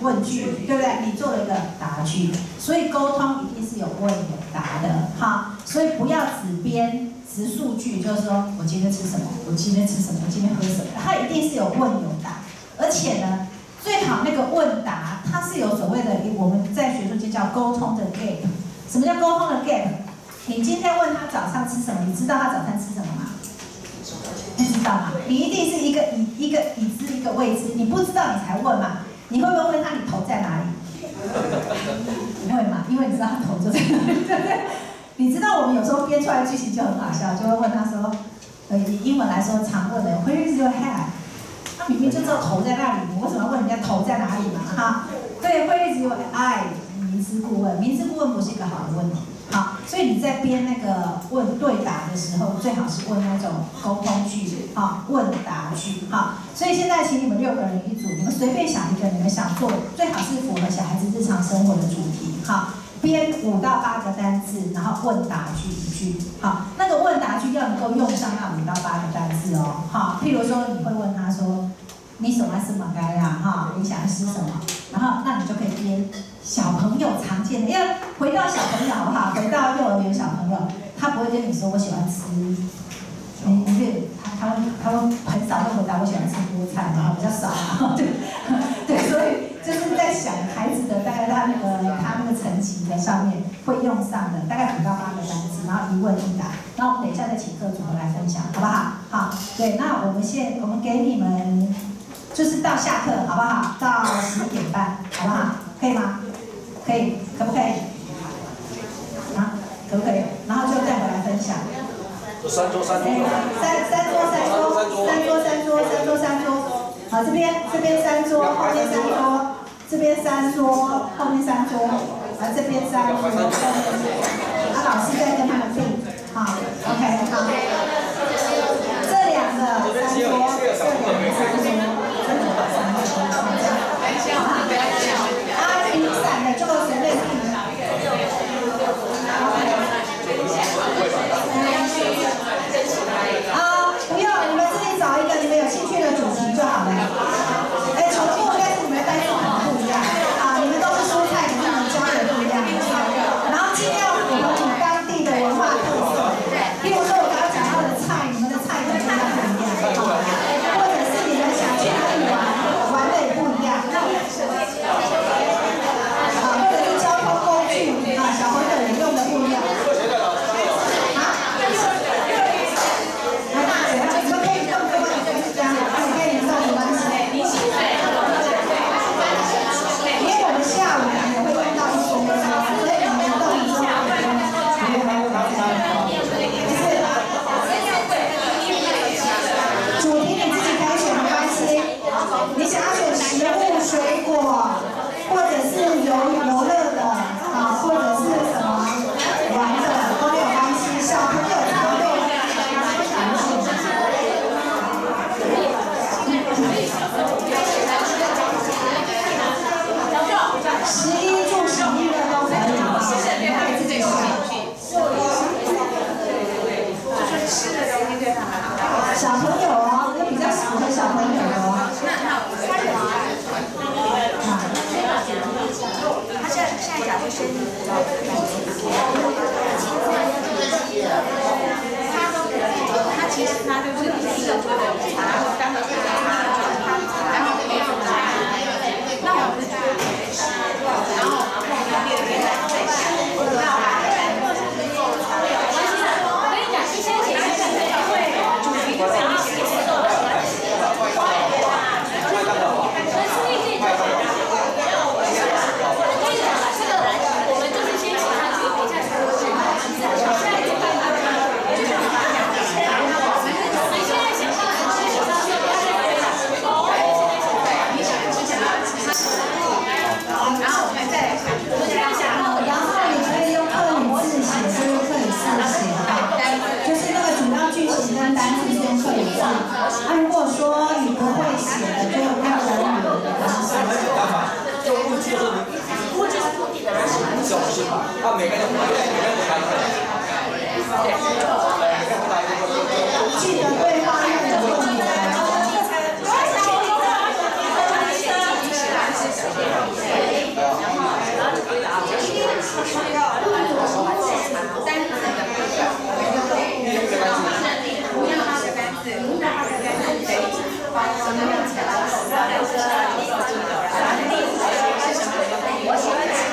问句，对不对？你做了一个答句，所以沟通一定是有问有答的，好，所以不要只编。直述句，就是说我今天吃什么，我今天吃什么，我今天喝什么，它一定是有问有答，而且呢，最好那个问答它是有所谓的，我们在学术界叫沟通的 gap。什么叫沟通的 gap？你今天问他早上吃什么，你知道他早餐吃什么吗？不知道吗？你一定是一个已一个已知一个未知，你不知道你才问嘛？你会不会问他你头在哪里？不会嘛？因为你知道他头就在哪里，对不对？你知道我们有时候编出来的剧情就很好笑，就会问他说，呃，以英文来说常问的 Where is your head？他明明就知道头在那里，你为什么要问人家头在哪里嘛？哈，对，Where is your eye？名师顾问，名师顾问不是一个好的问题。好，所以你在编那个问对答的时候，最好是问那种沟通句，哈，问答句，哈。所以现在请你们六个人一组，你们随便想一个你们想做，最好是符合小孩子日常生活的主题，哈。编五到八个单字，然后问答句一句，好，那个问答句要能够用上那五到八个单字哦，好，譬如说你会问他说，你喜欢吃马该呀，哈，你想吃什么？然后那你就可以编小朋友常见的，因为回到小朋友好不好？回到幼儿园小朋友，他不会跟你说我喜欢吃，你你对他他会他会很少会回答我喜欢吃菠菜，嘛比较少，对对，所以。就是在想孩子的大概他那个他那个层级的上面会用上的大概五到八个单词，然后一问一答，那我们等一下再请课主们来分享，好不好？好，对，那我们现我们给你们就是到下课，好不好？到十一点半，好不好？可以吗？可以，可不可以？啊，可不可以？然后就再回来分享。三桌三桌。三三桌三桌三桌三桌三桌三桌三桌。好，这边这边三桌，后面三桌。这边三桌，后面三桌，啊这边三桌，后面啊老师在跟他们定，好，OK，好，这两个三桌，记得对方叫做什？我小的，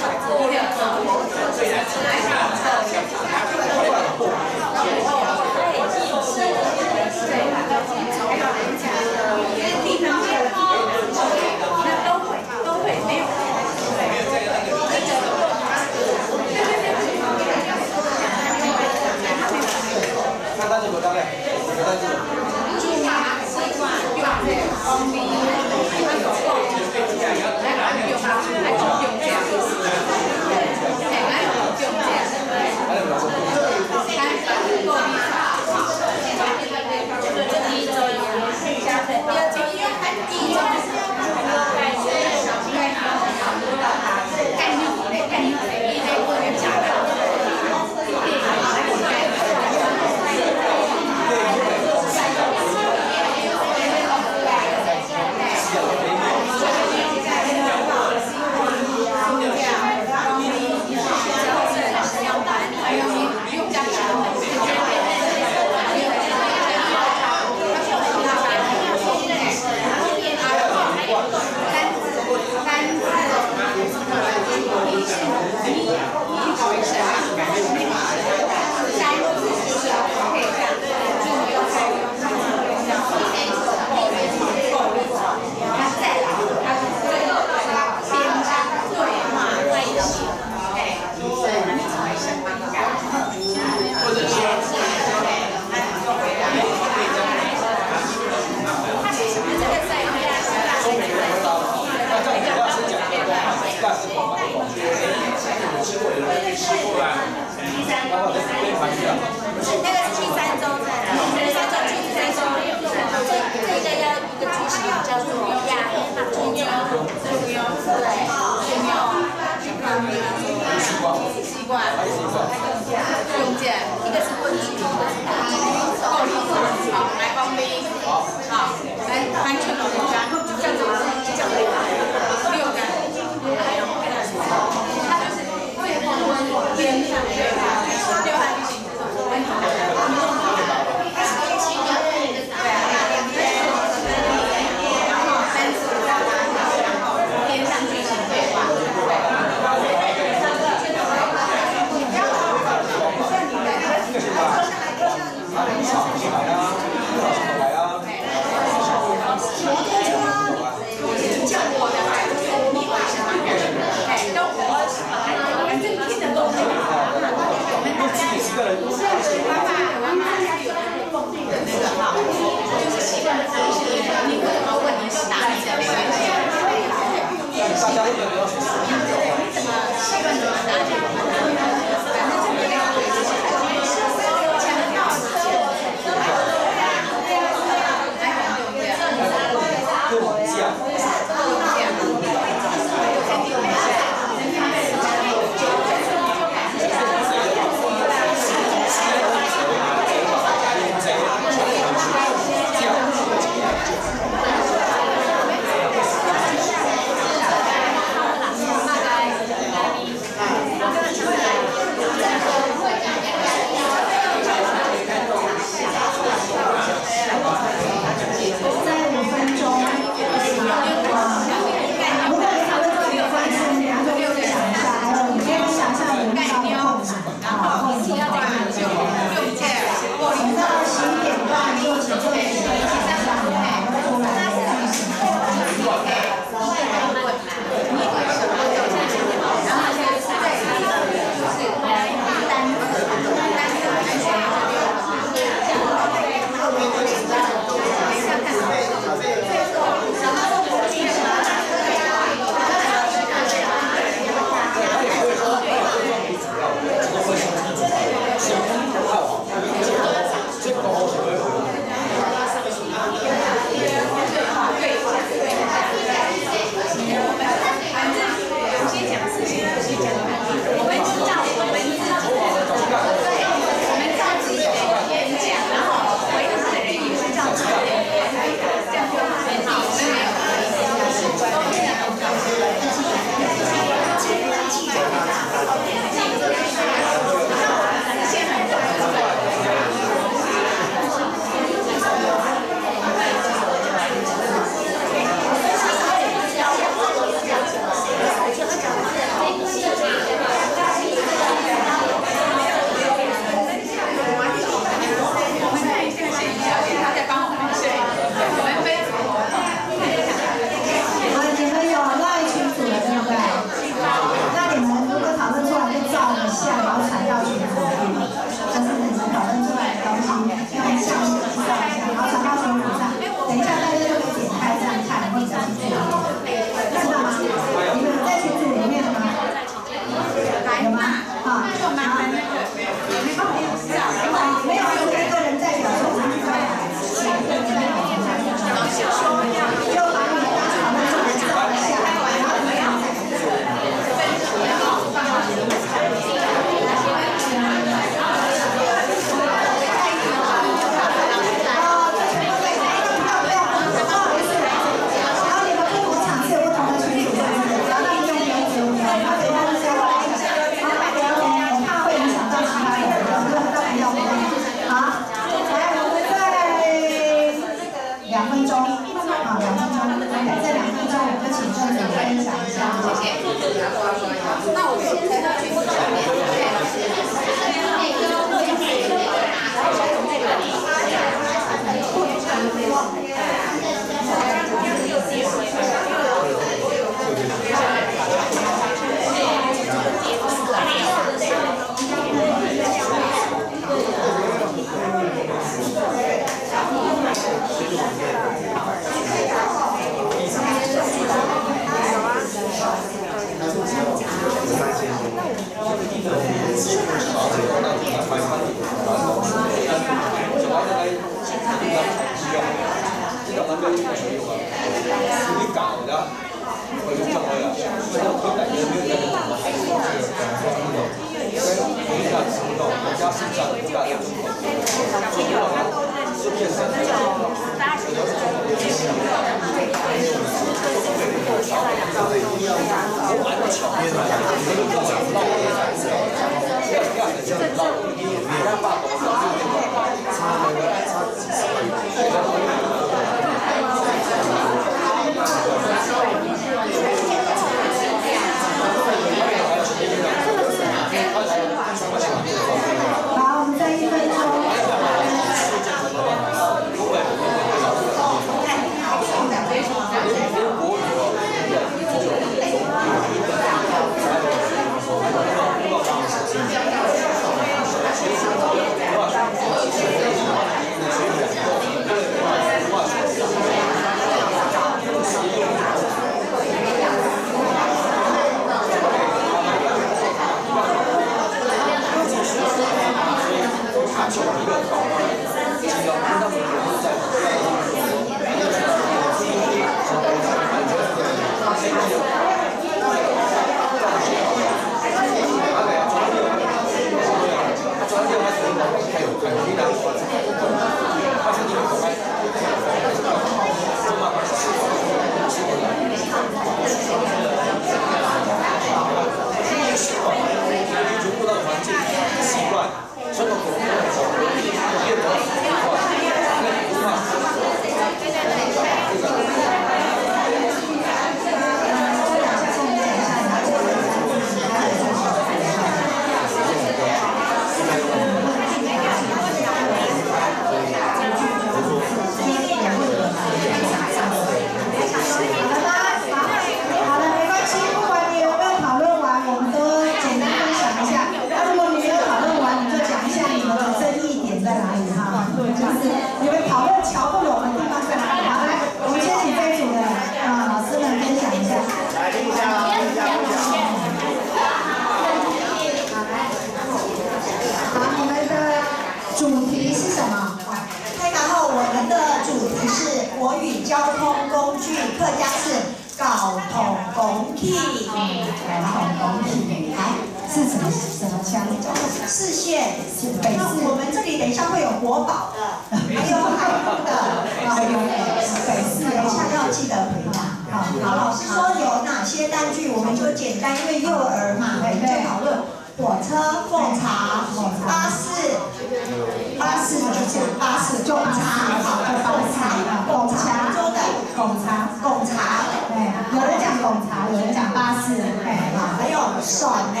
好，还有爽呢，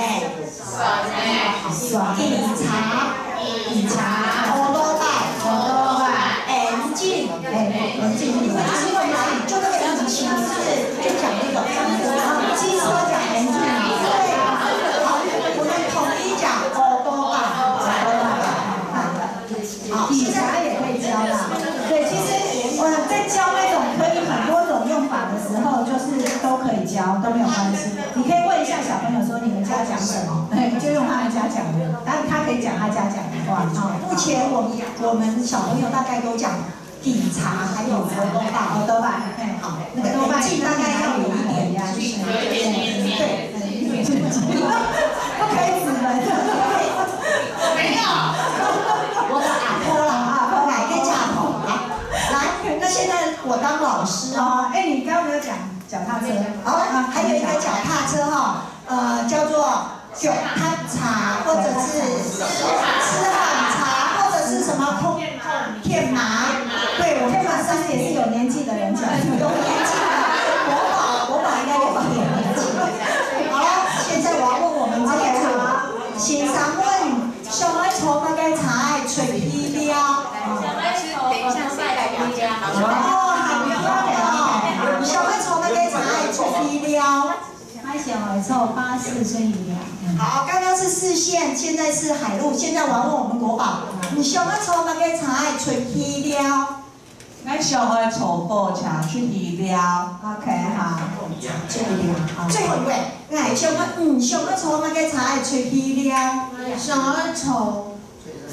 爽，饮茶，饮茶，欧多拜，好多吧，严禁，哎，文静，因为哪里就那个引擎是就讲那个，啊，机车讲严禁，对，好，我们统一讲欧多拜，好，饮现在茶也可以教啦。对，其实我在教那种可以很多种用法的时候，就是都可以教，都没有关系。家讲什么，对，就用他们家讲的，但他可以讲他家讲的话。啊，目前我们我们小朋友大概都讲底茶，还有欧多拜，好，都吧，哎，好，那个都吧，严禁大概要有一点呀，对，不可以指人。没有，我的阿婆啦，阿婆来跟家头来，来，那现在我当老师哦。哦，哎，你刚刚没有讲脚踏车，好，还有一个脚踏车好，刚刚是四线，现在是海陆，现在我要问我们国宝，你上爱炒那个茶的脆皮料。咱上海草布茶出去了，OK，好。最后一位，最后一位，哎，上爱嗯，上爱炒那个茶的脆皮料。上海炒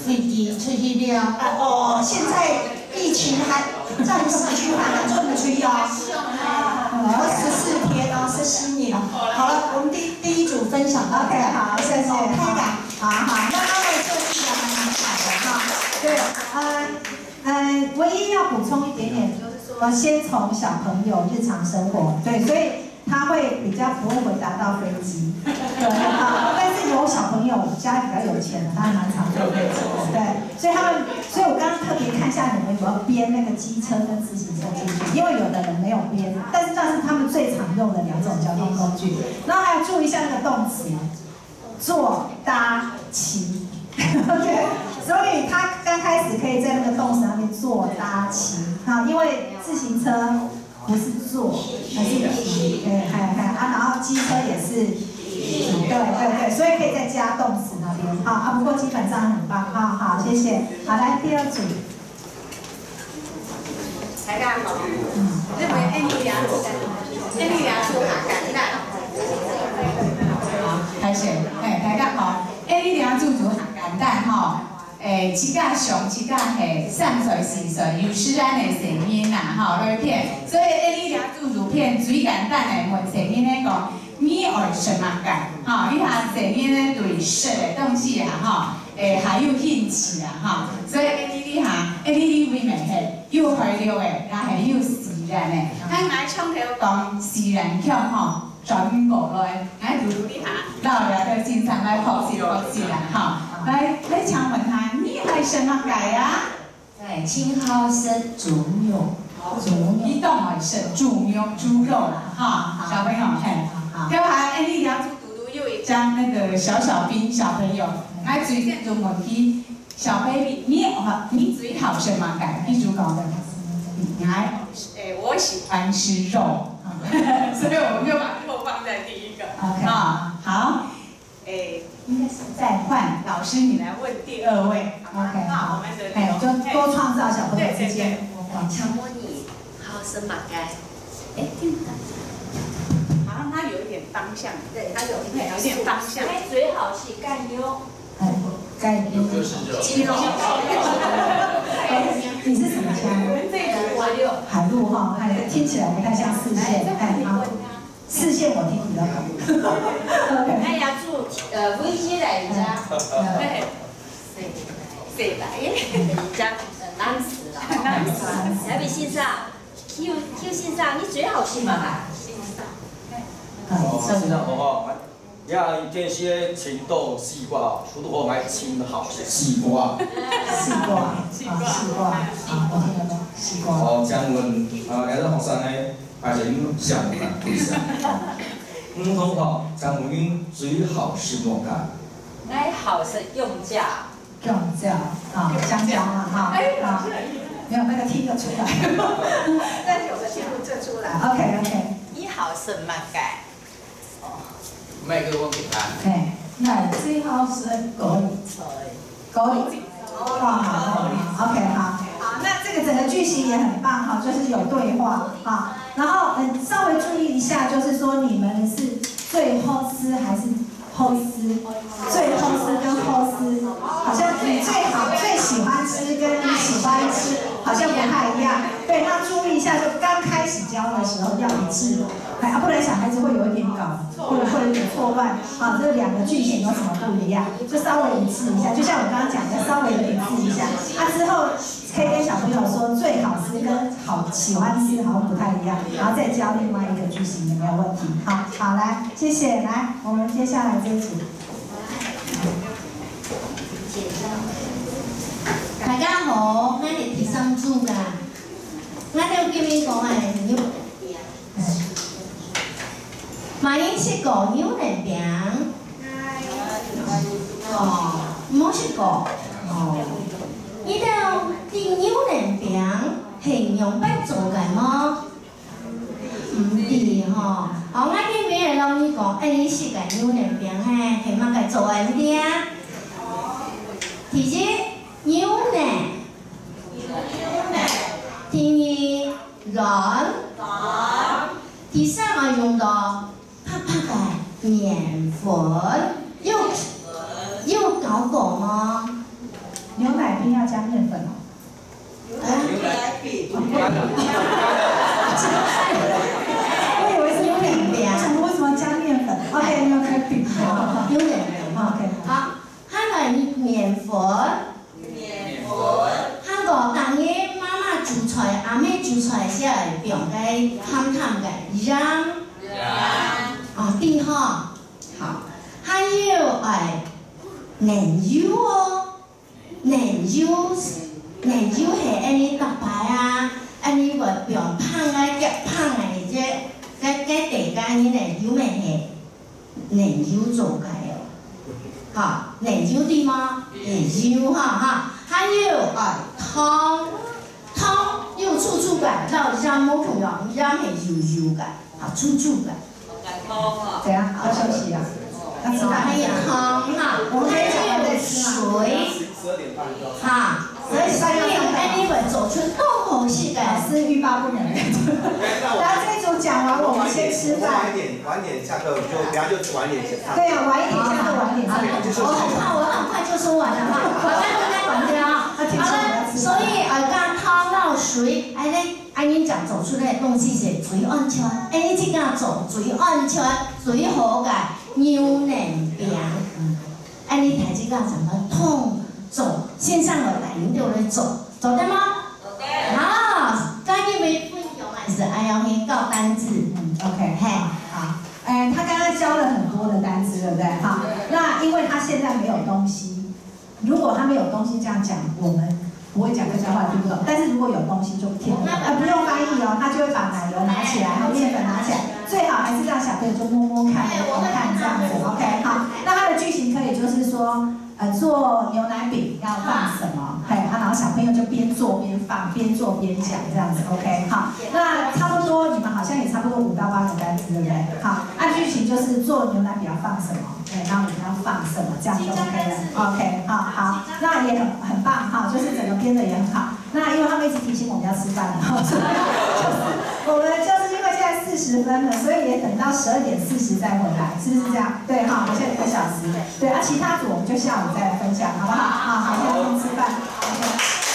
飞机吹气料，哦，现在疫情还暂时趋缓，还做不出哦。吸引，好了，我们第第一组分享，OK，好，谢谢，好好，那妈妈的建议呢，还蛮好的哈，对，呃呃，唯一要补充一点点，就是说先从小朋友日常生活，对，所以。他会比较不会回答到飞机，对。但是有小朋友家里比较有钱的，他还蛮常坐飞机，对。所以他们，所以我刚刚特别看一下你们有没有编那个机车跟自行车进去，因为有的人没有编，但是那是他们最常用的两种交通工具。然后还要注意一下那个动词。坐、搭、骑，OK，所以他刚开始可以在那个动词上面坐、搭、骑，好，因为自行车不是坐，而是骑，对，还还啊，然后机车也是，对对对，所以可以再加动词那边，好啊，不过基本上很棒，好好，谢谢，好，来第二组，大家好，嗯，这边 A 丽良艾丽良说哈感叹。开始，哎，大家好，哎，你俩做做很简单吼，诶，七架上，七架下，三岁四岁，有时咱的成因啦，吼，来片，所以哎，你俩做做片最简单的问成因咧讲，你爱什么？干？吼，你看成因咧对食的东西啊，吼，诶，还有兴趣啊，吼，所以哎，你哈，哎，你你为咩嘿，又快乐的，也系又自然的，咱来唱起讲自然腔吼。转过来，来读读一下，老爷的经常来学习学习啦，哈。来，来请问下，你爱什么改呀？对，青蒿生猪肉，猪肉，你懂爱吃猪肉猪肉啦，哈。小朋友，嘿，对吧？哎，你要读读读，又一张那个小小兵小朋友，来最近做问题，小 baby，你好，你嘴好什么改？比如讲，来，哎，我喜欢吃肉。所以我们就把肉放在第一个。OK，啊，好，诶，应该是再换老师，你来问第二位。OK，好，我们的哎，就多创造小朋友之间。强模拟，好生马该。哎，听不到。好像他有一点方向。对，他有一点有点方向。最好是干妞。哎，干妞。肌肉。你是什么腔？海陆哈，哎，听起来不太像四线，哎，好，四线我听比较好。哎呀，住呃飞机来家，对，谁来耶？家男子啦，男子。小比先生，Q Q 先生，你最好是嘛？先生。哦，先生好哈，你看电视咧青豆西瓜，出都好买青好西瓜。西瓜，西瓜，西瓜，啊，我听得懂。哦，请问啊，两个学生咧，还是恁上赛？嗯，同学，请问恁最好是莫干？哎，好是用价。用价，啊，香蕉嘛，哈，啊，没有那个听得出来。但是有的听不这出来。OK OK。一好是乜嘅？哦。卖个问给他。哎，那最好是高丽菜。高丽菜。哦，好，OK，好。那这个整个句型也很棒哈，就是有对话哈。然后嗯，稍微注意一下，就是说你们是最后思还是后思？最后思跟后思，好像你最好最喜欢吃跟你喜欢吃好像不太一样。对，那注意一下，就刚开始教的时候要一致，哎，不然小孩子会有一点搞，或者会有点错乱。啊，这两个句型有什么不一样？就稍微一致一下，就像我刚刚讲的，稍微一致一下。啊，之后。可以跟小朋友说，最好吃跟好喜欢吃好像不太一样，然后再教另外一个句型也没有问题。好，好来，谢谢。来，我们接下来这一组。大家好，我是第三组噶，我就今日讲的是牛马英吃过牛奶饼。哦，冇食过。哦。呢道啲牛奶饼係用筆做嘅么？唔係吼，我啱啲俾人老師講，誒你食嘅牛奶餅咧係乜嘅做嘅唔啲啊？第一牛奶，第二軟，第三啊用到啪啪嘅面粉，又又搞過嗎？牛奶冰要加面粉哦。牛奶饼。我以为是牛奶饼，为什么加面粉。饼。牛奶饼哈。好，还来面粉。面粉。妈妈煮菜，阿妹煮出来时候用个咸咸个盐。盐。哦，对哈。好，还有哎，奶油哦，奶油，奶油係安尼搭牌啊，安尼個用胖啊夾胖啊，而且 cái cái tể cái như này 油咪係奶油做嘅哦，哈，奶油对吗？奶油哈哈，还有啊湯，湯有醋醋嘅，到讓冇同樣，讓係油油嘅，啊醋醋嘅。怎样？好休息啊？要吃饭？还有汤哈，我们还有水，哈，所以所以哎，你们走出洞口系的，老师欲罢不能。然后这组讲完，我们先吃饭。晚点晚点下课，就等下就晚点下课。对呀，晚一点下课，晚一点下课。我很怕我很快就说完了哈，我再再管掉啊。好了，所以呃，刚汤到水，哎咧。安尼讲走出来的东西是最安全，安尼即个做最安全、最好个牛奶饼。安尼睇即个怎么通做？线上的大人就来做，做得吗？做得。好，刚因为分享还是哎呀，先告单字。嗯，OK，嘿，好。哎，他刚刚教了很多的单字，对不对？好，那因为他现在没有东西，如果他没有东西这样讲，我们。不会讲客家话听不懂，但是如果有东西就听，呃不用翻译哦，他就会把奶油拿起来，然后面粉拿起来，最好还是让小朋友就摸摸看，摸摸看这样子，OK 好，那它的句型可以就是说，呃做牛奶饼要放什么，嘿，他然后小朋友就边做边放，边做边讲这样子，OK 好，那差不多你们好像也差不多五到八个单词，对不对？好，按剧情就是做牛奶饼要放什么。对，然后你要放什么，这样就 OK 了。OK，好好，那也很很棒哈，就是整个编的也很好。那因为他们一直提醒我们要吃饭了，就是我们就是十分了，所以也等到十二点四十再回来，是不是这样？对哈，好像一个小时。对，啊，其他组我们就下午再来分享，好不好？好，好，先吃饭。